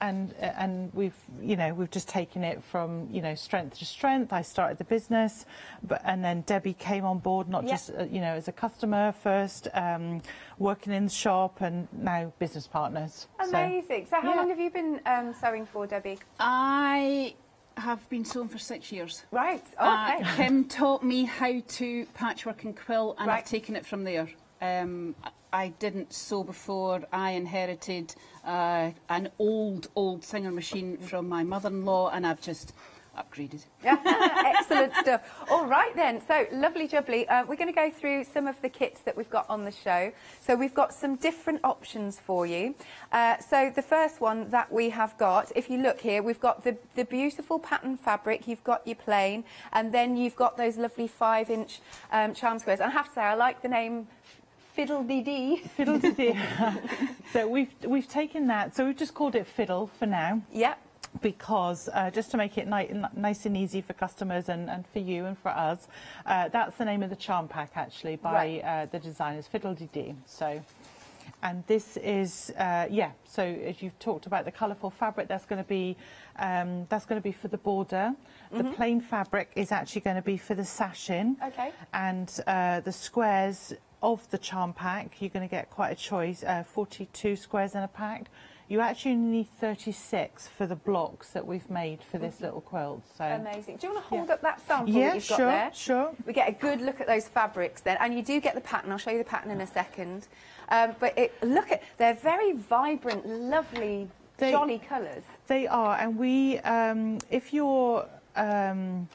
S13: and and we've you know we've just taken it from you know strength to strength. I started the business, but and then Debbie came on board not
S2: Yeah.
S13: just uh, you know as a customer first, um, working in the shop, and now business partners.
S2: Amazing. So, how
S13: yeah.
S2: long have you been um, sewing for, Debbie?
S14: I have been sewing for six years.
S2: Right.
S14: Uh,
S2: Okay.
S14: Kim taught me how to patchwork and quilt, and
S2: Right.
S14: I've taken it from there. Um, I didn't sew before. I inherited uh, an old, old singer machine from my mother-in-law, and I've just upgraded.
S2: Excellent stuff. All right then. So lovely jubbly. Uh, we're going to go through some of the kits that we've got on the show. So we've got some different options for you. Uh, so the first one that we have got, if you look here, we've got the, the beautiful pattern fabric. You've got your plain, and then you've got those lovely five-inch um, charm squares. And I have to say, I like the name Fiddle Dee Dee.
S13: Fiddle Dee Dee. so we've we've taken that. So we've just called it fiddle for now.
S2: Yep.
S13: because uh, just to make it ni- nice and easy for customers and, and for you and for us, uh, that's the name of the charm pack actually by
S2: Right.
S13: uh, the designers Fiddle-dee-dee. So, and this is uh, yeah. So as you've talked about the colourful fabric, that's going to be um, that's going to be for the border. The
S2: Mhm.
S13: plain fabric is actually going to be for the sashin.
S2: Okay.
S13: And uh, the squares of the charm pack, you're going to get quite a choice. Uh, 42 squares in a pack. You actually need 36 for the blocks that we've made for this little quilt. So
S2: Amazing. Do you want to hold up that sample
S13: Yeah,
S2: that you've got
S13: sure,
S2: there?
S13: sure.
S2: We get a good look at those fabrics then, and you do get the pattern. I'll show you the pattern in a second. Um, but it, look at, they're very vibrant, lovely,
S13: They-
S2: jolly colours.
S13: They are, and we, um, if you're, um,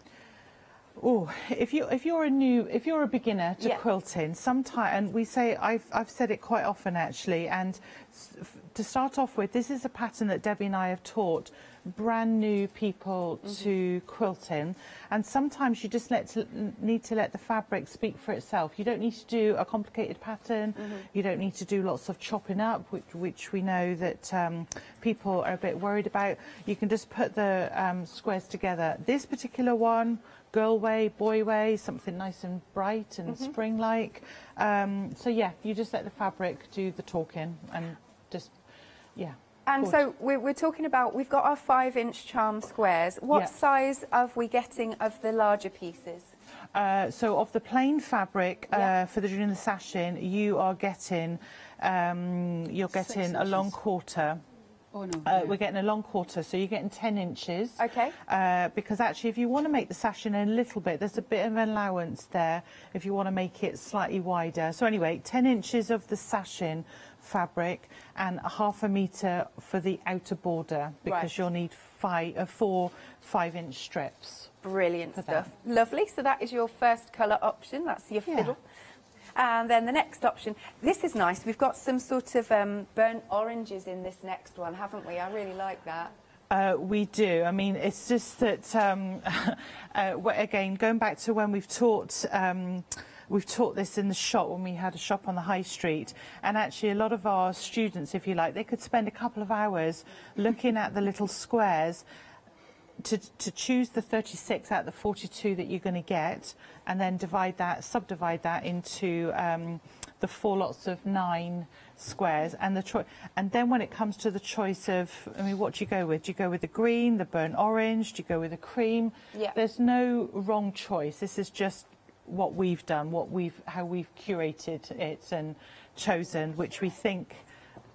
S13: oh, if you if you're a new, if you're a beginner to
S2: Yeah.
S13: quilting, sometimes, and we say I've I've said it quite often actually, and to start off with, this is a pattern that Debbie and I have taught brand new people to quilting and sometimes you just let to, need to let the fabric speak for itself. You don't need to do a complicated pattern. You don't need to do lots of chopping up which, which we know that um, people are a bit worried about. You can just put the um, squares together. This particular one girl way boy way something nice and bright and
S2: Mhm.
S13: spring like um, so yeah you just let the fabric do the talking and just yeah
S2: And so we're, we're talking about, we've got our five inch charm squares. What
S13: Yeah.
S2: size are we getting of the larger pieces?
S13: Uh, so of the plain fabric
S2: Yeah.
S13: uh, for the doing the sashing, you are getting um, you're getting a long quarter.
S14: Oh no.
S13: Uh, We're getting a long quarter, so you're getting 10 inches.
S2: Okay.
S13: Uh, because actually, if you want to make the sashing a little bit, there's a bit of an allowance there if you want to make it slightly wider. So anyway, 10 inches of the sashing fabric and a half a metre for the outer border because
S2: Right.
S13: you'll need five, uh, four five-inch strips.
S2: Brilliant
S13: For that.
S2: stuff. Lovely. So that is your first colour option. That's your
S13: Yeah.
S2: fiddle. And then the next option, this is nice. We've got some sort of um, burnt oranges in this next one, haven't we? I really like that.
S13: Uh, we do. I mean, it's just that, um, uh, again, going back to when we've taught, um, we've taught this in the shop when we had a shop on the high street, and actually a lot of our students, if you like, they could spend a couple of hours looking at the little squares to, to choose the 36 out of the 42 that you're going to get and then divide that, subdivide that into um, the four lots of nine squares and the choice and then when it comes to the choice of I mean what do you go with do you go with the green the burnt orange do you go with the cream
S2: Yeah.
S13: there's no wrong choice this is just what we've done what we've how we've curated it and chosen which we think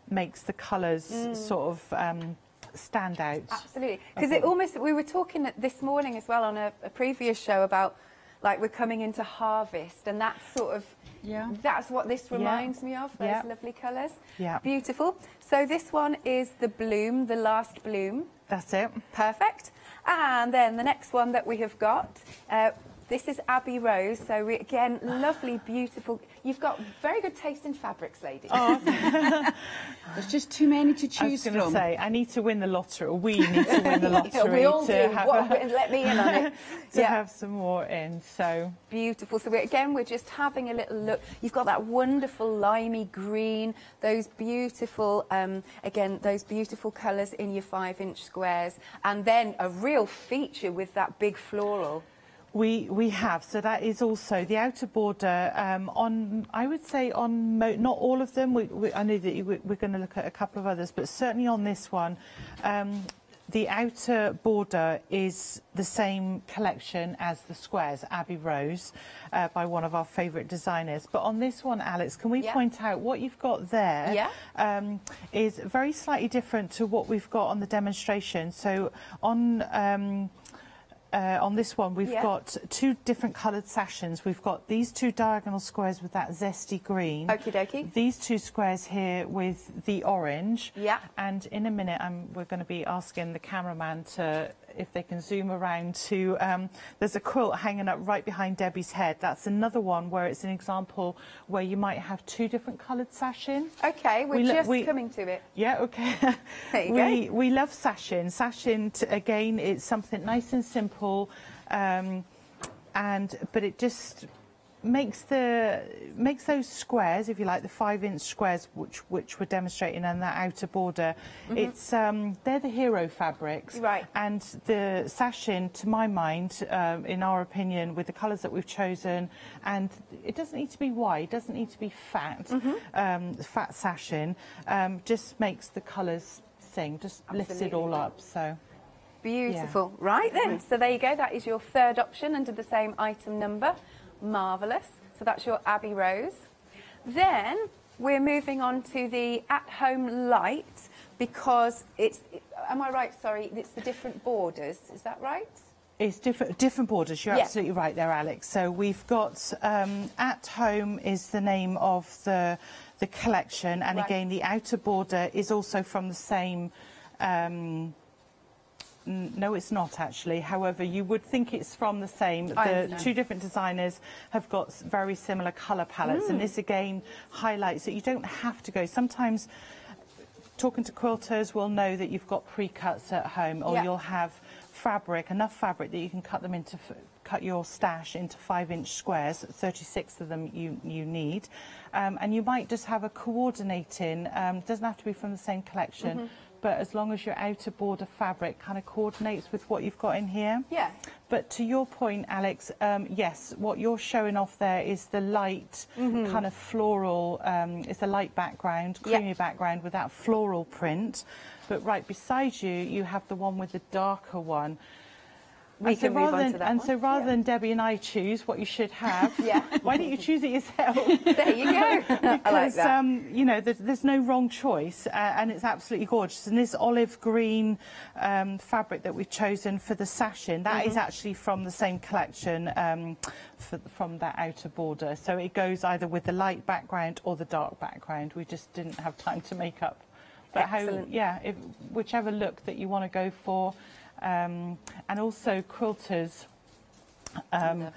S13: makes the colors
S2: Mm.
S13: sort of um, stand out
S2: Absolutely. Because it almost, we were talking this morning as well on a, a previous show about like we're coming into harvest and that's sort of,
S14: Yeah.
S2: that's what this
S13: Yeah.
S2: reminds me of, those
S13: Yeah.
S2: lovely colours.
S13: Yeah.
S2: Beautiful. So this one is the bloom, the last bloom.
S13: that's it
S2: Perfect. And then the next one that we have got, uh, this is Abbey Rose. So we, again, lovely, beautiful. You've got very good taste in fabrics, lady.
S14: There's just too many to choose
S13: I was
S14: choose
S13: going to
S14: from.
S13: say, I need to win the lottery. or We need to win the lottery
S2: we all
S13: to
S2: do.
S13: have
S2: What-
S13: a-
S2: let me in on it.
S13: to
S2: Yeah.
S13: have some more in. So
S2: Beautiful. So we're, again, we're just having a little look. You've got that wonderful limey green, those beautiful, um, again, those beautiful colours in your five-inch squares, and then a real feature with that big floral.
S13: We we have. So that is also the outer border um, on. I would say on mo- not all of them. We, we, I know that you, we- we're going to look at a couple of others, but certainly on this one. Um, the outer border is the same collection as the squares, Abbey Rose, uh, by one of our favourite designers. But on this one, Alex, can we
S2: Yeah.
S13: point out what you've got there?
S2: Yeah.
S13: um, is very slightly different to what we've got on the demonstration. So on um, uh, on this one, we've
S2: Yeah.
S13: got two different coloured sashes. We've got these two diagonal squares with that zesty green.
S2: Okie dokie.
S13: These two squares here with the orange.
S2: Yeah.
S13: And in a minute, um, we're going to be asking the cameraman to, if they can zoom around to, um, there's a quilt hanging up right behind Debbie's head. That's another one where it's an example where you might have two different coloured sashing.
S2: Okay, we're
S13: We
S2: just
S13: we-
S2: coming to it.
S13: Yeah, okay. We
S2: go.
S13: we love sashin. Sashin t- again, it's something nice and simple, um, and but it just makes the makes those squares, if you like, the five-inch squares, which which we're demonstrating on that outer border.
S2: Mhm.
S13: It's um, they're the hero fabrics,
S2: Right.
S13: And the sashin, to my mind, um, in our opinion, with the colours that we've chosen, and it doesn't need to be wide, it doesn't need to be fat,
S2: Mhm.
S13: um, fat sashin, um, just makes the colours sing, just lifts it all up. So.
S2: Beautiful. Right then, so there you go. That is your third option under the same item number. Marvellous. So that's your Abbey Rose. Then we're moving on to the at-home light because it's, am I right, sorry, it's the different borders, is that right?
S13: It's different different borders. You're
S2: Yeah.
S13: absolutely right there, Alex. So we've got um, at home is the name of the the collection, and
S2: Right.
S13: again the outer border is also from the same. Um, no, it's not actually. However, you would think it's from the same. The two different designers have got very similar colour palettes, and
S2: Mm.
S13: this again highlights that you don't have to go. Sometimes talking to quilters will know that you've got pre-cuts at home or
S2: Yeah.
S13: you'll have fabric, enough fabric that you can cut them into, f- cut your stash into five inch squares, 36 of them you, you need. Um, and you might just have a coordinating, um, doesn't have to be from the same collection,
S2: Mhm.
S13: But as long as your outer border fabric kind of coordinates with what you've got in here.
S2: Yeah.
S13: But to your point, Alex, um, yes, what you're showing off there is the light
S2: Mhm.
S13: kind of floral, um, it's a light background, creamy background with that floral print. But right beside you, you have the one with the darker one.
S2: We
S13: and so
S2: move
S13: rather
S2: on
S13: than,
S2: to that
S13: And
S2: one,
S13: so rather than Debbie and I choose what you should have,
S2: Yeah.
S13: why don't you choose it yourself?
S2: There you go.
S13: because,
S2: I like that.
S13: Um, you know, there's, there's no wrong choice, uh, and it's absolutely gorgeous. And this olive green um, fabric that we've chosen for the sashin, that is
S2: Mhm.
S13: actually from the same collection um, for, from that outer border. So it goes either with the light background or the dark background. We just didn't have time to make up. But how, yeah, if, whichever look that you want to go for. Um, and also quilters um,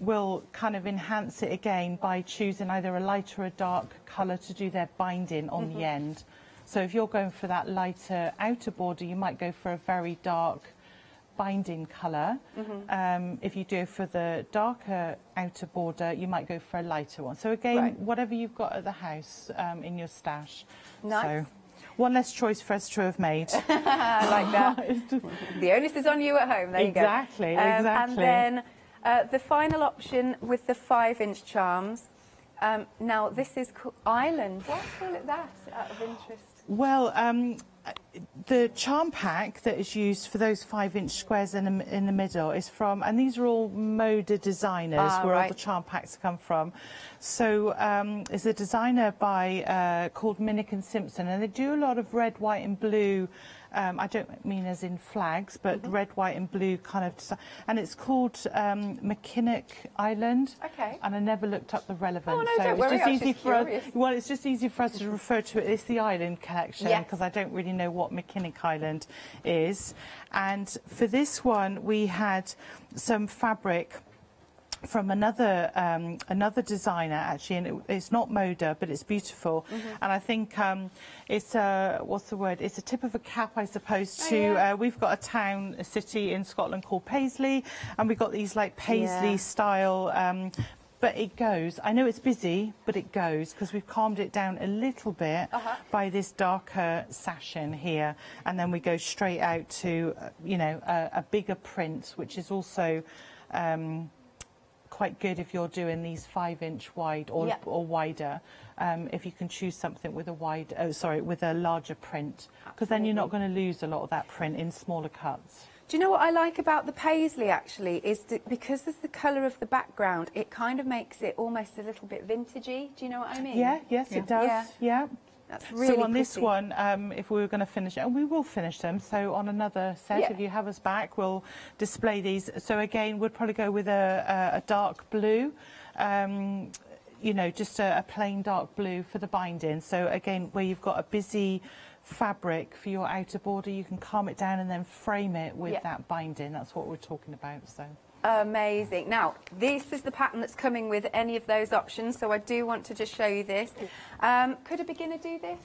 S13: will kind of enhance it again by choosing either a light or a dark colour to do their binding on
S2: Mhm.
S13: the end. So if you're going for that lighter outer border, you might go for a very dark binding color.
S2: Mhm.
S13: Um, if you do for the darker outer border, you might go for a lighter one. So again,
S2: Right.
S13: whatever you've got at the house um, in your stash.
S2: Nice.
S13: So one less choice for us to have made.
S2: I like that. the onus is on you at home. There
S13: Exactly,
S2: you go. Um,
S13: exactly.
S2: And then uh, the final option with the five-inch charms. Um, now this is Island. Why call it that? Out of interest.
S13: Well, um, the charm pack that is used for those five-inch squares in the, in the middle is from, and these are all Moda designers,
S2: Ah,
S13: where all the charm packs come from. So um, it's a designer by uh, called Minick and Simpson, and they do a lot of red, white, and blue. Um, I don't mean as in flags, but
S2: Mm-hmm.
S13: red, white, and blue kind of. And it's called um, Mackinac Island.
S2: Okay.
S13: And I never looked up the relevance.
S2: Oh, no,
S13: so
S2: don't
S13: it's
S2: worry,
S13: just easy for us. Well, it's just easy for us to refer to it as the Island collection
S2: Yes.
S13: because I don't really know what Mackinac Island is. And for this one, we had some fabric from another um, another designer actually, and it, it's not Moda, but it's beautiful.
S2: Mm-hmm.
S13: And I think um, it's a what's the word? It's a tip of a cap, I suppose.
S2: Oh,
S13: To
S2: yeah.
S13: uh, we've got a town, a city in Scotland called Paisley, and we've got these like Paisley
S2: Yeah.
S13: style. Um, but it goes. I know it's busy, but it goes because we've calmed it down a little bit
S2: Uh-huh.
S13: by this darker sashin here, and then we go straight out to, uh, you know, a, a bigger print, which is also um, quite good if you're doing these five-inch wide or,
S2: Yeah.
S13: or wider. Um, if you can choose something with a wide, oh sorry, with a larger print, because then you're not going to lose a lot of that print in smaller cuts.
S2: Do you know what I like about the paisley actually is that because of the colour of the background, it kind of makes it almost a little bit vintagey. Do you know what I mean?
S13: Yeah, yes, it does.
S2: Yeah.
S13: Yeah.
S2: That's really
S13: so on this one, um, if we were going to finish, and we will finish them. So on another set,
S2: Yeah.
S13: if you have us back, we'll display these. So again, we'd probably go with a, a, a dark blue. Um, you know, just a, a plain dark blue for the binding. So again, where you've got a busy fabric for your outer border, you can calm it down and then frame it with
S2: Yeah.
S13: that binding. That's what we're talking about. So.
S2: Amazing. Now, this is the pattern that's coming with any of those options, so I do want to just show you this. Um, could a beginner do this?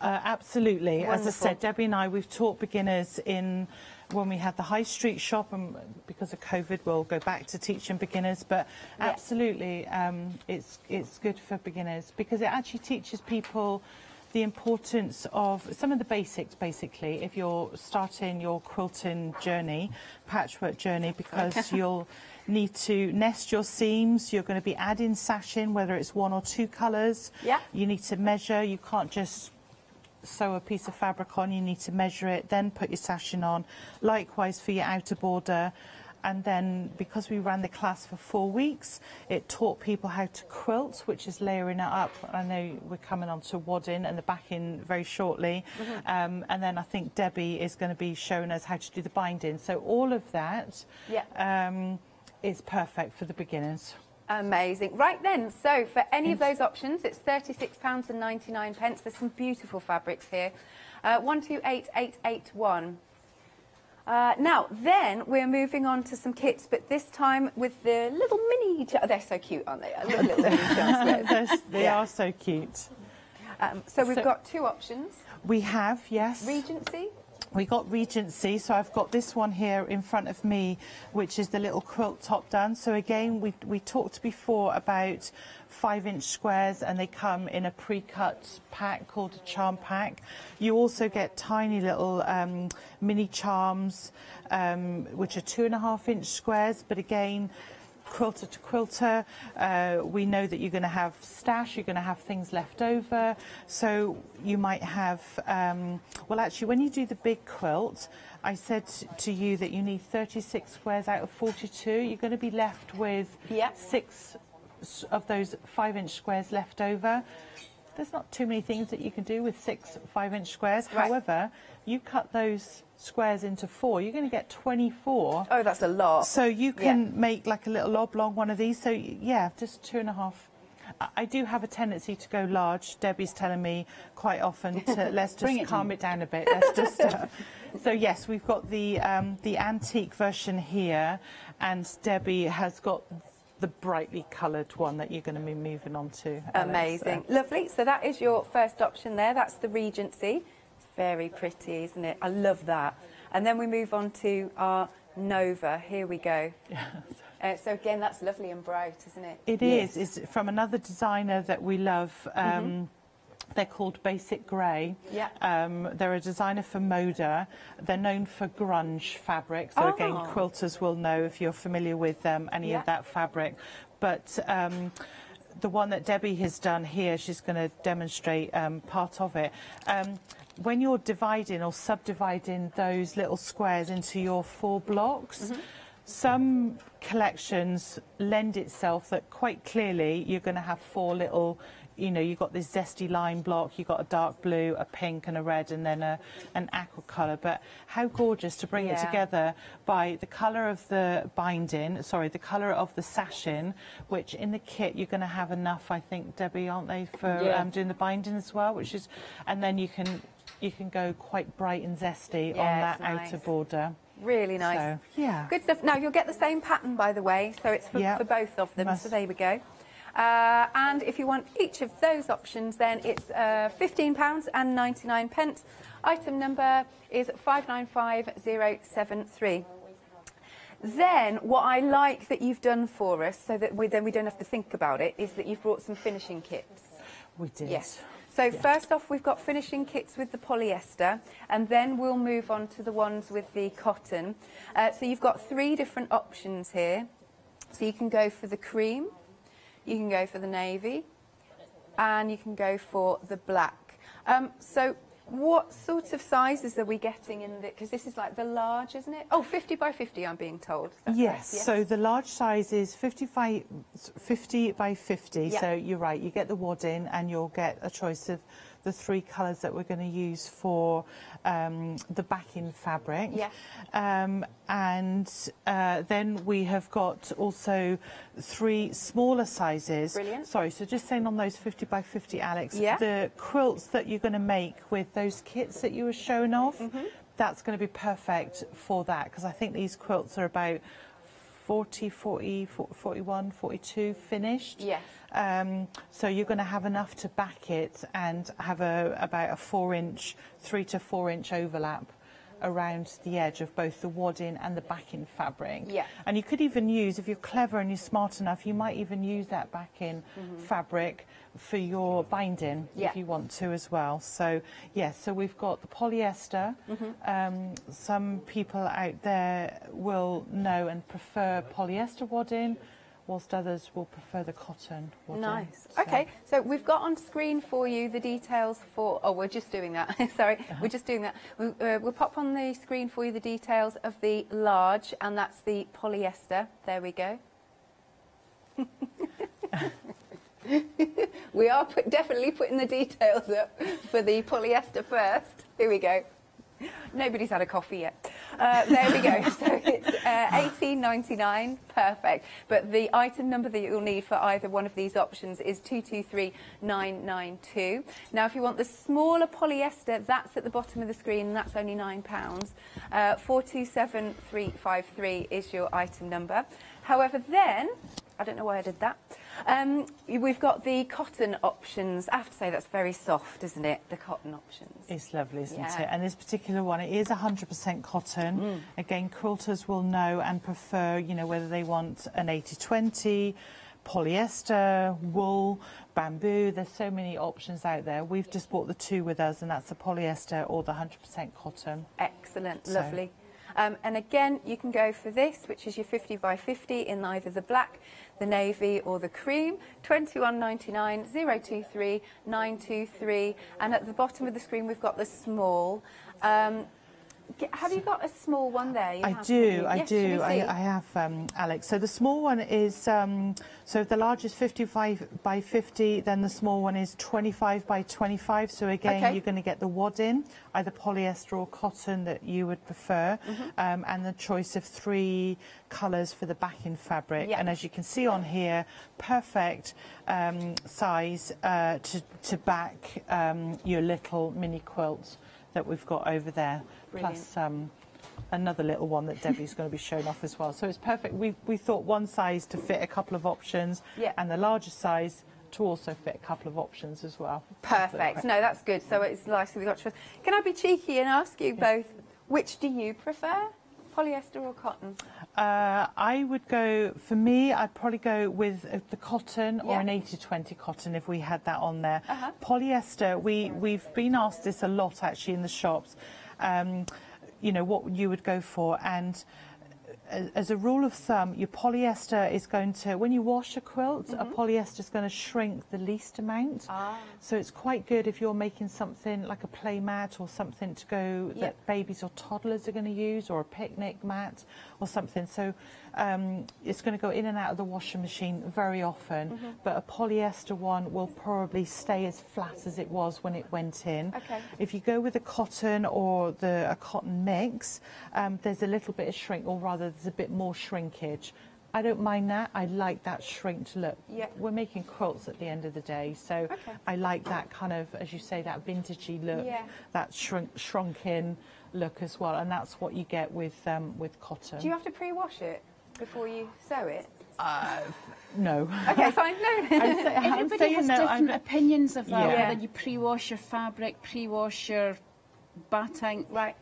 S13: Uh, absolutely. As I said, Debbie and I, we've taught beginners in when we had the high street shop, and because of COVID, we'll go back to teaching beginners. But
S3: Yeah.
S13: absolutely, um, it's it's good for beginners because it actually teaches people the importance of some of the basics. Basically, if you're starting your quilting journey, patchwork journey, because you'll need to nest your seams. You're going to be adding sash in, whether it's one or two colours.
S2: Yeah.
S13: You need to measure. You can't just sew a piece of fabric on, you need to measure it, then put your sashing on. Likewise for your outer border. And then because we ran the class for four weeks, it taught people how to quilt, which is layering it up. I know we're coming on to wadding and the backing very shortly. Um, and then I think Debbie is going to be showing us how to do the binding. So all of that
S2: Yeah.
S13: um, is perfect for the beginners.
S2: Amazing. Right then, so for any of those options, it's £36.99. pence. There's some beautiful fabrics here. Uh, 128881. Uh, now, then we're moving on to some kits, but this time with the little mini. Ch- they're so cute, aren't they? Little, little.
S13: They
S2: Yeah.
S13: are so cute.
S2: Um, so we've
S13: So-
S2: got two options.
S13: We have, yes.
S2: Regency.
S13: We got Regency, so I've got this one here in front of me, which is the little quilt top done. So again, we, we talked before about five inch squares and they come in a pre-cut pack called a charm pack. You also get tiny little um, mini charms, um, which are two and a half inch squares, but again, quilter to quilter. Uh, we know that you're going to have stash, you're going to have things left over. So you might have, um, well, actually, when you do the big quilt, I said to you that you need 36 squares out of 42. You're going to be left with six of those five inch squares left over. There's not too many things that you can do with six five inch squares.
S2: Right.
S13: However, you cut those squares into four, you're going to get 24.
S2: Oh, that's a lot.
S13: So you
S2: Yeah.
S13: can make like a little oblong one of these. So yeah, just two and a half. I- do have a tendency to go large. Debbie's telling me quite often to let's
S7: Bring
S13: just
S7: it
S13: calm
S7: in.
S13: it down a bit. Let's just. Uh, so yes, we've got the um, the antique version here, and Debbie has got the brightly coloured one that you're going to be moving on to.
S2: Amazing. Lovely. So that is your first option there. That's the Regency. It's very pretty, isn't it? I love that. And then we move on to our Nova. Here we go. Uh, so again, that's lovely and bright, isn't it?
S13: It is. It's from another designer that we love. Um, They're called Basic Grey.
S2: Yeah.
S13: Um, they're a designer for Moda. They're known for grunge fabric. So again,
S2: Oh.
S13: quilters will know if you're familiar with um, any
S2: Yeah.
S13: of that fabric. But um, the one that Debbie has done here, she's going to demonstrate um, part of it. Um, when you're dividing or subdividing those little squares into your four blocks, some collections lend itself that quite clearly you're going to have four little you know you've got this zesty lime block you've got a dark blue a pink and a red and then a, an aqua colour but how gorgeous to bring it together by the colour of the binding sorry the colour of the sashing which in the kit you're going to have enough I think Debbie aren't they for
S2: Yeah.
S13: um, doing the binding as well which is and then you can you can go quite bright and zesty on that
S2: nice.
S13: outer border
S2: Really nice.
S13: So, yeah.
S2: Good stuff. Now, you'll get the same pattern, by the way, so it's for,
S13: Yeah.
S2: for both of them.
S13: Must-
S2: So there we go. Uh, and if you want each of those options, then it's uh, £15 and 99 pence. Item number is 595073. Then, what I like that you've done for us, so that we, then we don't have to think about it, is that you've brought some finishing kits.
S13: we did
S2: Yes. So first off, we've got finishing kits with the polyester, and then we'll move on to the ones with the cotton. Uh, so you've got three different options here. So you can go for the cream, you can go for the navy, and you can go for the black. Um, so what sort of sizes are we getting in the, because this is like the large, isn't it? Oh, 50 by 50, I'm being told. Is that
S13: Yes, so the large size is 55, 50 by 50.
S2: Yeah.
S13: So you're right, you get the wadding and you'll get a choice of the three colours that we're going to use for um, the backing fabric.
S2: Yeah.
S13: Um, and uh, then we have got also three smaller sizes.
S2: Brilliant.
S13: Sorry, so just saying on those 50 by 50, Alex,
S2: Yeah.
S13: the quilts that you're going to make with those kits that you were showing off,
S2: Mm-hmm.
S13: that's going to be perfect for that because I think these quilts are about 40, 40, 41, 42 finished.
S2: Yes.
S13: Um, so you're going to have enough to back it and have a about a four inch, three to four inch overlap around the edge of both the wadding and the backing fabric.
S2: Yeah.
S13: And you could even use, if you're clever and you're smart enough, you might even use that backing
S2: Mhm.
S13: fabric for your binding
S2: Yeah.
S13: if you want to as well. So yes, so we've got the polyester.
S2: Mhm.
S13: Um, some people out there will know and prefer polyester wadding, whilst others will prefer the cotton wadding.
S2: Nice.
S13: So-
S2: Okay, so we've got on screen for you the details for. Oh, we're just doing that. Sorry, we're just doing that. We, uh, we'll pop on the screen for you the details of the large, and that's the polyester. There we go. we are put, definitely putting the details up for the polyester first. Here we go. Nobody's had a coffee yet. Uh, there we go. So it's uh, 18.99. Perfect. But the item number that you'll need for either one of these options is 223992. Now, if you want the smaller polyester, that's at the bottom of the screen, and that's only £9. Uh, 427353 is your item number. However, then, I don't know why I did that. Um, we've got the cotton options. I have to say that's very soft, isn't it? The cotton options.
S13: It's lovely, isn't
S2: Yeah.
S13: it? And this particular one, it is 100% cotton.
S2: Mm.
S13: Again, quilters will know and prefer, you know, whether they want an 80-20, polyester, wool, bamboo. There's so many options out there. We've just bought the two with us, and that's the polyester or the 100% cotton.
S2: Excellent,
S13: So-
S2: lovely. Um, and again, you can go for this, which is your 50 by 50 in either the black, the navy or the cream. 21.99, 023, 923. And at the bottom of the screen, we've got the small. Um, have you got a small one there?
S13: I do. I
S2: Yes,
S13: do. I, I have, um, Alex. So the small one is, um, so the large is 55 by 50, then the small one is 25 by 25. So again,
S2: Okay.
S13: you're going to get the wadding, either polyester or cotton that you would prefer,
S2: Mm-hmm.
S13: um, and the choice of three colours for the backing fabric.
S2: Yeah.
S13: And as you can see on here, perfect um, size uh, to, to back um, your little mini quilt that we've got over there. Plus, um, another little one that Debbie's going to be showing off as well. So it's perfect. We, we thought one size to fit a couple of options
S2: Yeah.
S13: and the larger size to also fit a couple of options as well.
S2: Perfect. No, that's good. So it's nice that we got to. Can I be cheeky and ask you both, which do you prefer, polyester or cotton?
S13: Uh, I would go, for me, I'd probably go with uh, the cotton or an 80-20 cotton if we had that on there.
S2: Uh-huh.
S13: Polyester, we, we've been asked this a lot actually in the shops, um, you know, what you would go for. And as a rule of thumb, your polyester is going to, when you wash a quilt, a polyester is going to shrink the least amount.
S2: Ah.
S13: So it's quite good if you're making something like a play mat or something to go
S2: Yep.
S13: that babies or toddlers are going to use or a picnic mat or something. So um, it's going to go in and out of the washing machine very often.
S2: Mhm.
S13: But a polyester one will probably stay as flat as it was when it went in.
S2: Okay.
S13: If you go with a cotton or the a cotton mix, um, there's a little bit of shrink, or rather, there's a bit more shrinkage. I don't mind that. I like that shrinked look.
S2: Yeah.
S13: We're making quilts at the end of the day, so
S2: Okay.
S13: I like that kind of, as you say, that vintagey look,
S2: Yeah.
S13: that shrunk, look as well, and that's what you get with um, with cotton.
S2: Do you have to pre-wash it before you sew it?
S13: no.
S2: Okay, fine. No.
S13: I'm say- I'm
S14: Everybody has
S13: no,
S14: different
S13: I'm-
S14: opinions of that.
S13: Yeah.
S14: Whether you pre-wash your fabric, pre-wash your batting.
S2: Right.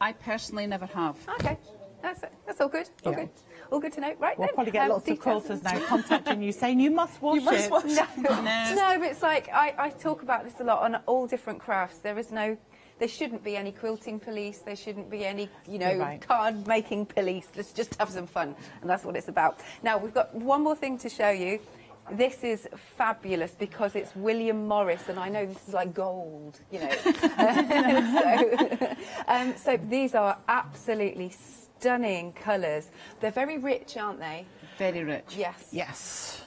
S14: I personally never have.
S2: Okay, that's that's all good. All
S13: Yeah.
S2: good. All good to know. Right.
S13: We'll
S2: then,
S13: probably get
S2: um,
S13: lots of
S2: details.
S13: quilters now contacting you saying you must wash it.
S2: No, no, but it's like I, I talk about this a lot on all different crafts. There is no, there shouldn't be any quilting police. There shouldn't be any, you know,
S13: right.
S2: card making police. Let's just have some fun, and that's what it's about. Now we've got one more thing to show you. This is fabulous because it's William Morris, and I know this is like gold, you know. so, um, so these are absolutely stunning colours. They're very rich, aren't they?
S14: Very rich.
S2: Yes.
S13: Yes.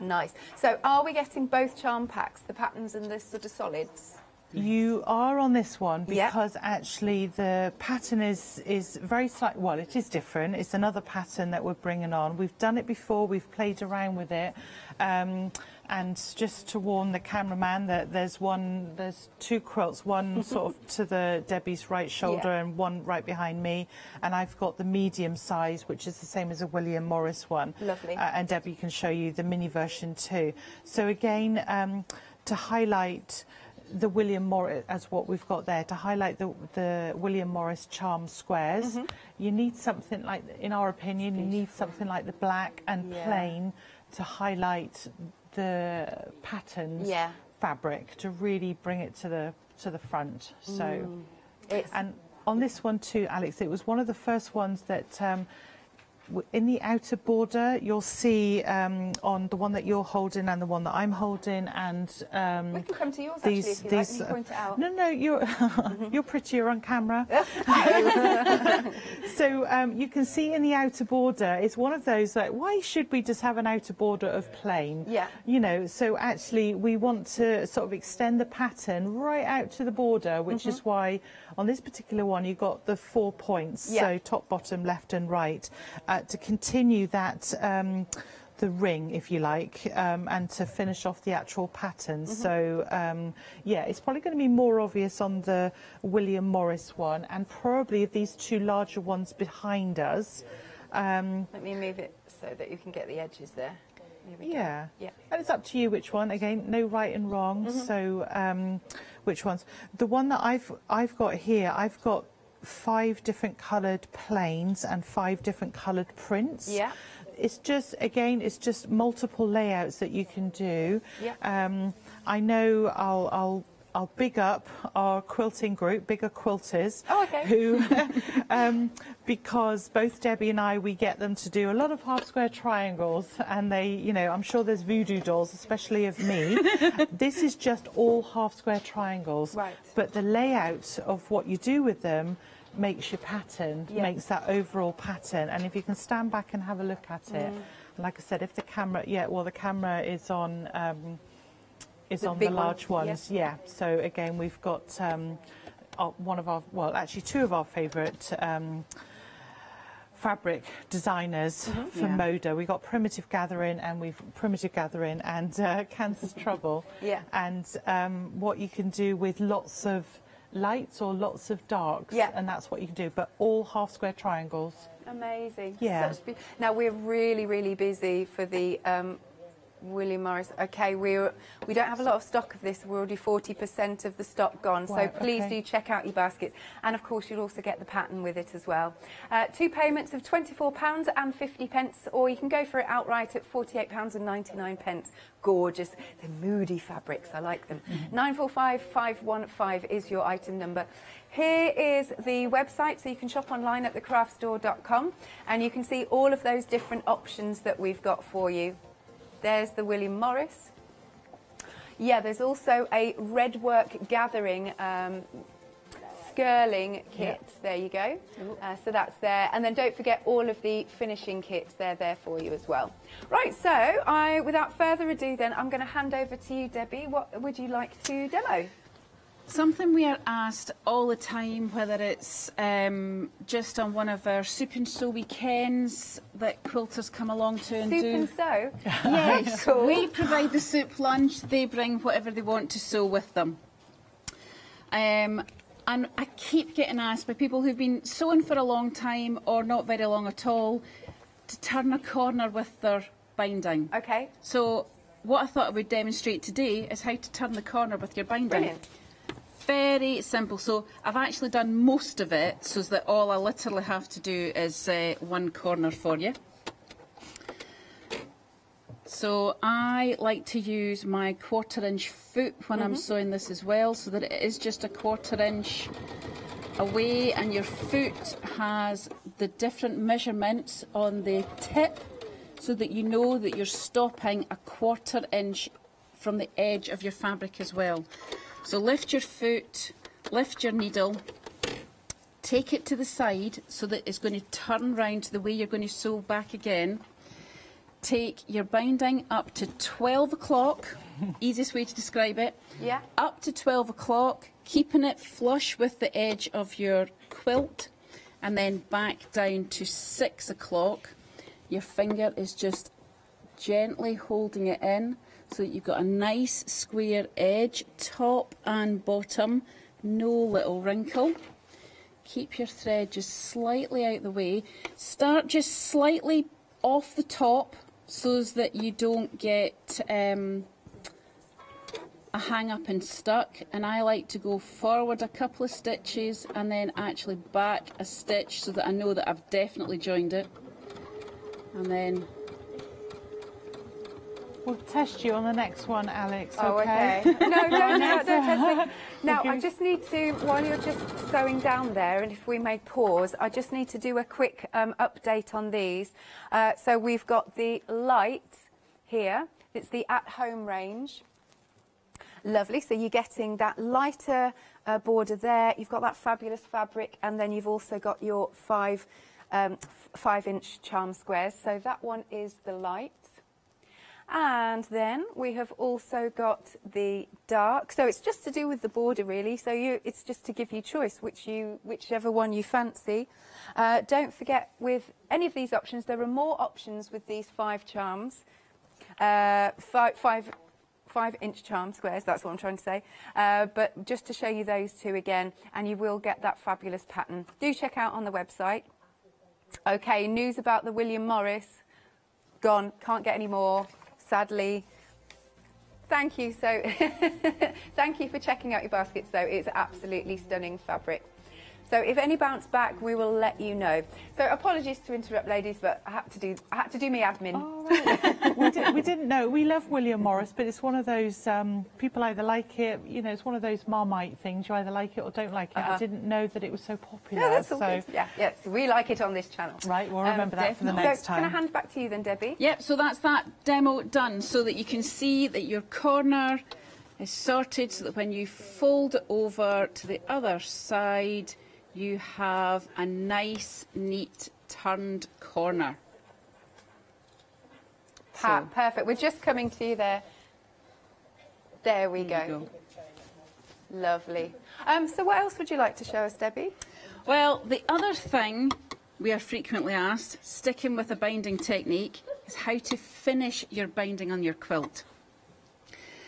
S2: Nice. So are we getting both charm packs, the patterns and the sort of solids?
S13: You are on this one because actually the pattern is is very slight. Well, it is different. It's another pattern that we're bringing on. We've done it before. We've played around with it. Um, and just to warn the cameraman that there's one, there's two quilts, one sort of to the Debbie's right shoulder
S2: Yeah.
S13: and one right behind me, and I've got the medium size, which is the same as a William Morris one.
S2: Lovely.
S13: Uh, and Debbie can show you the mini version too. So again, um, to highlight the William Morris as what we've got there to highlight the the William Morris charm squares.
S2: Mhm.
S13: You need something like, in our opinion, you need something like the black and
S2: Yeah.
S13: plain to highlight the patterns
S2: Yeah.
S13: fabric to really bring it to the to the front. So,
S2: Mm.
S13: And on this one too, Alex, it was one of the first ones that. Um, in the outer border, you'll see um, on the one that you're holding and the one that I'm holding, and um,
S2: We can come to yours, actually, if you like, and you point it out.
S13: No, no, you're you're prettier on camera. so um, you can see in the outer border, it's one of those like, why should we just have an outer border of plain?
S2: Yeah.
S13: You know, so actually we want to sort of extend the pattern right out to the border, which is why on this particular one you got the four points,
S2: Yeah.
S13: so top, bottom, left and right, uh, to continue that. Um, the ring, if you like, um, and to finish off the actual pattern. So, um, yeah, it's probably going to be more obvious on the William Morris one, and probably these two larger ones behind us. Um,
S2: Let me move it so that you can get the edges there. Here
S13: yeah.
S2: Yeah.
S13: And it's up to you which one. Again, no right and wrong. So, um, which ones? The one that I've I've got here, I've got five different coloured planes and five different coloured prints.
S2: Yeah.
S13: It's just again, it's just multiple layouts that you can do.
S2: Yeah.
S13: Um, I know I'll I'll. I'll big up our quilting group, Biggar Quilters,
S2: Oh, okay.
S13: who, um, because both Debbie and I, we get them to do a lot of half square triangles, and they, you know, I'm sure there's voodoo dolls, especially of me. this is just all half square triangles,
S2: Right.
S13: but the layout of what you do with them makes your pattern,
S2: Yeah.
S13: makes that overall pattern. And if you can stand back and have a look at it,
S2: Mm.
S13: like I said, if the camera, yeah, well, the camera is on. Um, is
S2: The
S13: on the large ones, yeah. So again, we've got um, our, one of our, well, actually two of our favourite um, fabric designers
S2: Mm-hmm.
S13: from
S7: Yeah.
S13: Moda. We've got Primitive Gathering and we've Primitive Gathering and uh, Kansas Trouble.
S2: Yeah.
S13: And um, what you can do with lots of lights or lots of darks,
S2: Yeah.
S13: and that's what you can do. But all half square triangles.
S2: Amazing.
S13: Yeah.
S2: Now we're really, really busy for the um, William Morris. Okay, we're we don't have a lot of stock of this. We're already 40% of the stock gone.
S13: Right,
S2: so please
S13: okay.
S2: do check out your baskets, and of course you'll also get the pattern with it as well. Uh, two payments of 24 pounds and 50 pence, or you can go for it outright at 48 pounds and 99 pence. Gorgeous. They're moody fabrics. I like them. 945515 is your item number. Here is the website, so you can shop online at thecraftstore.com and you can see all of those different options that we've got for you. There's the William Morris. Yeah, there's also a red work gathering um, skirling kit. There you go. Uh, so that's there. And then don't forget all of the finishing kits. They're there for you as well. Right, so I, without further ado then, I'm going to hand over to you, Debbie. What would you like to demo?
S14: Something we are asked all the time, whether it's um, just on one of our soup and sew weekends that quilters come along to and
S2: Soup
S14: do.
S2: and sew?
S14: Yes,
S2: Cool.
S14: we provide the soup lunch. They bring whatever they want to sew with them. Um, and I keep getting asked by people who've been sewing for a long time or not very long at all to turn a corner with their binding.
S2: Okay.
S14: So what I thought I would demonstrate today is how to turn the corner with your binding.
S2: Brilliant.
S14: Very simple. So I've actually done most of it so that all I literally have to do is uh, one corner for you. So I like to use my quarter inch foot when I'm
S2: Mhm.
S14: sewing this as well so that it is just a quarter inch away and your foot has the different measurements on the tip so that you know that you're stopping a quarter inch from the edge of your fabric as well. So lift your foot, lift your needle, take it to the side so that it's going to turn round the way you're going to sew back again. Take your binding up to 12 o'clock, easiest way to describe it.
S2: Yeah.
S14: Up to 12 o'clock, keeping it flush with the edge of your quilt, and then back down to 6 o'clock. Your finger is just gently holding it in so that you've got a nice square edge, top and bottom, no little wrinkle. Keep your thread just slightly out of the way. Start just slightly off the top so that you don't get um, a hang up and stuck and I like to go forward a couple of stitches and then actually back a stitch so that I know that I've definitely joined it and then
S13: We'll test you on the next one, Alex.
S2: Oh,
S13: okay.
S2: okay. No, no, no, don't test me. Now. I just need to, while you're just sewing down there, and if we may pause, I just need to do a quick um, update on these. Uh, so we've got the light here. It's the at-home range. Lovely. So you're getting that lighter uh, border there. You've got that fabulous fabric, and then you've also got your five, um, five-inch charm squares. So that one is the light. And then we have also got the dark. So it's just to do with the border, really. So you, it's just to give you choice, which you, whichever one you fancy. Uh, don't forget, with any of these options, there are more options with these five charms. Uh, five, five, five inch charm squares, that's what I'm trying to say. Uh, but just to show you those two again, and you will get that fabulous pattern. Do check out on the website. Okay, news about the William Morris. Gone, can't get any more, sadly. Thank you. So, thank you for checking out your baskets, though. It's absolutely stunning fabric. So, if any bounce back, we will let you know. So, apologies to interrupt, ladies, but I had to do I had to do me admin.
S13: we, did, we didn't know. We love William Morris, but it's one of those um, people either like it, you know, it's one of those Marmite things. You either like it or don't like it. I
S2: Uh-huh.
S13: didn't know that it was so popular.
S2: Yeah, that's all
S13: so
S2: good. Yeah, yes, we like it on this channel.
S13: Right, we'll remember that for the
S14: definitely.
S13: next
S2: so, Can I
S13: time.
S2: hand back to you then, Debbie?
S14: Yep, so that's that demo done so that you can see that your corner is sorted so that when you fold it over to the other side, you have a nice, neat, turned corner.
S2: Pa- perfect. We're just coming to you there. There we
S14: There
S2: go.
S14: you
S2: Lovely. Um, so, what else would you like to show us, Debbie?
S14: Well, the other thing we are frequently asked, sticking with a binding technique, is how to finish your binding on your quilt.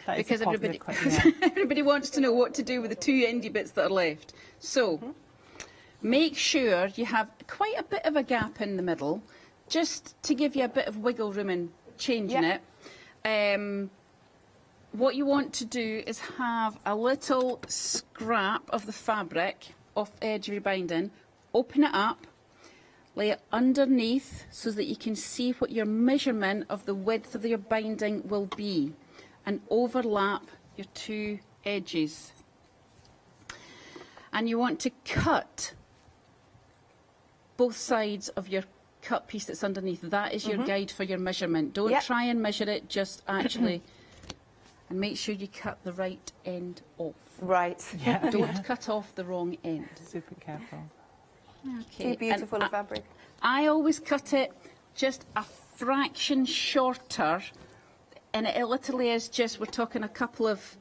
S13: That is a
S14: because everybody,
S13: question, yeah.
S14: everybody wants to know what to do with the two endy bits that are left. So, make sure you have quite a bit of a gap in the middle, just to give you a bit of wiggle room in changing
S2: Yeah.
S14: it. Um, what you want to do is have a little scrap of the fabric off the edge of your binding, open it up, lay it underneath so that you can see what your measurement of the width of your binding will be and overlap your two edges. And you want to cut both sides of your cut piece that's underneath. That is your
S2: Mhm.
S14: guide for your measurement. Don't
S2: Yep.
S14: try and measure it, just actually and make sure you cut the right end off.
S2: Right.
S13: Yeah.
S14: Don't cut off the wrong end.
S13: Super careful.
S14: Okay.
S2: Too beautiful
S14: and
S2: a fabric.
S14: I, I always cut it just a fraction shorter, and it literally is just, we're talking a couple of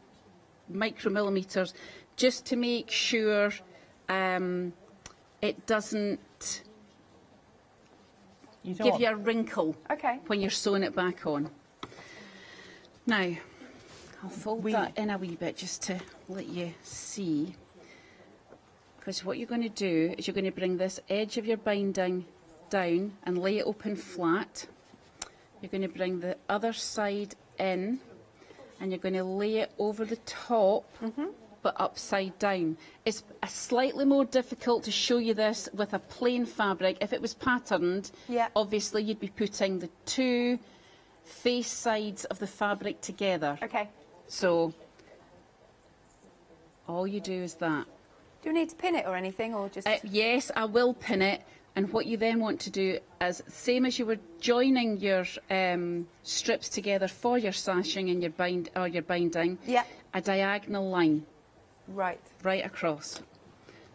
S14: micromillimeters, just to make sure um, it doesn't
S13: You
S14: give you a wrinkle
S2: Okay.
S14: when you're sewing it back on. Now, I'll fold
S13: We-
S14: that in a wee bit just to let you see. Because what you're going to do is you're going to bring this edge of your binding down and lay it open flat. You're going to bring the other side in and you're going to lay it over the top mm-hmm. But upside down. It's a slightly more difficult to show you this with a plain fabric. If it was patterned,
S2: Yeah.
S14: obviously you'd be putting the two face sides of the fabric together.
S2: Okay.
S14: So all you do is that.
S2: Do we need to pin it or anything, or just?
S14: Uh, yes, I will pin it. And what you then want to do is, same as you were joining your um, strips together for your sashing and your bind or your binding,
S2: Yeah.
S14: a diagonal line
S2: Right.
S14: right across.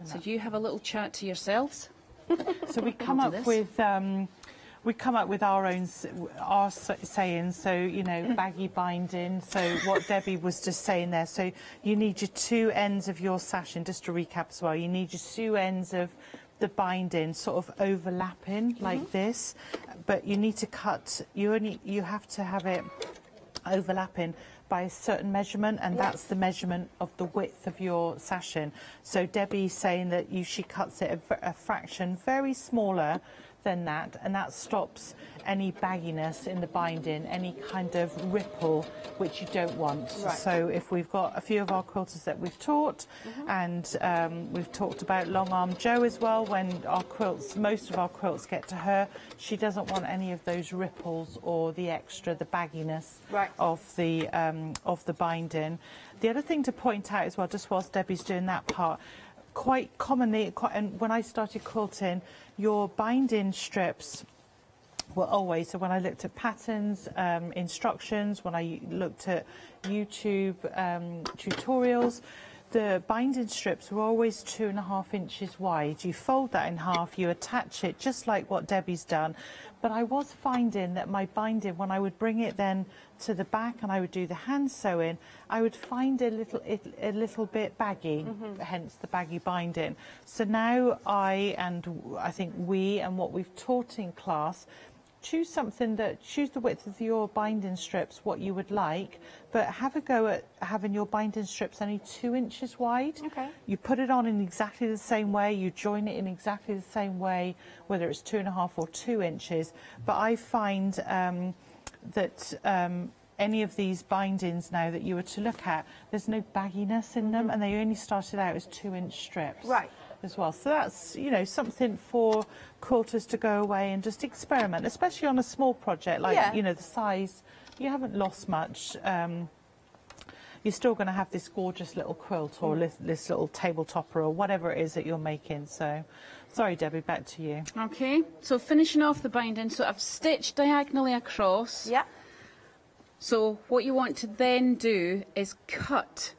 S14: So do you have a little chat to yourselves.
S13: So we come
S14: I'll
S13: up
S14: this.
S13: with um, we come up with our own our s- sayings. So you know, baggy binding. So what Debbie was just saying there. So you need your two ends of your sash, and Just to recap as well, you need your two ends of the binding sort of overlapping like this, but you need to cut. You only you have to have it overlapping by a certain measurement and that's the measurement of the width of your sashing. So Debbie's saying that you, she cuts it a fraction very smaller than that, and that stops any bagginess in the binding, any kind of ripple which you don't want.
S15: Right.
S13: So if we've got a few of our quilters that we've taught, and um, we've talked about Long Arm Joe as well, when our quilts, most of our quilts get to her, she doesn't want any of those ripples or the extra, the bagginess
S2: Right.
S13: of the um, of the binding. The other thing to point out as well, just whilst Debbie's doing that part, quite commonly, quite, and when I started quilting, your binding strips were always, so when I looked at patterns, um, instructions, when I looked at YouTube um, tutorials, the binding strips were always two and a half inches wide. You fold that in half, you attach it just like what Debbie's done. But I was finding that my binding, when I would bring it then to the back and I would do the hand sewing, I would find a little it, a little bit baggy, hence the baggy binding. So now I and I think we and what we've taught in class choose something that choose the width of your binding strips what you would like but have a go at having your binding strips only two inches wide
S2: Okay.
S13: you put it on in exactly the same way you join it in exactly the same way whether it's two and a half or two inches but i find um, that um, any of these bindings now that you were to look at there's no bagginess in them and they only started out as two inch strips
S2: Right.
S13: as well. So that's, you know, something for quilters to go away and just experiment, especially on a small project like,
S2: Yeah.
S13: you know, the size. You haven't lost much. Um, you're still going to have this gorgeous little quilt or
S2: Mm.
S13: this, this little tabletopper or whatever it is that you're making. So, sorry, Debbie, back to you.
S14: Okay, so finishing off the binding, so I've stitched diagonally across.
S2: Yeah.
S14: So what you want to then do is cut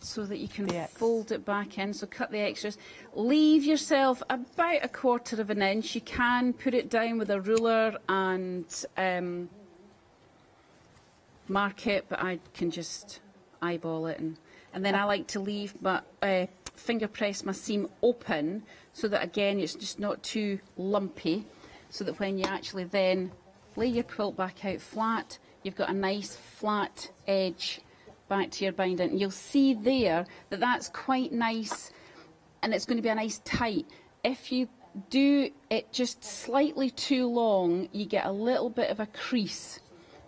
S14: so that you can fold it back in. So cut the extras. Leave yourself about a quarter of an inch. You can put it down with a ruler and um, mark it, but I can just eyeball it. And, and then I like to leave my uh, finger press my seam open so that again it's just not too lumpy so that when you actually then lay your quilt back out flat, you've got a nice flat edge back to your binding. And you'll see there that that's quite nice and it's going to be a nice tight. If you do it just slightly too long, you get a little bit of a crease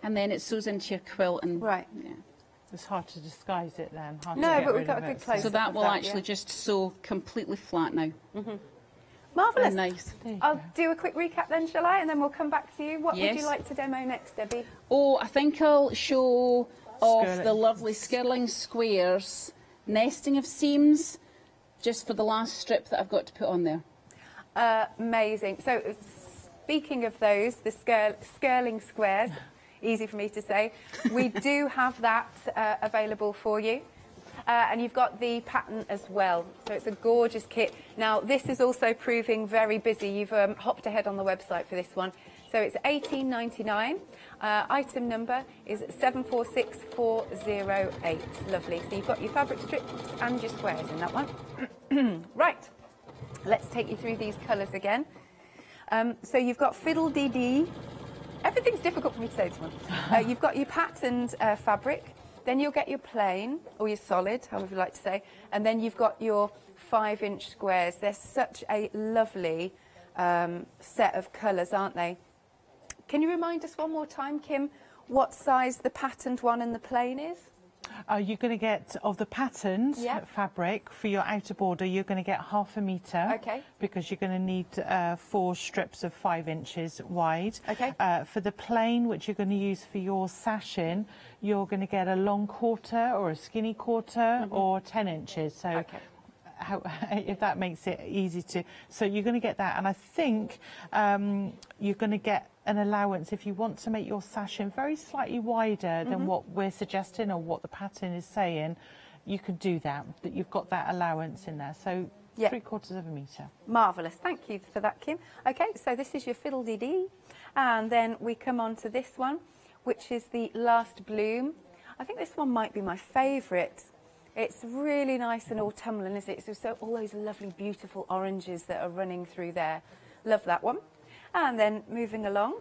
S14: and then it sews into your quilt and
S2: right.
S14: Yeah.
S13: It's hard to disguise it then. Hard
S2: No,
S13: to get
S2: but we've got a good
S13: it,
S2: close
S14: So that will
S2: that,
S14: actually
S2: yeah.
S14: just sew completely flat now. Mm -hmm.
S2: Marvellous.
S14: Very nice.
S2: I'll do a quick recap then, shall I? And then we'll come back to you. What would you like to demo next, Debbie?
S14: Oh, I think I'll show off
S2: Skirling.
S14: the lovely skirling squares nesting of seams just for the last strip that I've got to put on there.
S2: Uh, amazing. So, speaking of those, the skir- skirling squares, easy for me to say, we do have that uh, available for you. Uh, and you've got the pattern as well. So it's a gorgeous kit. Now, this is also proving very busy. You've um, hopped ahead on the website for this one. So it's 18.99. Uh, item number is 746408. Lovely. So you've got your fabric strips and your squares in that one. right. Let's take you through these colours again. Um, so you've got fiddle dee dee. Everything's difficult for me to say this one. Uh, you've got your patterned uh, fabric, then you'll get your plain or your solid, however you like to say, and then you've got your five inch squares. They're such a lovely um, set of colours, aren't they? Can you remind us one more time, Kim, what size the patterned one and the plain is?
S13: Uh, you're going to get, of the patterned
S2: Yeah.
S13: fabric for your outer border, you're going to get half a metre.
S2: Okay.
S13: Because you're going to need uh, four strips of five inches wide.
S2: Okay.
S13: Uh, for the plain, which you're going to use for your sashing, you're going to get a long quarter or a skinny quarter or 10 inches. So.
S2: Okay.
S13: How, if that makes it easy to. So you're going to get that, and I think um, you're going to get an allowance if you want to make your sashing very slightly wider than
S2: Mhm.
S13: what we're suggesting or what the pattern is saying. You could do that, but you've got that allowance in there. So
S2: Yeah.
S13: three quarters of a metre.
S2: Marvellous. Thank you for that, Kim. Okay, so this is your fiddle dee dee. And then we come on to this one, which is the last bloom. I think this one might be my favourite. It's really nice and autumnal, isn't it? So, so all those lovely, beautiful oranges that are running through there. Love that one. And then moving along,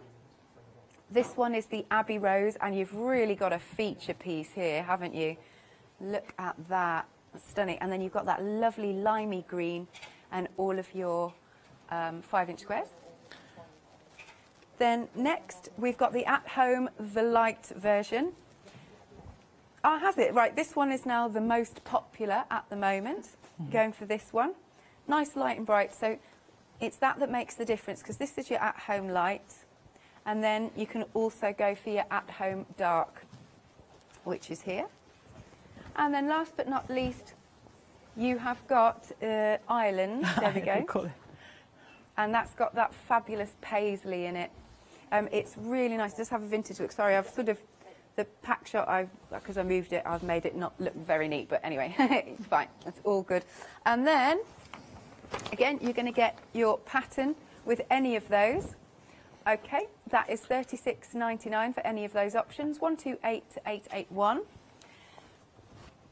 S2: this one is the Abbey Rose, and you've really got a feature piece here, haven't you? Look at that. Stunning. And then you've got that lovely limey green and all of your um, five inch squares. Then next, we've got the at-home, the light version. Ah, has it? Right, this one is now the most popular at the moment. Going for this one. Nice light and bright. So it's that that makes the difference because this is your at-home light. And then you can also go for your at-home dark, which is here. And then last but not least, you have got uh, Ireland. There we go. And that's got that fabulous paisley in it. Um, it's really nice. It does have a vintage look. Sorry, I've sort of the pack shot. I've because I moved it, I've made it not look very neat. But anyway, it's fine. It's all good. And then again, you're going to get your pattern with any of those. Okay, that is 36.99 for any of those options. One two eight eight eight one.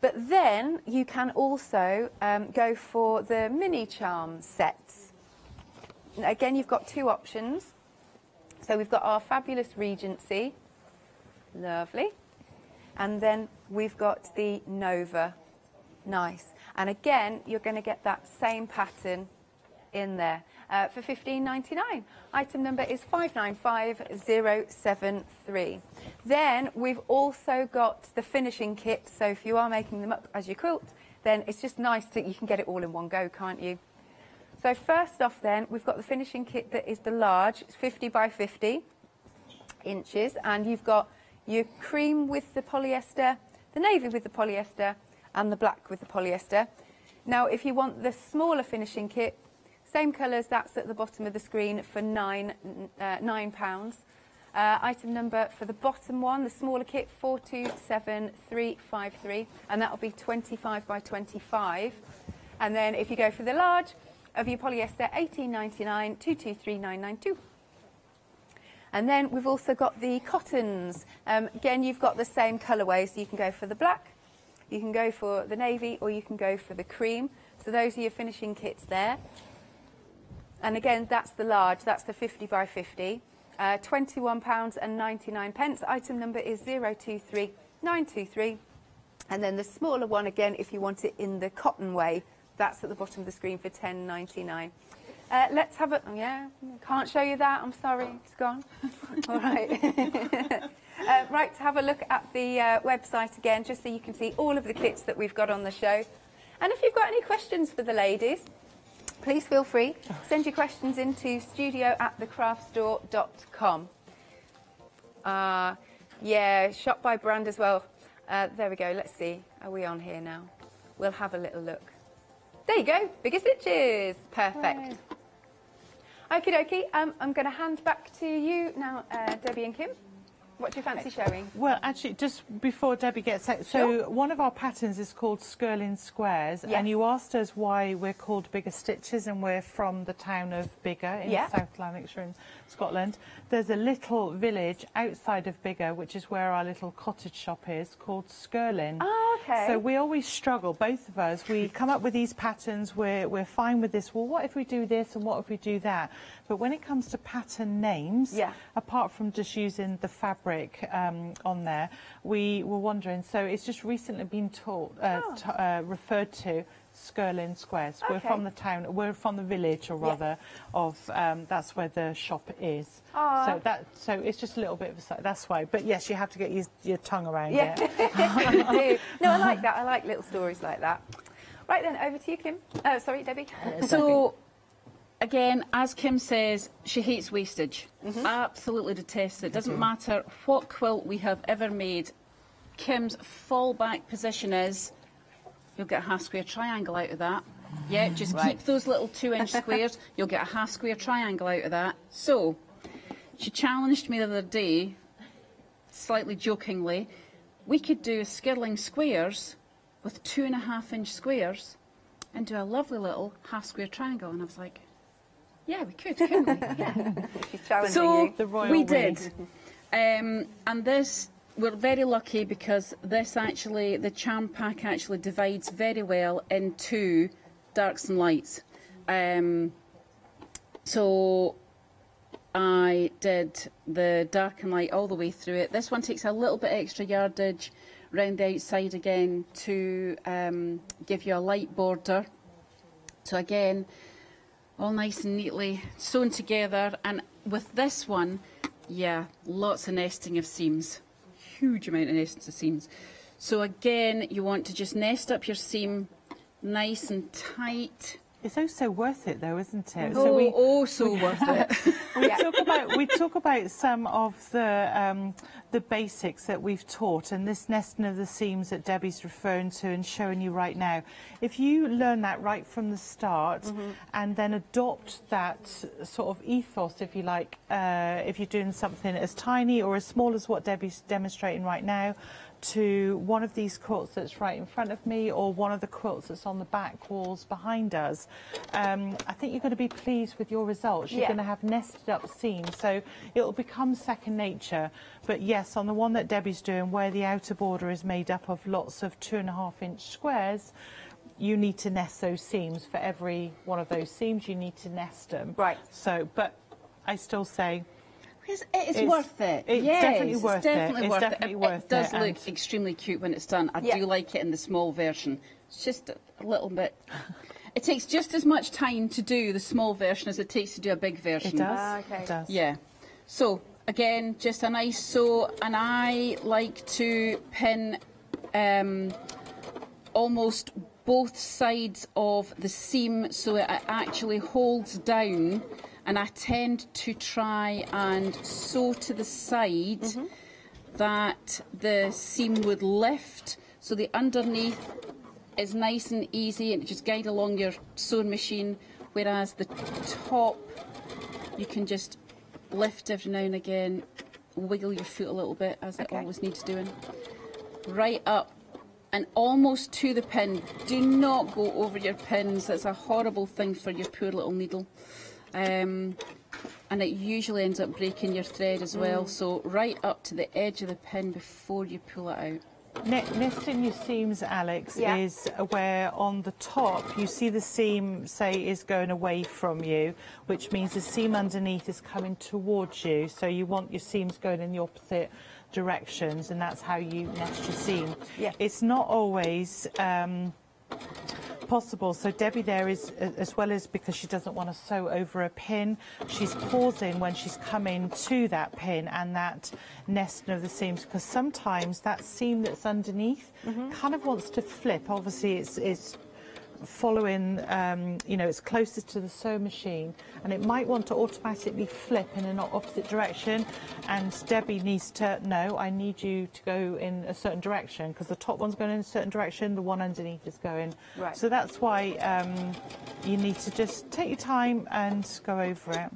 S2: But then you can also um, go for the mini charm sets. Again, you've got two options. So we've got our fabulous Regency, lovely, and then we've got the Nova, nice. And again, you're going to get that same pattern in there uh, for 15.99. Item number is 595073. Then we've also got the finishing kit. So if you are making them up as you quilt, then it's just nice that you can get it all in one go, can't you? So first off then, we've got the finishing kit that is the large, it's 50 by 50 inches, and you've got your cream with the polyester, the navy with the polyester, and the black with the polyester. Now, if you want the smaller finishing kit, same colours, that's at the bottom of the screen for nine, uh, nine pounds. Uh, item number for the bottom one, the smaller kit, 427353, and that'll be 25 by 25. And then if you go for the large, of your polyester, 18.99, 223992. And then we've also got the cottons. Um, again, you've got the same colourway, so you can go for the black, you can go for the navy, or you can go for the cream. So those are your finishing kits there. And again, that's the large, that's the 50 by 50. Uh, £21 and 99 pence. Item number is 023923. And then the smaller one, again, if you want it in the cotton way, that's at the bottom of the screen for 10.99. Uh, let's have a, oh, yeah, can't show you that, I'm sorry, it's gone. All right. uh, right, to have a look at the uh, website again, just so you can see all of the kits that we've got on the show. And if you've got any questions for the ladies, please feel free. Send your questions into studio at thecraftstore.com. Uh, yeah, shop by brand as well. Uh, there we go, let's see. Are we on here now? We'll have a little look. There you go, Biggar Stitches. Perfect. Okie dokie, um, I'm going to hand back to you now, uh, Debbie and Kim. What do you fancy showing?
S13: Well, actually, just before Debbie gets out, so one of our patterns is called Skirling Squares,
S2: Yes.
S13: and you asked us why we're called Biggar Stitches, and we're from the town of Biggar in
S2: Yeah.
S13: South Lanarkshire in Scotland. There's a little village outside of Biggar, which is where our little cottage shop is, called Skirling.
S2: Oh, okay.
S13: So we always struggle, both of us. We come up with these patterns, we're, we're fine with this. Well, what if we do this and what if we do that? But when it comes to pattern names,
S2: Yeah.
S13: apart from just using the fabric um, on there, we were wondering. So it's just recently been taught, uh,
S2: Oh.
S13: uh, referred to Skirling Squares. We're from the town, we're from the village, or
S2: Yeah.
S13: rather, of um, that's where the shop is.
S2: Aw.
S13: So that, so it's just a little bit of a. si- That's why. But yes, you have to get your, your tongue around
S2: Yeah.
S13: it.
S2: no, I like that. I like little stories like that. Right then, over to you, Kim. Oh, sorry, Debbie.
S14: So, again, as Kim says, she hates wastage. Mm-hmm. Absolutely detests it. Doesn't matter what quilt we have ever made. Kim's fallback position is you'll get a half square triangle out of that. Yeah, just
S2: Right.
S14: keep those little two inch squares. You'll get a half square triangle out of that. So, she challenged me the other day, slightly jokingly, we could do skirling squares with two and a half inch squares and do a lovely little half square triangle. And I was like, yeah, we could, couldn't we? Yeah.
S2: She's challenging
S14: so
S2: you.
S14: we did. Um, and this, we're very lucky because this actually, the charm pack actually divides very well into darks and lights. Um, so I did the dark and light all the way through it. This one takes a little bit extra yardage round the outside again to um, give you a light border. So again, all nice and neatly sewn together. And with this one, yeah, lots of nesting of seams. Huge amount of nesting of seams. So again, you want to just nest up your seam nice and tight.
S13: It's also worth it, though, isn't it?
S14: Oh, also so worth it.
S13: we talk about we talk about some of the um, the basics that we've taught, and this nesting of the seams that Debbie's referring to and showing you right now. If you learn that right from the start,
S2: Mhm.
S13: and then adopt that sort of ethos, if you like, uh, if you're doing something as tiny or as small as what Debbie's demonstrating right now, to one of these quilts that's right in front of me or one of the quilts that's on the back walls behind us, um, I think you're going to be pleased with your results. You're
S2: Yeah.
S13: going to have nested up seams, so it'll become second nature. But yes, on the one that Debbie's doing, where the outer border is made up of lots of two and a half inch squares, you need to nest those seams. For every one of those seams, you need to nest them.
S2: Right.
S13: So, but I still say
S14: It's, it is worth it.
S13: It's
S14: yes,
S13: definitely worth
S14: it's definitely
S13: it.
S14: worth
S13: it's definitely
S14: it.
S13: worth
S14: it does
S13: it.
S14: look extremely cute when it's done. I
S2: Yeah.
S14: do like it in the small version. It's just a a little bit. It takes just as much time to do the small version as it takes to do a big version.
S13: It does.
S2: Ah, okay.
S13: It does.
S14: Yeah. So again, just a nice sew, and I like to pin um, almost both sides of the seam so it actually holds down. And I tend to try and sew to the side mm-hmm. that the seam would lift, so the underneath is nice and easy and just guide along your sewing machine, whereas the top you can just lift every now and again, wiggle your foot a little bit as it
S2: Okay.
S14: always needs doing. Right up and almost to the pin. Do not go over your pins. That's a horrible thing for your poor little needle. Um, and it usually ends up breaking your thread as well.
S13: Mm.
S14: So right up to the edge of the pin before you pull it out.
S13: Ne- nesting your seams, Alex,
S14: Yeah.
S13: is where on the top you see the seam, say, is going away from you, which means the seam underneath is coming towards you. So you want your seams going in the opposite directions, and that's how you nest your seam.
S2: Yeah.
S13: It's not always. Um, possible. So Debbie there is, as well as because she doesn't want to sew over a pin, she's pausing when she's coming to that pin and that nesting of the seams because sometimes that seam that's underneath mm-hmm. kind of wants to flip. Obviously, it's it's following, um, you know, it's closest to the sew machine and it might want to automatically flip in an opposite direction and Debbie needs to know I need you to go in a certain direction because the top one's going in a certain direction, the one underneath is going.
S2: Right.
S13: So that's why um, you need to just take your time and go over it.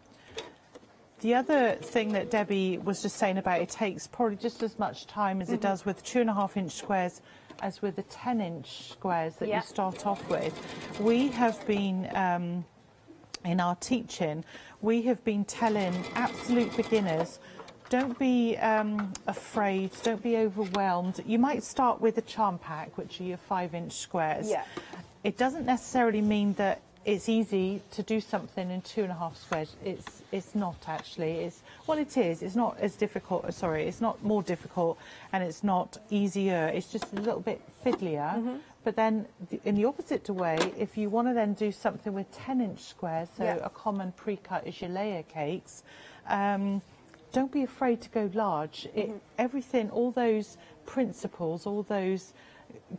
S13: The other thing that Debbie was just saying about it takes probably just as much time as it
S2: Mhm.
S13: does with two and a half inch squares as with the 10 inch squares that
S2: Yeah.
S13: you start off with. We have been, um, in our teaching, we have been telling absolute beginners don't be um, afraid, don't be overwhelmed. You might start with a charm pack, which are your five inch squares.
S2: Yeah.
S13: It doesn't necessarily mean that it's easy to do something in two and a half squares. It's it's not actually. It's well, it is. It's not as difficult. Sorry, it's not more difficult, and it's not easier. It's just a little bit fiddlier.
S2: Mm-hmm.
S13: But then, in the opposite way, if you want to then do something with 10 inch squares, so
S2: Yeah.
S13: a common pre-cut is your layer cakes. Um, don't be afraid to go large. It,
S2: Mm-hmm.
S13: everything, all those principles, all those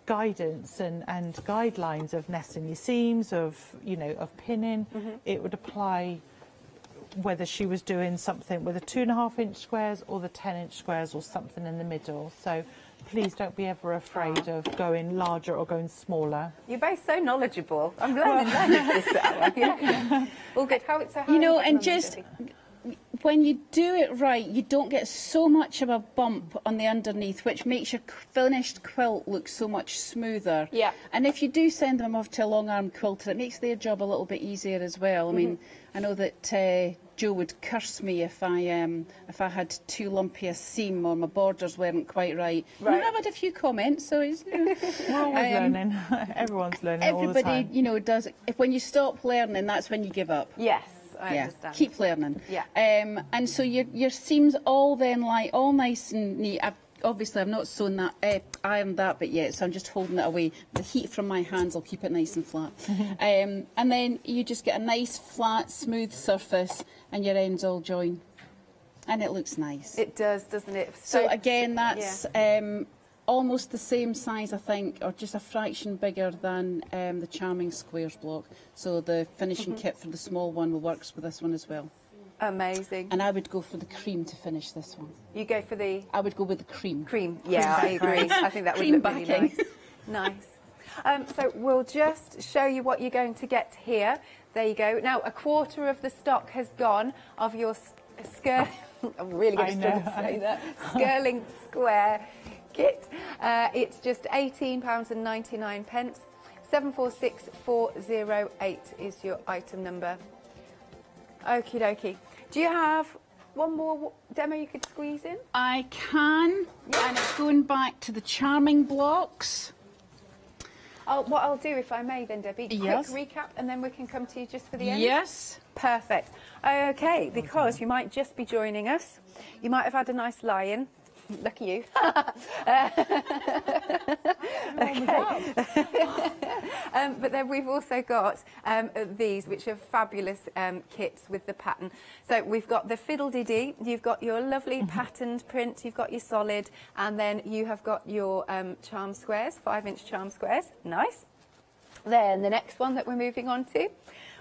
S13: guidance and, and guidelines of nesting your seams, of you know, of pinning,
S2: Mm-hmm.
S13: it would apply whether she was doing something with the two and a half inch squares or the 10 inch squares or something in the middle. So please don't be ever afraid of going larger or going smaller.
S2: You're both so knowledgeable. I'm learning loads this hour. Yeah. All good. How it's so
S14: You know, and just when you do it right, you don't get so much of a bump on the underneath, which makes your finished quilt look so much smoother.
S2: Yeah.
S14: And if you do send them off to a long arm quilter, it makes their job a little bit easier as well. I mean, I know that uh, Joe would curse me if I um, if I had too lumpy a seam or my borders weren't quite right.
S2: Right.
S14: And I've had a few comments, so it's.
S13: We're always
S14: Um,
S13: learning. Everyone's learning all the
S14: Everybody, you know, does. If when you stop learning, that's when you give up.
S2: Yes, I
S14: yeah.
S2: understand.
S14: Keep learning.
S2: Yeah.
S14: Um, and so your your seams all then lie all nice and neat. I've obviously I've not sewn that, uh, ironed that bit yet, so I'm just holding it away. The heat from my hands will keep it nice and flat. um, and then you just get a nice, flat, smooth surface, and your ends all join. And it looks nice.
S2: It does, doesn't it?
S14: So again, that's um, almost the same size, I think, or just a fraction bigger than um, the Charming Squares block. So the finishing
S2: Mhm.
S14: kit for the small one will works with this one as well.
S2: Amazing.
S14: And I would go for the cream to finish this one.
S2: You go for the...
S14: I would go with the cream.
S2: Cream, yeah, I agree. I think that would
S14: cream
S2: look really
S14: backing.
S2: nice. nice. Um, so we'll just show you what you're going to get here. There you go. Now, a quarter of the stock has gone of your skirt. I'm really going to say that. Skirling Square Uh, it's just £18.99. pence. 746408 is your item number. Okie dokie. Do you have one more demo you could squeeze in?
S14: I can. Yeah. And it's going back to the Charming blocks.
S2: I'll, what I'll do, if I may, then, Debbie,
S14: Yes.
S2: quick recap, and then we can come to you just for the end.
S14: Yes.
S2: Perfect. Okay, because you might just be joining us. You might have had a nice lie-in. Lucky you. um, but then we've also got um, these, which are fabulous um, kits with the pattern. So we've got the fiddle-dee-dee, you've got your lovely patterned print, you've got your solid, and then you have got your um, charm squares, five-inch charm squares. Nice. Then the next one that we're moving on to,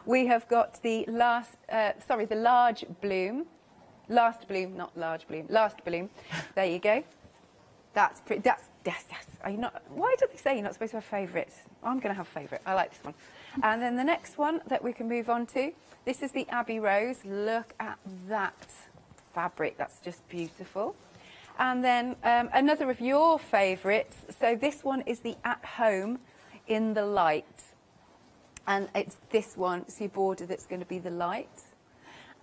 S2: we have got the last, uh, sorry, the large bloom. Last bloom, not large bloom, last bloom. There you go. That's pretty, that's, yes, yes. Are you not, why do they say you're not supposed to have favourites? I'm going to have a favourite. I like this one. And then the next one that we can move on to, this is the Abbey Rose. Look at that fabric. That's just beautiful. And then um, another of your favourites. So this one is the At Home in the Light. And it's this one, it's your border that's going to be the light.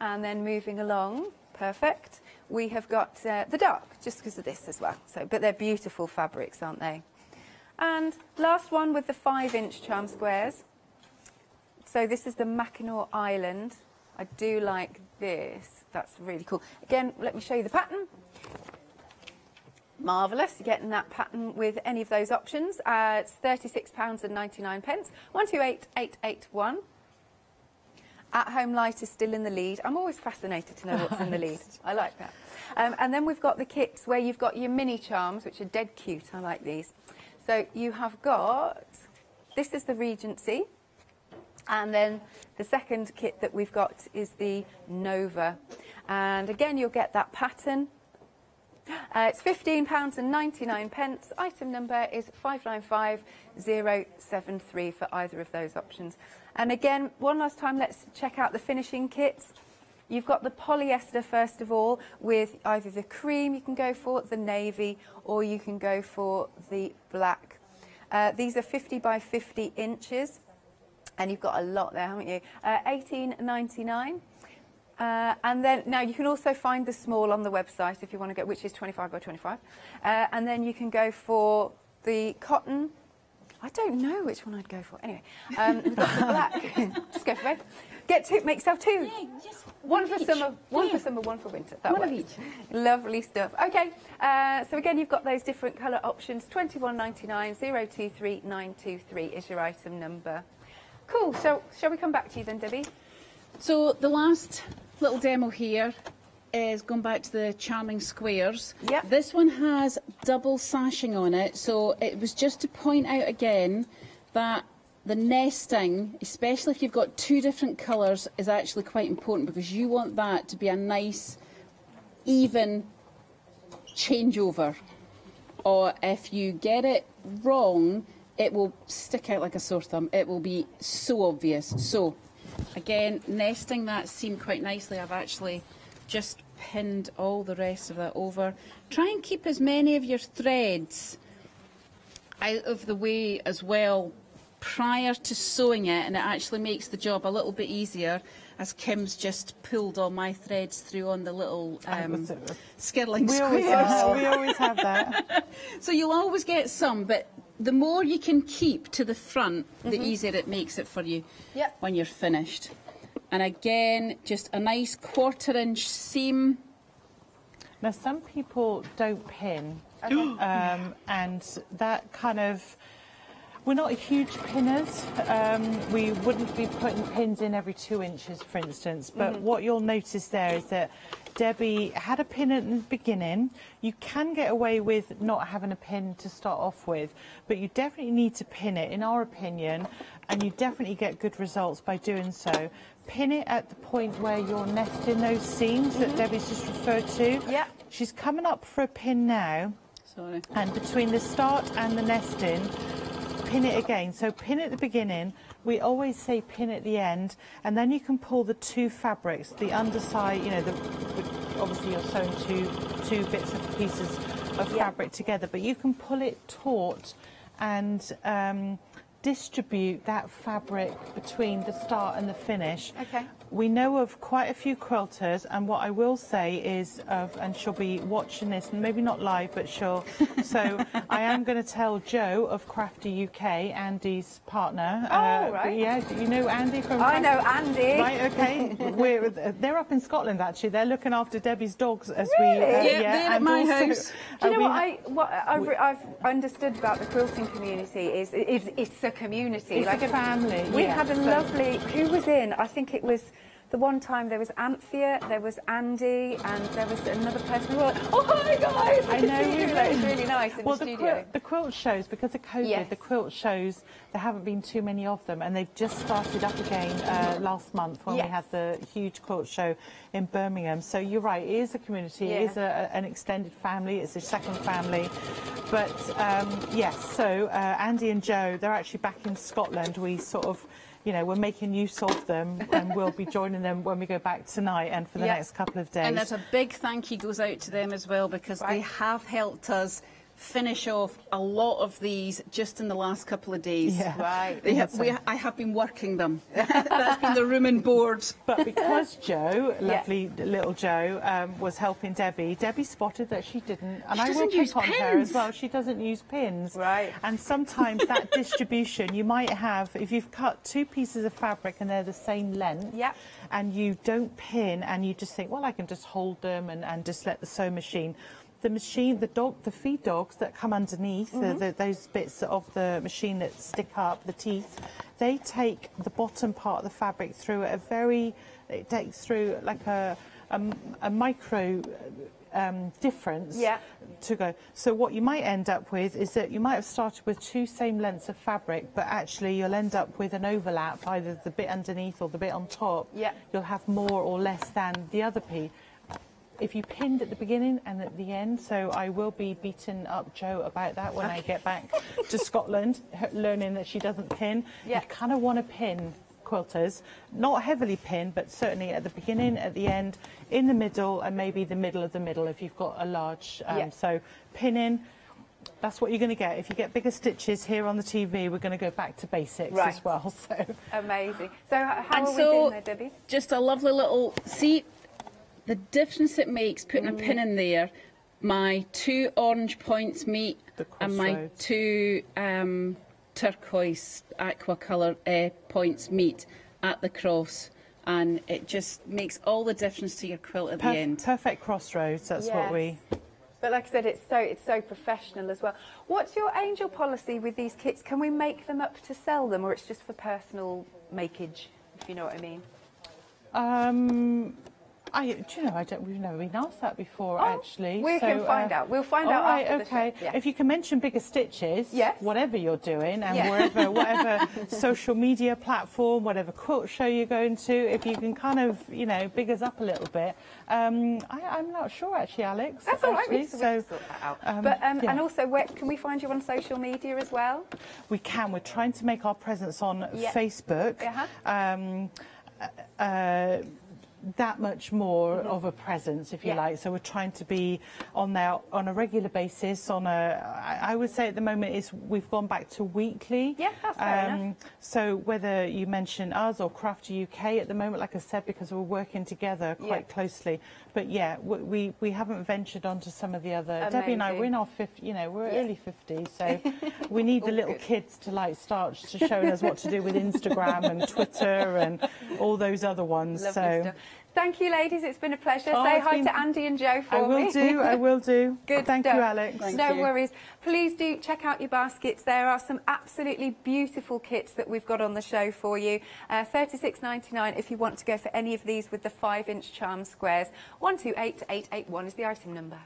S2: And then moving along, perfect. We have got uh, the dark, just because of this as well. So, but they're beautiful fabrics, aren't they? And last one with the five-inch charm squares. So this is the Mackinac Island. I do like this. That's really cool. Again, let me show you the pattern. Marvellous, you're getting that pattern with any of those options. Uh, it's £36.99, pence. 128881. At Home Light is still in the lead. I'm always fascinated to know what's in the lead. I like that. Um, and then we've got the kits where you've got your mini charms, which are dead cute. I like these. So you have got, this is the Regency. And then the second kit that we've got is the Nova. And again, you'll get that pattern. Uh, it's £15.99. pence. Item number is 595073 for either of those options. And again, one last time, let's check out the finishing kits. You've got the polyester first of all with either the cream you can go for, the navy, or you can go for the black. Uh, these are 50 by 50 inches, and you've got a lot there, haven't you? Uh, 18.99. Uh, and then now you can also find the small on the website if you want to go, which is 25 by 25. Uh, and then you can go for the cotton. I don't know which one I'd go for. Anyway, um, we've got the black. Just go for both. Get two, make yourself two. one for
S14: each.
S2: summer, one
S14: Yeah.
S2: for summer, one for winter. That
S14: One of
S2: works. Lovely stuff. Okay, uh, so again, you've got those different colour options. 21.99, 023923 is your item number. Cool. So shall we come back to you then, Debbie?
S14: So the last little demo here is going back to the Charming Squares.
S2: Yep.
S14: This one has double sashing on it, so it was just to point out again that the nesting, especially if you've got two different colours, is actually quite important because you want that to be a nice, even changeover. Or if you get it wrong, it will stick out like a sore thumb. It will be so obvious. So, again, nesting that seam quite nicely. I've actually just pinned all the rest of that over. Try and keep as many of your threads out of the way as well prior to sewing it and it actually makes the job a little bit easier as Kim's just pulled all my threads through on the little um, skirling
S13: We always, have, we always have that.
S14: So you'll always get some, but the more you can keep to the front, the
S13: Mhm.
S14: easier it makes it for you
S2: Yep.
S14: when you're finished. And again, just a nice quarter inch seam.
S13: Now, some people don't pin um, and that kind of we're not huge pinners. Um, we wouldn't be putting pins in every two inches, for instance. But
S2: Mhm.
S13: what you'll notice there is that Debbie had a pin at the beginning. You can get away with not having a pin to start off with, but you definitely need to pin it, in our opinion, and you definitely get good results by doing so. Pin it at the point where you're nesting those seams that mm-hmm. Debbie's just referred to.
S2: Yeah.
S13: She's coming up for a pin now.
S14: Sorry.
S13: And between the start and the nesting, pin it again. So pin at the beginning. We always say pin at the end, and then you can pull the two fabrics, the underside, you know, the- obviously you're sewing two, two bits of pieces of
S2: Yeah.
S13: fabric together, but you can pull it taut and um, distribute that fabric between the start and the finish.
S2: Okay.
S13: We know of quite a few quilters, and what I will say is, of, and she'll be watching this, maybe not live, but she'll. So I am going to tell Joe of Crafty UK, Andy's partner.
S2: Oh, right.
S13: Yeah, do you know Andy from?
S2: I know Andy.
S13: Right, okay. We're, they're up in Scotland actually. They're looking after Debbie's dogs as
S2: Really?
S13: we. uh,
S2: Yeah,
S14: they're at
S13: and
S14: my
S13: also,
S14: house.
S2: Do you
S13: uh,
S2: know what I what I've, I've understood about the quilting community is is it's a community
S13: It's a family,
S2: We
S13: yeah,
S2: had a
S13: so-
S2: lovely who was in I think it was the one time there was Anthea, there was Andy, and there was another person. like, Oh hi guys!
S13: I know you.
S2: It was really nice in
S13: well,
S2: the
S13: the,
S2: studio.
S13: quilt, the quilt shows because of COVID.
S2: Yes.
S13: The quilt shows there haven't been too many of them, and they've just started up again uh, last month when
S2: Yes.
S13: we had the huge quilt show in Birmingham. So you're right, it is a community. It
S2: Yeah.
S13: is a, a- an extended family. It's a second family. But um, yes, so uh, Andy and Joe, they're actually back in Scotland. We sort of. You know, we're making use of them, and we'll be joining them when we go back tonight and for the
S14: Yeah.
S13: next couple of days.
S14: And there's a big thank you goes out to them as well because they have helped us finish off a lot of these just in the last couple of days.
S13: Yeah. Right.
S14: Have, we. I have been working them. That's been the room and board.
S13: But because Joe,
S14: Yeah.
S13: lovely little Joe, um, was helping Debbie, Debbie spotted that she didn't, and
S14: She
S13: I will
S14: doesn't
S13: pick
S14: use
S13: on her as well. She doesn't use pins.
S2: Right.
S13: And sometimes that distribution, you might have, if you've cut two pieces of fabric and they're the same length,
S2: Yep.
S13: and you don't pin, and you just think, well, I can just hold them and, and just let the sew machine. The machine, the dog, the feed dogs that come underneath,
S2: Mhm.
S13: the, the, those bits of the machine that stick up, the teeth, they take the bottom part of the fabric through a very, it takes through like a, a, a micro um, difference
S2: Yeah.
S13: to go. So what you might end up with is that you might have started with two same lengths of fabric, but actually you'll end up with an overlap, either the bit underneath or the bit on top.
S2: Yeah.
S13: You'll have more or less than the other piece. If you pinned at the beginning and at the end, so I will be beating up Joe about that when I get back to Scotland, learning that she doesn't pin.
S2: Yeah.
S13: You kind of want to pin quilters, not heavily pinned, but certainly at the beginning, at the end, in the middle, and maybe the middle of the middle if you've got a large. Um,
S2: Yeah.
S13: So pinning. That's what you're going to get. If you get Biggar Stitches here on the TV, we're going to go back to basics
S2: Right.
S13: as well. So
S2: Amazing. So how
S14: And
S2: are we doing there, Debbie?
S14: Just a lovely little see the difference it makes putting a pin in there. My two orange points meet, and my
S13: crossroads.
S14: two um, turquoise aqua colour uh, points meet at the cross, and it just makes all the difference to your quilt at
S13: Perf-
S14: the end.
S13: perfect crossroads. That's what we.
S2: But like I said, it's so it's so professional as well. What's your angel policy with these kits? Can we make them up to sell them, or it's just for personal makeage? If you know what I mean.
S13: Um, I, do you know, I don't, we've never been asked that before, actually.
S2: Oh, we can find out. We'll find
S13: all
S2: out
S13: right,
S2: after
S13: okay.
S2: yeah.
S13: If you can mention Biggar Stitches,
S2: Yes.
S13: whatever you're doing, and
S2: Yeah.
S13: wherever, whatever social media platform, whatever quilt show you're going to, if you can kind of, you know, big us up a little bit. Um, I, I'm not sure, actually, Alex.
S2: That's all right.
S13: Actually,
S2: can, we can
S13: so,
S2: sort that out.
S13: um,
S2: but um,
S13: yeah.
S2: and also, where can we find you on social media as well?
S13: We can. We're trying to make our presence on
S2: Yeah.
S13: Facebook.
S2: Uh-huh.
S13: Um, uh, that much more
S2: Mm-hmm.
S13: of a presence, if you
S2: Yeah.
S13: like. So we're trying to be on there on a regular basis. On a, I would say at the moment is we've gone back to weekly.
S2: Yeah, that's fair enough.
S13: Um, So whether you mention us or Craft UK at the moment, like I said, because we're working together quite
S2: Yeah.
S13: closely. But yeah, we we, haven't ventured onto some of the other. Debbie and I, we're in our 50, you know, we're
S2: Yeah.
S13: early 50s, so we need the little
S2: good.
S13: kids to like start to showing us what to do with Instagram and Twitter and all those other ones.
S2: Lovely
S13: so
S2: stuff. Thank you, ladies. It's been a pleasure.
S13: Oh,
S2: Say hi
S13: been-
S2: to Andy and Joe for me.
S13: I will
S2: me.
S13: do, I will do.
S2: Good
S13: Thank you. Alex. Thank
S2: no
S13: you.
S2: worries. Please do check out your baskets. There are some absolutely beautiful kits that we've got on the show for you. Uh, $36.99 if you want to go for any of these with the 5-inch charm squares. 128881 is the item number.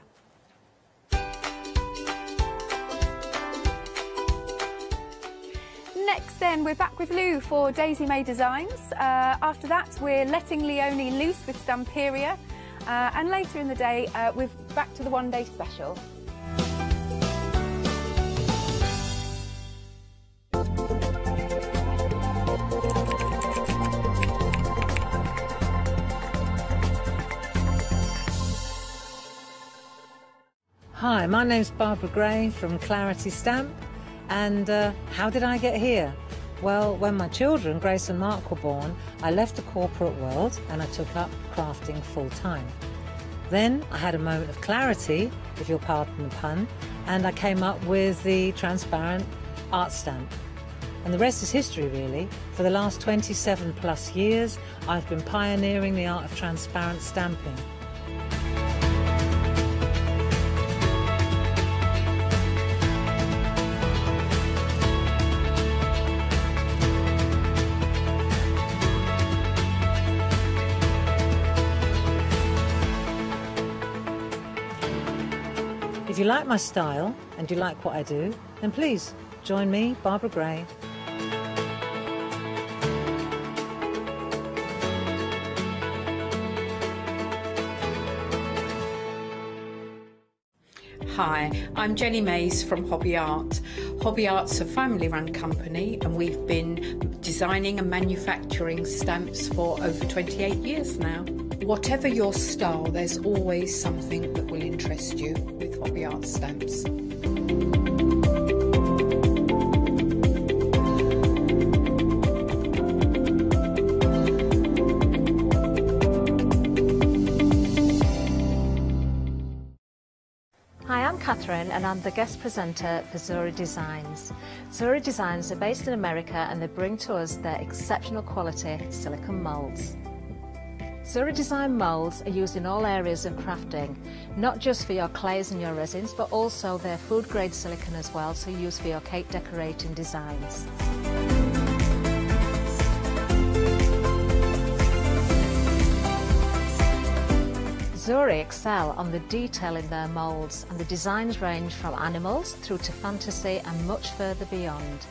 S2: Next then, we're back with Lou for Daisy May Designs. Uh, after that, we're letting Leonie loose with Stamperia. Uh, and later in the day, uh, we're back to the one-day special.
S16: Hi, my name's Barbara Gray from Clarity Stamp. And uh, how did I get here? Well, when my children, Grace and Mark, were born, I left the corporate world and I took up crafting full time. Then I had a moment of clarity, if you'll pardon the pun, and I came up with the transparent art stamp. And the rest is history, really. For the last 27 plus years, I've been pioneering the art of transparent stamping. Like my style and you like what I do, then please join me, Barbara Gray.
S17: Hi, I'm Jenny Mays from Hobby Art. Hobby Art's a family run company and we've been designing and manufacturing stamps for over 28 years now. Whatever your style, there's always something that will interest you with Hobby Art stamps.
S8: Hi, I'm Catherine and I'm the guest presenter for Zuri Designs. Zuri Designs are based in America and they bring to us their exceptional quality silicone moulds. Zuri Design moulds are used in all areas of crafting, not just for your clays and your resins, but also their food grade silicone as well, so used for your cake decorating designs. Zuri excel on the detail in their moulds and the designs range from animals through to fantasy and much further beyond.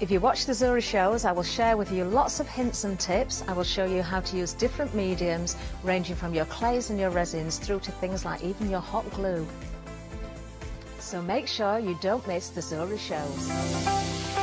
S8: If you watch the Zuri shows, I will share with you lots of hints and tips. I will show you how to use different mediums ranging from your clays and your resins through to things like even your hot glue. So make sure you don't miss the Zuri shows.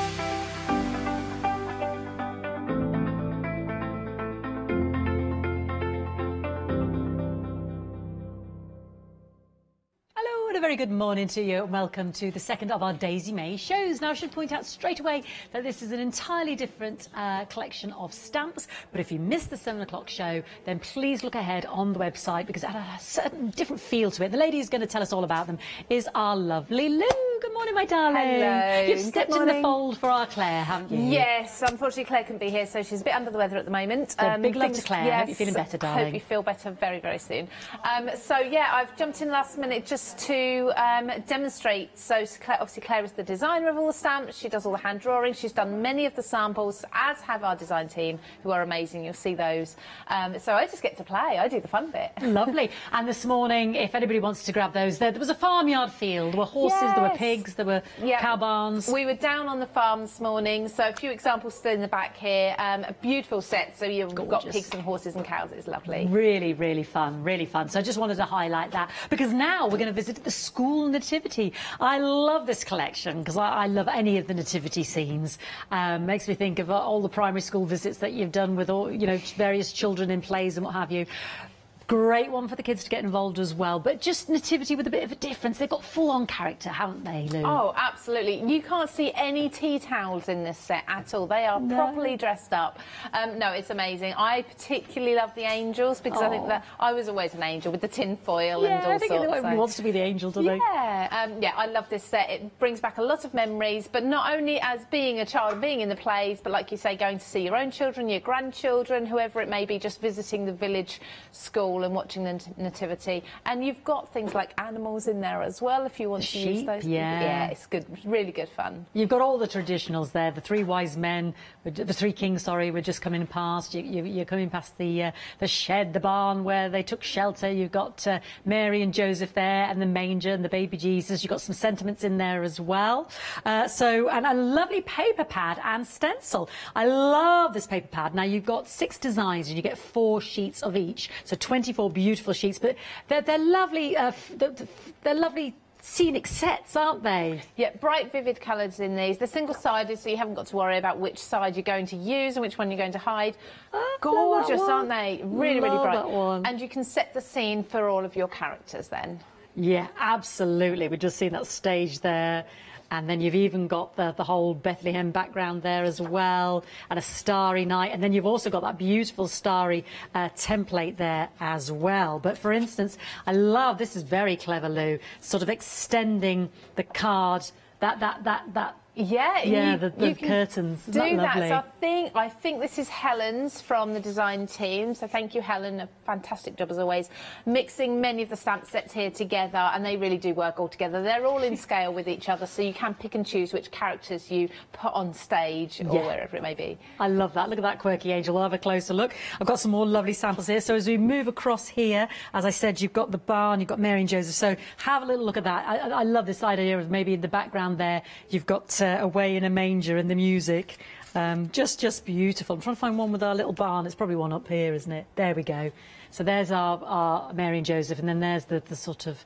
S7: Very good morning to you. Welcome to the second of our Daisy May shows. Now, I should point out straight away that this is an entirely different uh, collection of stamps. But if you missed the seven o'clock show, then please look ahead on the website because it had a certain different feel to it. The lady who's going to tell us all about them is our lovely Lou. Good morning, my darling.
S3: Hello.
S7: You've stepped in the fold for our Claire, haven't you?
S3: Yes, unfortunately Claire couldn't be here, so she's a bit under the weather at the moment. Um,
S7: big love to Claire.
S3: Yes,
S7: Hope you're feeling better, darling.
S3: Hope you feel better very, very soon. Um, so yeah, I've jumped in last minute just to um, demonstrate. So Claire, obviously Claire is the designer of all the stamps. She does all the hand drawing. She's done many of the samples, as have our design team, who are amazing. You'll see those. Um, so I just get to play. I do the fun bit.
S7: Lovely. And this morning, if anybody wants to grab those, there, there was a farmyard field. There were horses, yes. there were pigs, there were cow barns.
S3: We were down on the farm this morning, so a few examples still in the back here. Um, a beautiful set, so you've got pigs and horses and cows. It's lovely.
S7: Really, really fun, really fun. So I just wanted to highlight that because now we're going to visit the school nativity. I love this collection because I, I love any of the nativity scenes. Um, makes me think of uh, all the primary school visits that you've done with all, you know, various children in plays and what have you. Great one for the kids to get involved as well. But just nativity with a bit of a difference. They've got full-on character, haven't they, Lou?
S3: Oh, absolutely. You can't see any tea towels in this set at all. They are
S7: No.
S3: properly dressed up. Um, no, it's amazing. I particularly love the angels because I think
S7: Oh.
S3: that I was always an angel with the tin foil
S7: Yeah,
S3: and all
S7: I think
S3: sorts.
S7: everyone
S3: so-
S7: wants to be the angel, do they?
S3: Yeah, um, yeah, I love this set. It brings back a lot of memories, but not only as being a child, being in the plays, but like you say, going to see your own children, your grandchildren, whoever it may be, just visiting the village school and watching the nativity. And you've got things like animals in there as well, if you want to use those.
S7: yeah.
S3: yeah, it's good, really good fun.
S7: You've got all the traditionals there. The three wise men, the three kings. Sorry, we're just coming past. You, you're coming past the uh, the shed, the barn where they took shelter. You've got uh, Mary and Joseph there, and the manger and the baby Jesus. You've got some sentiments in there as well. Uh, so, and a lovely paper pad and stencil. I love this paper pad. Now you've got six designs, and you get four sheets of each. So 24 beautiful sheets, but they're they're lovely. Uh, they're, they're lovely. Scenic sets, aren't they?
S3: Yeah, bright, vivid colours in these. They're single-sided, so you haven't got to worry about which side you're going to use and which one you're going to hide. Gorgeous, aren't they? Really, really
S7: Love
S3: bright.
S7: that one.
S3: And you can set the scene for all of your characters then.
S7: Yeah, absolutely. We've just seen that stage there. And then you've even got the, the whole Bethlehem background there as well, and a starry night. And then you've also got that beautiful starry uh, template there as well. But for instance, I love this is very clever, Lou. Sort of extending the card, that that that that.
S3: Yeah,
S7: yeah,
S3: you-
S7: the, the
S3: you
S7: curtains.
S3: Do that. So I think I think this is Helen's from the design team. So thank you, Helen. A fantastic job as always, mixing many of the stamp sets here together, and they really do work all together. They're all in scale with each other, so you can pick and choose which characters you put on stage or
S7: Yeah.
S3: wherever it may be.
S7: I love that. Look at that quirky angel. We'll have a closer look. I've got some more lovely samples here. So as we move across here, as I said, you've got the barn, you've got Mary and Joseph. So have a little look at that. I, I I love this idea of maybe in the background there, you've got uh, away in a manger and the music. Um, just, just beautiful. I'm trying to find one with our little barn. It's probably one up here, isn't it? There we go. So there's our, our Mary and Joseph, and then there's the, the sort of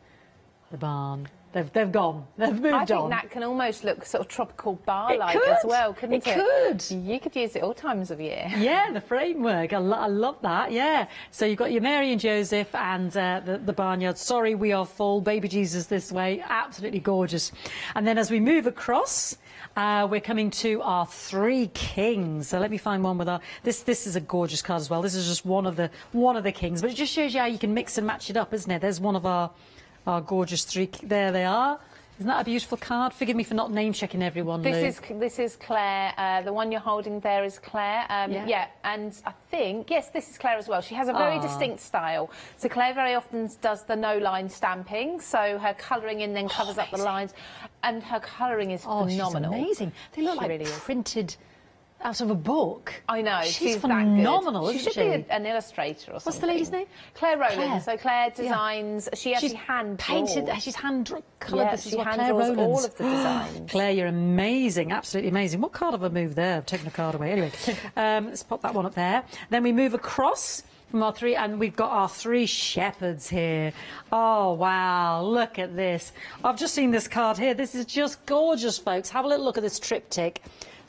S7: the barn. They've, they've gone. They've moved on.
S3: I think
S7: on.
S3: that can almost look sort of tropical bar-like as well, couldn't
S7: It
S3: it?
S7: could.
S3: You could use it all times of year.
S7: Yeah, the framework. I, lo- I love that. Yeah. So you've got your Mary and Joseph and uh, the, the barnyard. Sorry, we are full. Baby Jesus this way. Absolutely gorgeous. And then as we move across, uh, we're coming to our three kings. So let me find one with our. This this is a gorgeous card as well. This is just one of the one of the kings, but it just shows you how you can mix and match it up, isn't it? There's one of our our gorgeous three. There they are. Isn't that a beautiful card? Forgive me for not name checking everyone.
S3: This
S7: Lou.
S3: is this is Claire. Uh, the one you're holding there is Claire. Um,
S7: Yeah.
S3: yeah. and I think yes, this is Claire as well. She has a very
S7: Ah.
S3: distinct style. So Claire very often does the no line stamping. So her colouring in then covers up the lines, and her colouring is
S7: Oh,
S3: phenomenal.
S7: amazing. They look
S3: She
S7: like
S3: really is.
S7: Out of a book.
S3: I know
S7: She's,
S3: she's,
S7: phenomenal,
S3: that good.
S7: isn't
S3: she should
S7: she?
S3: be a- an illustrator or something.
S7: What's the lady's name?
S3: Claire Rowland.
S7: Claire.
S3: So Claire
S7: Yeah.
S3: designs. She actually
S7: She's
S3: hand
S7: painted.
S3: draws.
S7: She's hand coloured
S3: Yeah,
S7: this
S3: she hand
S7: Claire
S3: draws all of the designs.
S7: Claire, you're amazing, absolutely amazing. What card have I moved there? I've taken a card away. Anyway, um, let's pop that one up there. Then we move across from our three, and we've got our three shepherds here. Oh wow, look at this! I've just seen this card here. This is just gorgeous, folks. Have a little look at this triptych.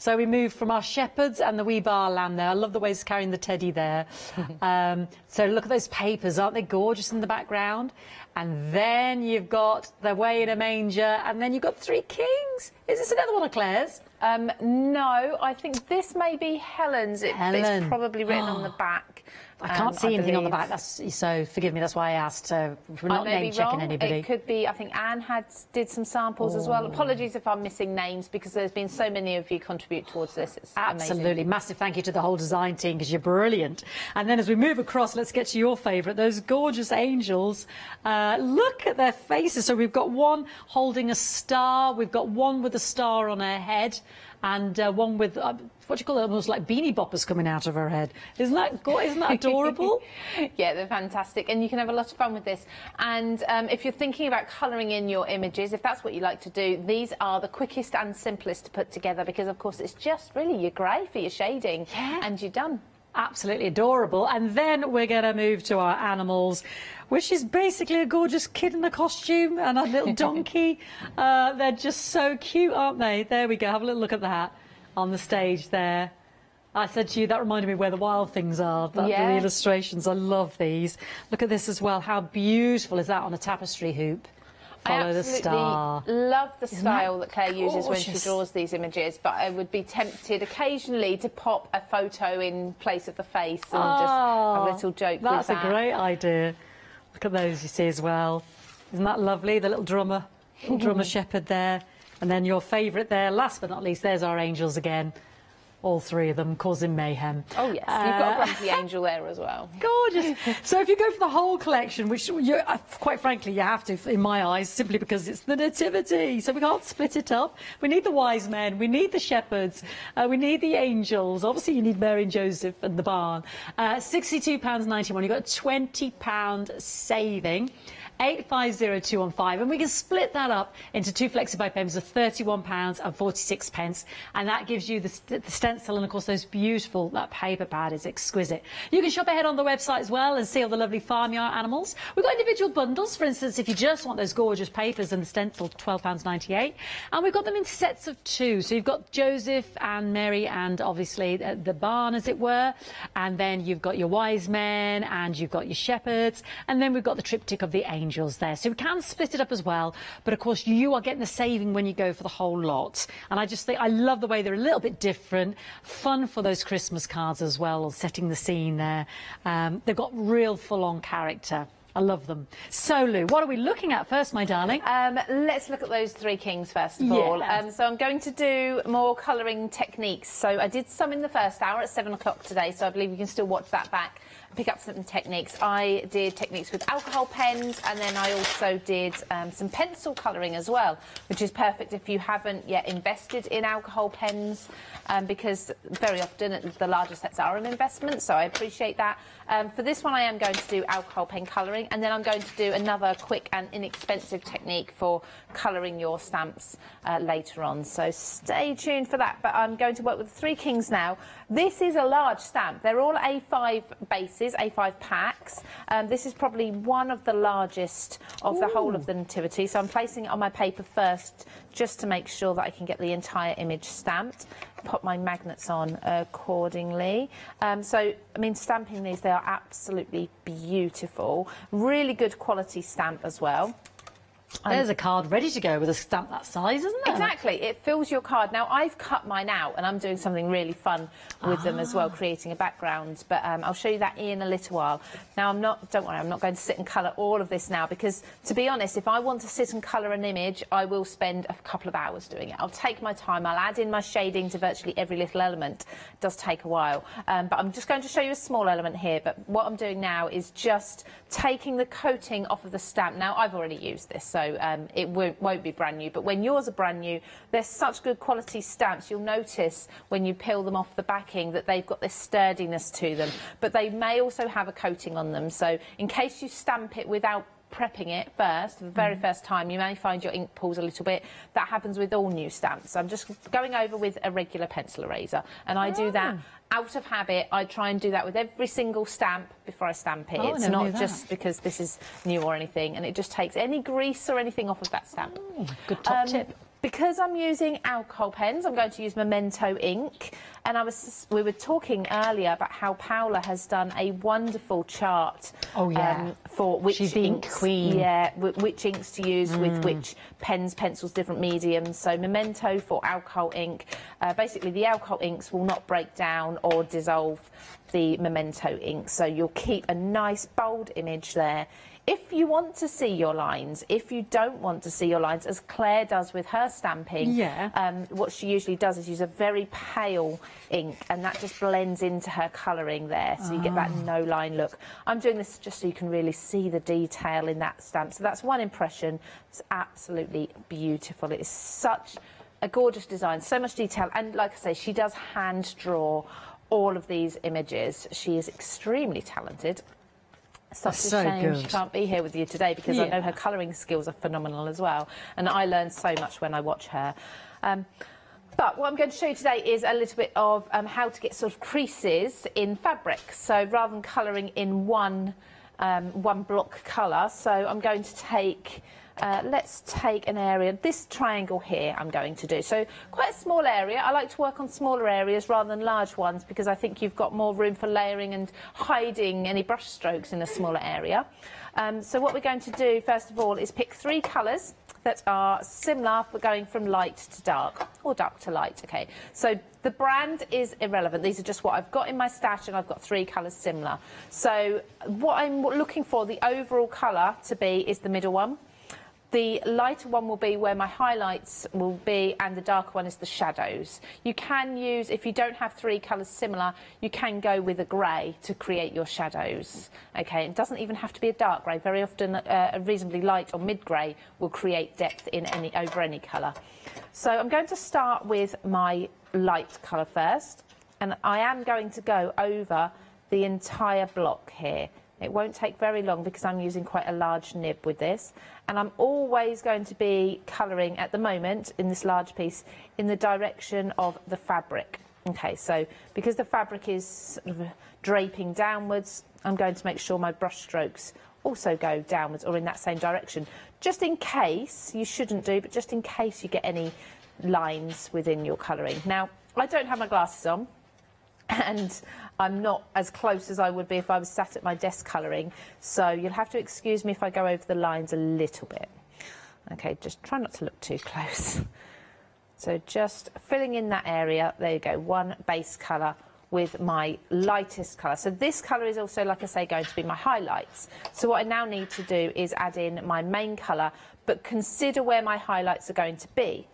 S7: So we move from our shepherds and the wee bar lamb there. I love the way he's carrying the teddy there. um, so look at those papers, aren't they gorgeous in the background? And then you've got the way in a manger, and then you've got three kings. Is this another one of Claire's?
S3: Um, no, I think this may be Helen's. It,
S7: Helen.
S3: It's probably written on the back.
S7: I can't
S3: um,
S7: see anything on the back. That's so. Forgive me. That's why I asked. So we're not name checking anybody.
S3: It could be. I think Anne had did some samples as well.
S7: Oh.
S3: Apologies if I'm missing names because there's been so many of you contribute towards this. It's
S7: Absolutely.
S3: amazing.
S7: Massive thank you to the whole design team because you're brilliant. And then as we move across, let's get to your favourite, those gorgeous angels. Uh, look at their faces. So we've got one holding a star, we've got one with a star on her head, and uh, one with, uh, what do you call it, almost like beanie boppers coming out of her head. Isn't that, isn't that adorable?
S3: yeah, they're fantastic, and you can have a lot of fun with this. And um, if you're thinking about colouring in your images, if that's what you like to do, these are the quickest and simplest to put together because, of course, it's just really your grey for your shading, and you're done.
S7: Absolutely adorable. And then we're going to move to our animals, which is basically a gorgeous kid in a costume and a little donkey. uh, they're just so cute, aren't they? There we go. Have a little look at that on the stage there. I said to you that reminded me where the wild things are. That,
S3: Yeah.
S7: The illustrations, I love these. Look at this as well. How beautiful is that on a tapestry hoop? Follow
S3: I
S7: the
S3: absolutely
S7: star.
S3: love the
S7: Isn't
S3: style
S7: that
S3: that Claire uses when she draws these images, but I would be tempted occasionally to pop a photo in place of the face and just have a
S7: Oh,
S3: little joke
S7: That's
S3: with
S7: a great idea. Look at those you see as well. Isn't that lovely? The little drummer, little drummer shepherd there. And then your favourite there, last but not least, there's our angels again. All three of them causing mayhem.
S3: Oh yes, you've got a
S7: Uh,
S3: grumpy angel there as well.
S7: Gorgeous. so if you go for the whole collection, which you, uh, quite frankly you have to, in my eyes, simply because it's the nativity. So we can't split it up. We need the wise men, we need the shepherds, uh, we need the angels. Obviously, you need Mary and Joseph and the barn. Uh, £62.91. You've got a £20 saving. 850215 and we can split that up into two FlexiBuy payments of £31 and 46 pence. And that gives you the, st- the stencil and of course those beautiful that paper pad is exquisite. You can shop ahead on the website as well and see all the lovely farmyard animals. We've got individual bundles. For instance if you just want those gorgeous papers and the stencil £12.98 and we've got them in sets of two. So you've got Joseph and Mary and obviously uh, the barn as it were. And then you've got your wise men and you've got your shepherds. And then we've got the triptych of the angels there so we can split it up as well but of course you are getting the saving when you go for the whole lot and I just think I love the way they're a little bit different fun for those Christmas cards as well setting the scene there um, they've got real full-on character I love them. So, Lou, what are we looking at first, my darling?
S3: Um, let's look at those three kings first of all. Um, so I'm going to do more colouring techniques. So I did some in the first hour at seven o'clock today. So I believe you can still watch that back pick up some techniques. I did techniques with alcohol pens, and then I also did um, some pencil colouring as well, which is perfect if you haven't yet invested in alcohol pens, um, because very often the larger sets are an investment. So I appreciate that. Um, for this one, I am going to do alcohol pen colouring, and then I'm going to do another quick and inexpensive technique for colouring your stamps uh, later on. So stay tuned for that. But I'm going to work with the Three Kings now. This is a large stamp. They're all A5 bases, A5 packs. Um, this is probably one of the largest of the whole of the Nativity. So I'm placing it on my paper first, just to make sure that I can get the entire image stamped put my magnets on accordingly. Um, so, I mean, stamping these, they are absolutely beautiful. Really good quality stamp as well.
S7: There's a card ready to go with a stamp that size, isn't there?
S3: Exactly, it fills your card. Now, I've cut mine out and I'm doing something really fun with them as well, creating a background, but um, I'll show you that in a little while. Now, I'm not, don't worry, I'm not going to sit and colour all of this now because, to be honest, if I want to sit and colour an image, I will spend a couple of hours doing it. I'll take my time, I'll add in my shading to virtually every little element. It does take a while, um, but I'm just going to show you a small element here, but what I'm doing now is just taking the coating off of the stamp. Now, I've already used this, so um, it won't, won't be brand new, but when yours are brand new, they're such good quality stamps. You'll notice when you peel them off the backing that they've got this sturdiness to them, but they may also have a coating on them. So in case you stamp it without prepping it first, the very mm. first time, you may find your ink pools a little bit. That happens with all new stamps. I'm just going over with a regular pencil eraser, and I do that ah. out of habit. I try and do that with every single stamp before I stamp it.
S7: Oh,
S3: it's not just because this is new or anything, and it just takes any grease or anything off of that stamp.
S7: Mm, good top
S3: Um,
S7: tip.
S3: Because I'm using alcohol pens, I'm going to use Memento ink. And I was, we were talking earlier about how Paola has done a wonderful chart
S7: Oh, yeah.
S3: um, for which
S7: She's the ink
S3: inks,
S7: queen.
S3: Yeah, wh- which inks to use with
S7: Mm.
S3: which pens, pencils, different mediums. So Memento for alcohol ink. Uh, basically, the alcohol inks will not break down or dissolve the Memento ink. So you'll keep a nice bold image there. If you want to see your lines, if you don't want to see your lines, as Claire does with her stamping,
S7: Yeah.
S3: um, what she usually does is use a very pale ink, and that just blends into her colouring there, so you get that
S7: Ah.
S3: no line look. I'm doing this just so you can really see the detail in that stamp. So that's one impression. It's absolutely beautiful. It is such a gorgeous design, so much detail, and like I say, she does hand draw all of these images. She is extremely talented. Such
S7: That's
S3: a
S7: so
S3: shame she can't be here with you today because I know her colouring skills are phenomenal as well, and I learn so much when I watch her. Um, but what I'm going to show you today is a little bit of um, how to get sort of creases in fabric. So rather than colouring in one um, one block colour, so I'm going to take Uh, let's take an area, this triangle here I'm going to do. So quite a small area. I like to work on smaller areas rather than large ones because I think you've got more room for layering and hiding any brush strokes in a smaller area. Um, so what we're going to do first of all is pick three colours that are similar but going from light to dark or dark to light okay so the brand is irrelevant these are just what I've got in my stash and I've got three colours similar so what I'm looking for the overall colour to be is the middle one the lighter one will be where my highlights will be and the darker one is the shadows. You can use, if you don't have three colours similar, you can go with a grey to create your shadows. Okay, it doesn't even have to be a dark grey. Very often uh, a reasonably light or mid-grey will create depth in any over any colour. So I'm going to start with my light colour first and I am going to go over the entire block here. It won't take very long because I'm using quite a large nib with this. And I'm always going to be colouring at the moment in this large piece in the direction of the fabric. Okay, so because the fabric is sort of draping downwards, I'm going to make sure my brush strokes also go downwards or in that same direction. Just in case, you shouldn't do, but just in case you get any lines within your colouring. Now, I don't have my glasses on, and I'm not as close as I would be if I was sat at my desk colouring. So you'll have to excuse me if I go over the lines a little bit. Okay, just try not to look too close. So just filling in that area, there you go, one base colour with my lightest colour. So this colour is also, like I say, going to be my highlights. So what I now need to do is add in my main colour, but consider where my highlights are going to be.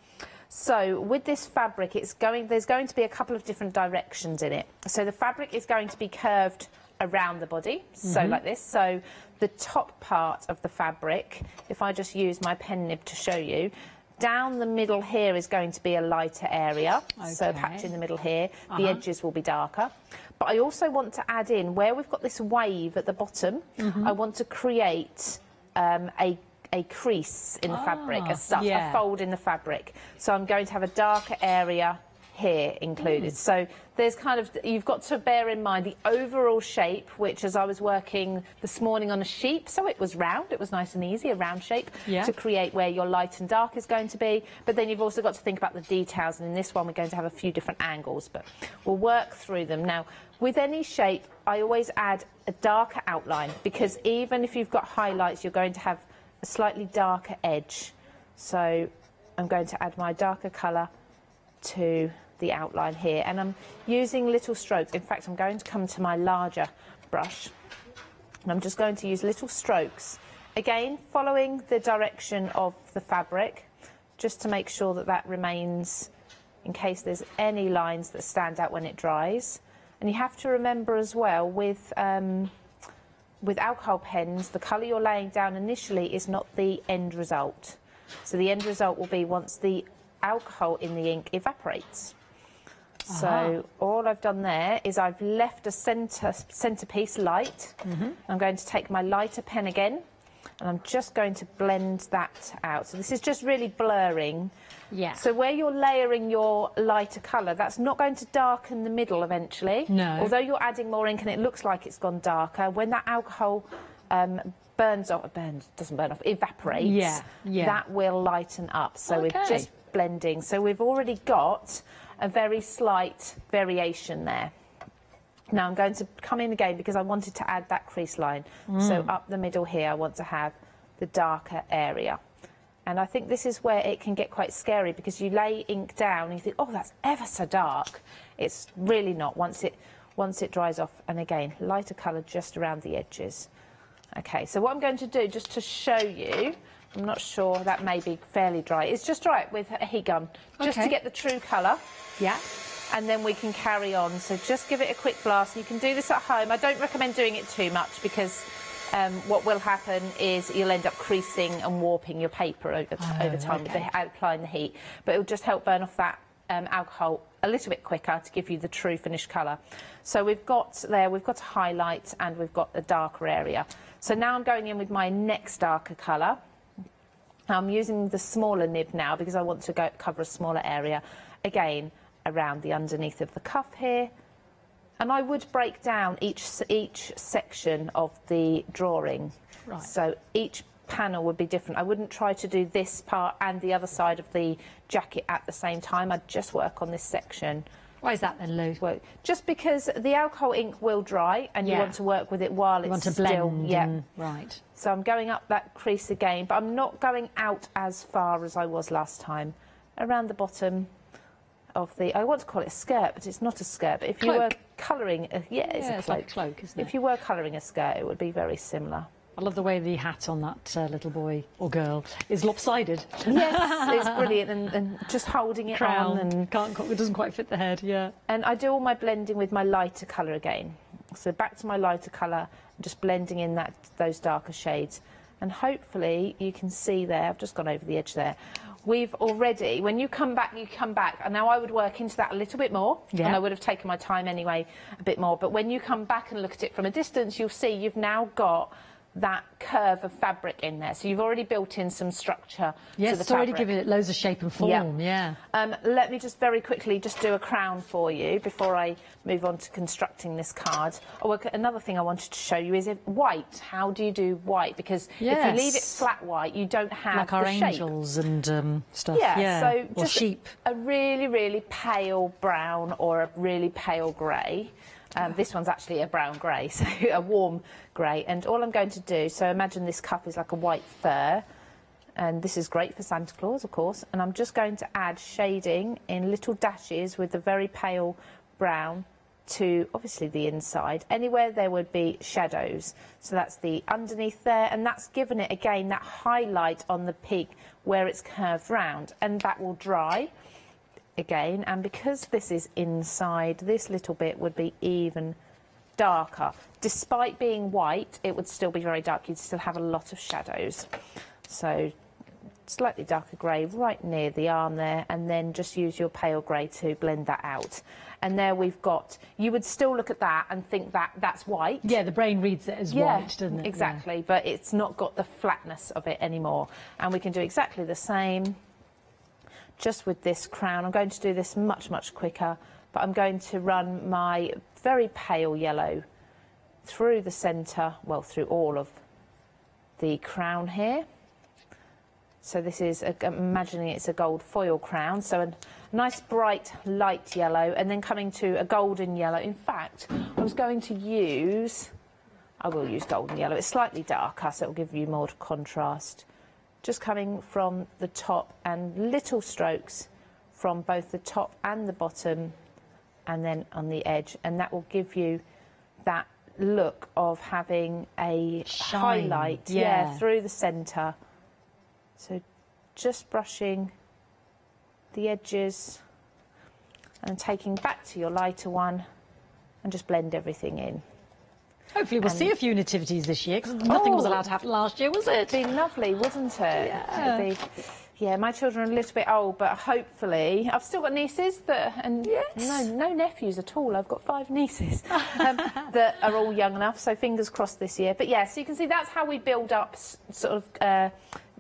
S3: So with this fabric, it's going, there's going to be a couple of different directions in it. So the fabric is going to be curved around the body, so
S18: Mhm.
S3: like this. So the top part of the fabric, if I just use my pen nib to show you, down the middle here is going to be a lighter area. So a patch in the middle here.
S18: Uh-huh.
S3: The edges will be darker. But I also want to add in, where we've got this wave at the bottom,
S18: Mhm.
S3: I want to create um, a a crease in the fabric
S18: Ah,
S3: as such,
S18: yeah.
S3: a fold in the fabric. So I'm going to have a darker area here included.
S18: Mm.
S3: So there's kind of, you've got to bear in mind the overall shape, which as I was working this morning on a sheep, so it was round, it was nice and easy, a round shape,
S18: Yeah.
S3: to create where your light and dark is going to be. But then you've also got to think about the details, and in this one we're going to have a few different angles, but we'll work through them. Now, with any shape, I always add a darker outline, because even if you've got highlights, you're going to have a slightly darker edge. So I'm going to add my darker colour to the outline here and I'm using little strokes. In fact, I'm going to come to my larger brush and I'm just going to use little strokes. Again, following the direction of the fabric, just to make sure that that remains in case there's any lines that stand out when it dries. And you have to remember as well with um, with alcohol pens, the colour you're laying down initially is not the end result. So the end result will be once the alcohol in the ink evaporates. So all I've done there is I've left a centre centerpiece light.
S18: Mhm.
S3: I'm going to take my lighter pen again and I'm just going to blend that out. So this is just really blurring.
S7: Yeah.
S3: So where you're layering your lighter colour, that's not going to darken the middle eventually.
S7: No.
S3: Although you're adding more ink and it looks like it's gone darker, when that alcohol um, burns off, burns, doesn't burn off, evaporates,
S7: Yeah, yeah.
S3: that will lighten up. So we're just blending. So we've already got a very slight variation there. Now I'm going to come in again because I wanted to add that crease line. So
S18: Mm.
S3: up the middle here, I want to have the darker area. And I think this is where it can get quite scary because you lay ink down and you think, oh, that's ever so dark. It's really not once it, once it dries off. And again, lighter colour just around the edges. Okay, so what I'm going to do, just to show you, I'm not sure, that may be fairly dry, is just dry it with a heat gun, just
S7: Okay.
S3: to get the true colour.
S7: Yeah.
S3: And then we can carry on. So just give it a quick blast. You can do this at home. I don't recommend doing it too much because um, what will happen is you'll end up creasing and warping your paper over, over time with
S18: okay.
S3: the, applying the heat. But it'll just help burn off that um, alcohol a little bit quicker to give you the true finished colour. So we've got there, we've got a highlight and we've got a darker area. So now I'm going in with my next darker colour. I'm using the smaller nib now because I want to go cover a smaller area. Again, around the underneath of the cuff here. And I would break down each, each section of the drawing.
S18: Right.
S3: So each panel would be different. I wouldn't try to do this part and the other side of the jacket at the same time. I'd just work on this section.
S7: Why is that then, Lou?
S3: Work. Just because the alcohol ink will dry and you want to work with it while
S7: You
S3: it's
S7: want to
S3: still...
S7: blend
S3: Yeah.
S7: and- right.
S3: So I'm going up that crease again, but I'm not going out as far as I was last time. Around the bottom of the, I want to call it a skirt, but it's not a skirt. But if you were colouring, a, yeah, it's
S7: Yeah,
S3: a
S7: it's
S3: cloak.
S7: like a cloak, isn't it?
S3: If you were colouring a skirt, it would be very similar.
S7: I love the way the hat on that uh, little boy or girl is lopsided.
S3: Yes, it's brilliant, and, and just holding it
S7: Crown.
S3: on, and
S7: Can't, it doesn't quite fit the head. Yeah.
S3: And I do all my blending with my lighter colour again. So back to my lighter colour, just blending in that those darker shades. And hopefully you can see there, I've just gone over the edge there. We've already, when you come back, you come back. And now I would work into that a little bit more.
S7: Yeah.
S3: And I would have taken my time anyway, a bit more. But when you come back and look at it from a distance, you'll see you've now got that curve of fabric in there. So you've already built in some structure
S7: Yes,
S3: to the
S7: it's already given it loads of shape and form. Yeah.
S3: Um, let me just very quickly just do a crown for you before I move on to constructing this card. Oh, another thing I wanted to show you is if white. How do you do white? Because if you leave it flat white, you don't have
S7: like our
S3: the shape.
S7: angels and um, stuff.
S3: Yeah, so
S7: or
S3: just
S7: sheep.
S3: a really, really pale brown or a really pale grey. Um, this one's actually a brown grey, so a warm grey. And all I'm going to do, so imagine this cup is like a white fur, and this is great for Santa Claus, of course. And I'm just going to add shading in little dashes with the very pale brown to obviously the inside, anywhere there would be shadows. So that's the underneath there, and that's given it again that highlight on the peak where it's curved round, and that will dry again. And because this is inside, this little bit would be even darker. Despite being white, it would still be very dark. You'd still have a lot of shadows. So slightly darker grey right near the arm there and then just use your pale grey to blend that out. And there we've got, you would still look at that and think that that's white.
S7: Yeah, the brain reads it as
S3: Yeah,
S7: white, doesn't it? Yeah.
S3: Exactly, but it's not got the flatness of it anymore. And we can do exactly the same just with this crown. I'm going to do this much, much quicker, but I'm going to run my very pale yellow through the centre, well, through all of the crown here. So this is, a, imagining it's a gold foil crown, so a nice bright light yellow, and then coming to a golden yellow. In fact, I was going to use, I will use golden yellow. It's slightly darker, so it'll give you more contrast. Just coming from the top and little strokes from both the top and the bottom, and then on the edge, and that will give you that look of having a
S7: Shine,
S3: highlight,
S7: yeah.
S3: through the centre. So just brushing the edges and taking back to your lighter one and just blend everything in.
S7: Hopefully, we'll
S3: And-
S7: see a few nativities this year because nothing was
S3: Oh.
S7: allowed to happen last year, was it?
S3: It'd be lovely, wouldn't it?
S7: Yeah.
S3: It'd be- yeah, my children are a little bit old, but hopefully I've still got nieces that and no no nephews at all. I've got five nieces um, that are all young enough. So fingers crossed this year. But yeah, so you can see that's how we build up sort of uh,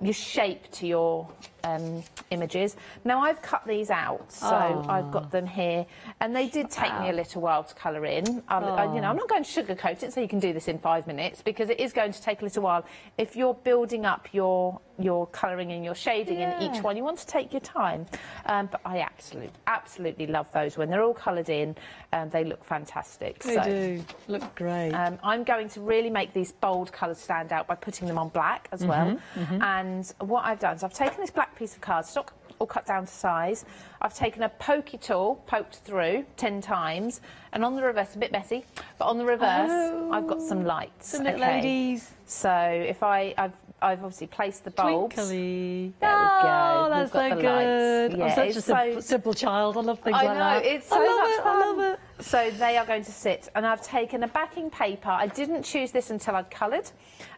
S3: your shape to your um, images. Now I've cut these out, so
S7: Oh.
S3: I've got them here, and they did take me a little while to colour in. I, I- you know, I'm not going to sugarcoat it, so you can do this in five minutes because it is going to take a little while. If you're building up your your colouring and your shading in each one, you want to take your time. Um, but I absolutely absolutely love those when they're all coloured in. Um, they look fantastic.
S7: They
S3: so,
S7: do. Look great.
S3: um, I'm going to really make these bold colours stand out by putting them on black as well.
S7: Mhm, mhm.
S3: And what I've done is I've taken this black piece of cardstock, all cut down to size. I've taken a pokey tool, poked through 10 times, and on the reverse, a bit messy, but on the reverse, oh, I've got some lights.
S7: Some little ladies.
S3: So if I, I've, I've obviously placed the bulbs.
S7: Twinkly.
S3: There we go.
S7: Oh,
S3: got
S7: so good.
S3: Yeah,
S7: I'm such a simple,
S3: so-
S7: simple child. I love things
S3: I
S7: like
S3: know,
S7: that.
S3: it's so
S7: I love
S3: much
S7: it.
S3: fun.
S7: I love it.
S3: So they are going to sit, and I've taken a backing paper. I didn't choose this until I'd coloured,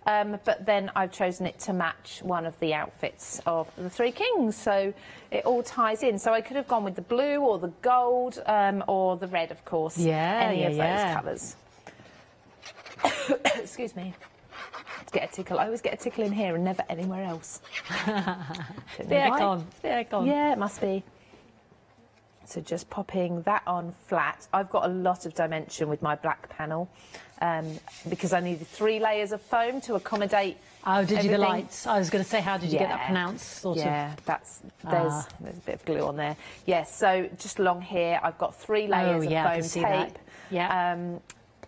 S3: um, but then I've chosen it to match one of the outfits of the Three Kings. So it all ties in. So I could have gone with the blue or the gold um, or the red, of course.
S7: Yeah,
S3: any
S7: yeah,
S3: of
S7: yeah.
S3: those colours. Excuse me. To get a tickle. I always get a tickle in here and never anywhere else.
S7: It's the aircon. It's the aircon.
S3: Yeah, it must be. So just popping that on flat. I've got a lot of dimension with my black panel um, because I needed three layers of foam to accommodate.
S7: Oh, did you the lights? I was going to say, how did you get that pronounced? Sort
S3: yeah,
S7: of.
S3: that's there's
S7: Ah.
S3: there's a bit of glue on there. Yes, so just along here, I've got three layers
S7: Oh, yeah, I
S3: of
S7: can
S3: foam tape.
S7: Yeah.
S3: Um,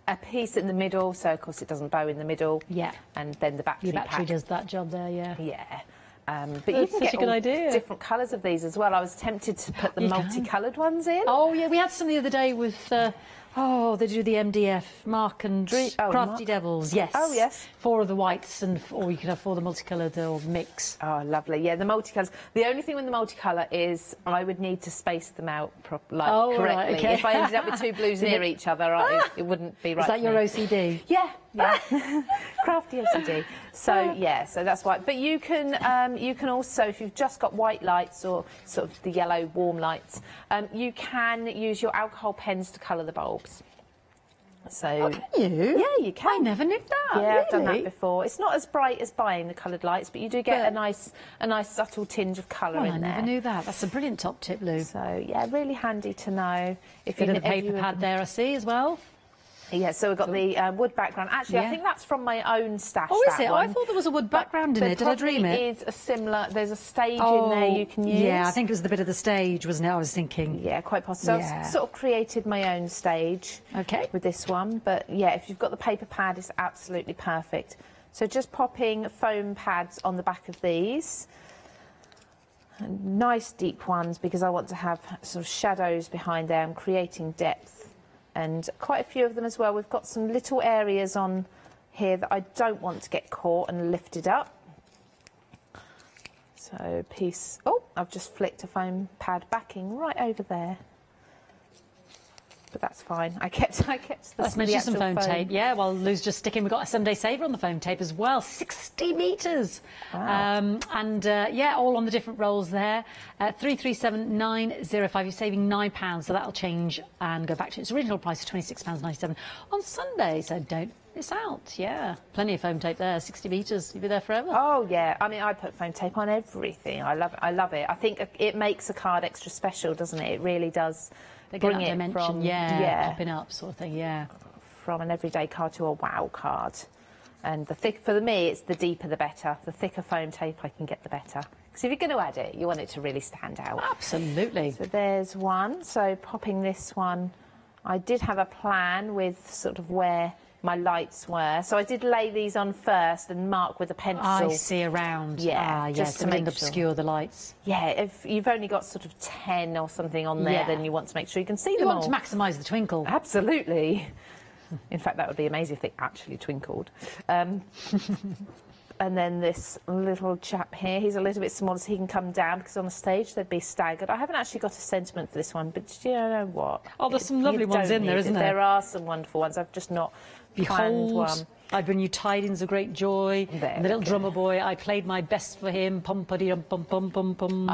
S3: a piece in the middle, so of course it doesn't bow in the middle.
S7: Yeah.
S3: And then the battery
S7: Your battery
S3: pack.
S7: does that job there, yeah.
S3: Yeah. Um, but you can
S7: such
S3: get
S7: a good
S3: all
S7: idea.
S3: different colours of these as well. I was tempted to put the multicoloured ones in.
S7: Oh, yeah, we had some the other day with, uh, oh, they do the MDF, Mark and
S3: oh,
S7: Crafty
S3: Mark.
S7: Devils, oh, yes.
S3: Oh, yes.
S7: Four of the whites, and or you could have four of the multicoloured or uh, mix.
S3: Oh, lovely. Yeah, the multicolours. The only thing with the multicolour is I would need to space them out like
S7: Oh, right,
S3: correctly.
S7: okay.
S3: If I ended up with two blues near each other, I, it, it wouldn't be right.
S7: Is that your
S3: me.
S7: OCD?
S3: Yeah, yeah. Crafty OCD. So yeah, so that's why. But you can um, you can also, if you've just got white lights or sort of the yellow warm lights, um, you can use your alcohol pens to colour the bulbs. So
S7: Oh, can you?
S3: Yeah, you can.
S7: I never knew that.
S3: Yeah, I've done that before. It's not as bright as buying the coloured lights, but you do get
S7: But-
S3: a nice a nice subtle tinge of colour
S7: Oh,
S3: in
S7: I
S3: there.
S7: never knew that. That's a brilliant top tip, Lou.
S3: So yeah, really handy to know. If
S7: Bit
S3: you
S7: of the paper pad there, I see, as well.
S3: Yeah, so we've got the uh, wood background. Actually,
S7: Yeah.
S3: I think that's from my own stash.
S7: Oh, is it? Oh, I thought there was a wood
S3: But
S7: background in
S3: there
S7: it. Did I dream it?
S3: is a similar. There's a stage in there you can use.
S7: Oh, Yeah, I think it was the bit of the stage, wasn't it? I was thinking.
S3: Yeah, quite possible. So
S7: Yeah.
S3: I've sort of created my own stage
S7: okay.
S3: with this one. But yeah, if you've got the paper pad, it's absolutely perfect. So just popping foam pads on the back of these. Nice deep ones because I want to have sort of shadows behind them, creating depth. And quite a few of them as well. We've got some little areas on here that I don't want to get caught and lifted up. So piece, oh, I've just flicked a foam pad backing right over there. But that's fine. I kept, I kept the,
S7: Let's mention some foam, tape. Yeah, well, Lou's just sticking. We've got a Sunday saver on the foam tape as well. 60 metres.
S3: Wow.
S7: Um, and uh, yeah, all on the different rolls there. Uh, 337905. You're saving £9, so that'll change and go back to its original price of £26.97 on Sunday. So don't miss out. Yeah, plenty of foam tape there. 60 metres. You'll be there forever.
S3: Oh yeah, I mean I put foam tape on everything. I love it. I love it. I think it makes a card extra special, doesn't it? It really does.
S7: They get
S3: bring it
S7: dimension,
S3: from
S7: yeah,
S3: yeah
S7: popping up sort of thing, yeah.
S3: from an everyday card to a wow card. And the thick for me, it's the deeper the better. The thicker foam tape I can get, the better. Because if you're going to add it, you want it to really stand out.
S7: Absolutely.
S3: So there's one. So popping this one, I did have a plan with sort of where my lights were. So I did lay these on first and mark with a pencil.
S7: I see around.
S3: Yeah,
S7: ah,
S3: just
S7: yes,
S3: to make
S7: make
S3: sure.
S7: obscure the lights.
S3: Yeah, if you've only got sort of 10 or something on there,
S7: Yeah.
S3: then you want to make sure you can see them.
S7: You
S3: want
S7: to maximise the twinkle.
S3: Absolutely. In fact, that would be amazing if they actually twinkled. Um, and then this little chap here, he's a little bit smaller, so he can come down because on the stage they'd be staggered. I haven't actually got a sentiment for this one, but do you know what?
S7: Oh, there's some lovely ones in there, isn't
S3: it.
S7: there?
S3: There are some wonderful ones. I've just not
S7: Behold,
S3: one.
S7: I bring you tidings of great joy.
S3: There
S7: the little drummer boy, I played my best for him. Pum pum pum pum pum pum.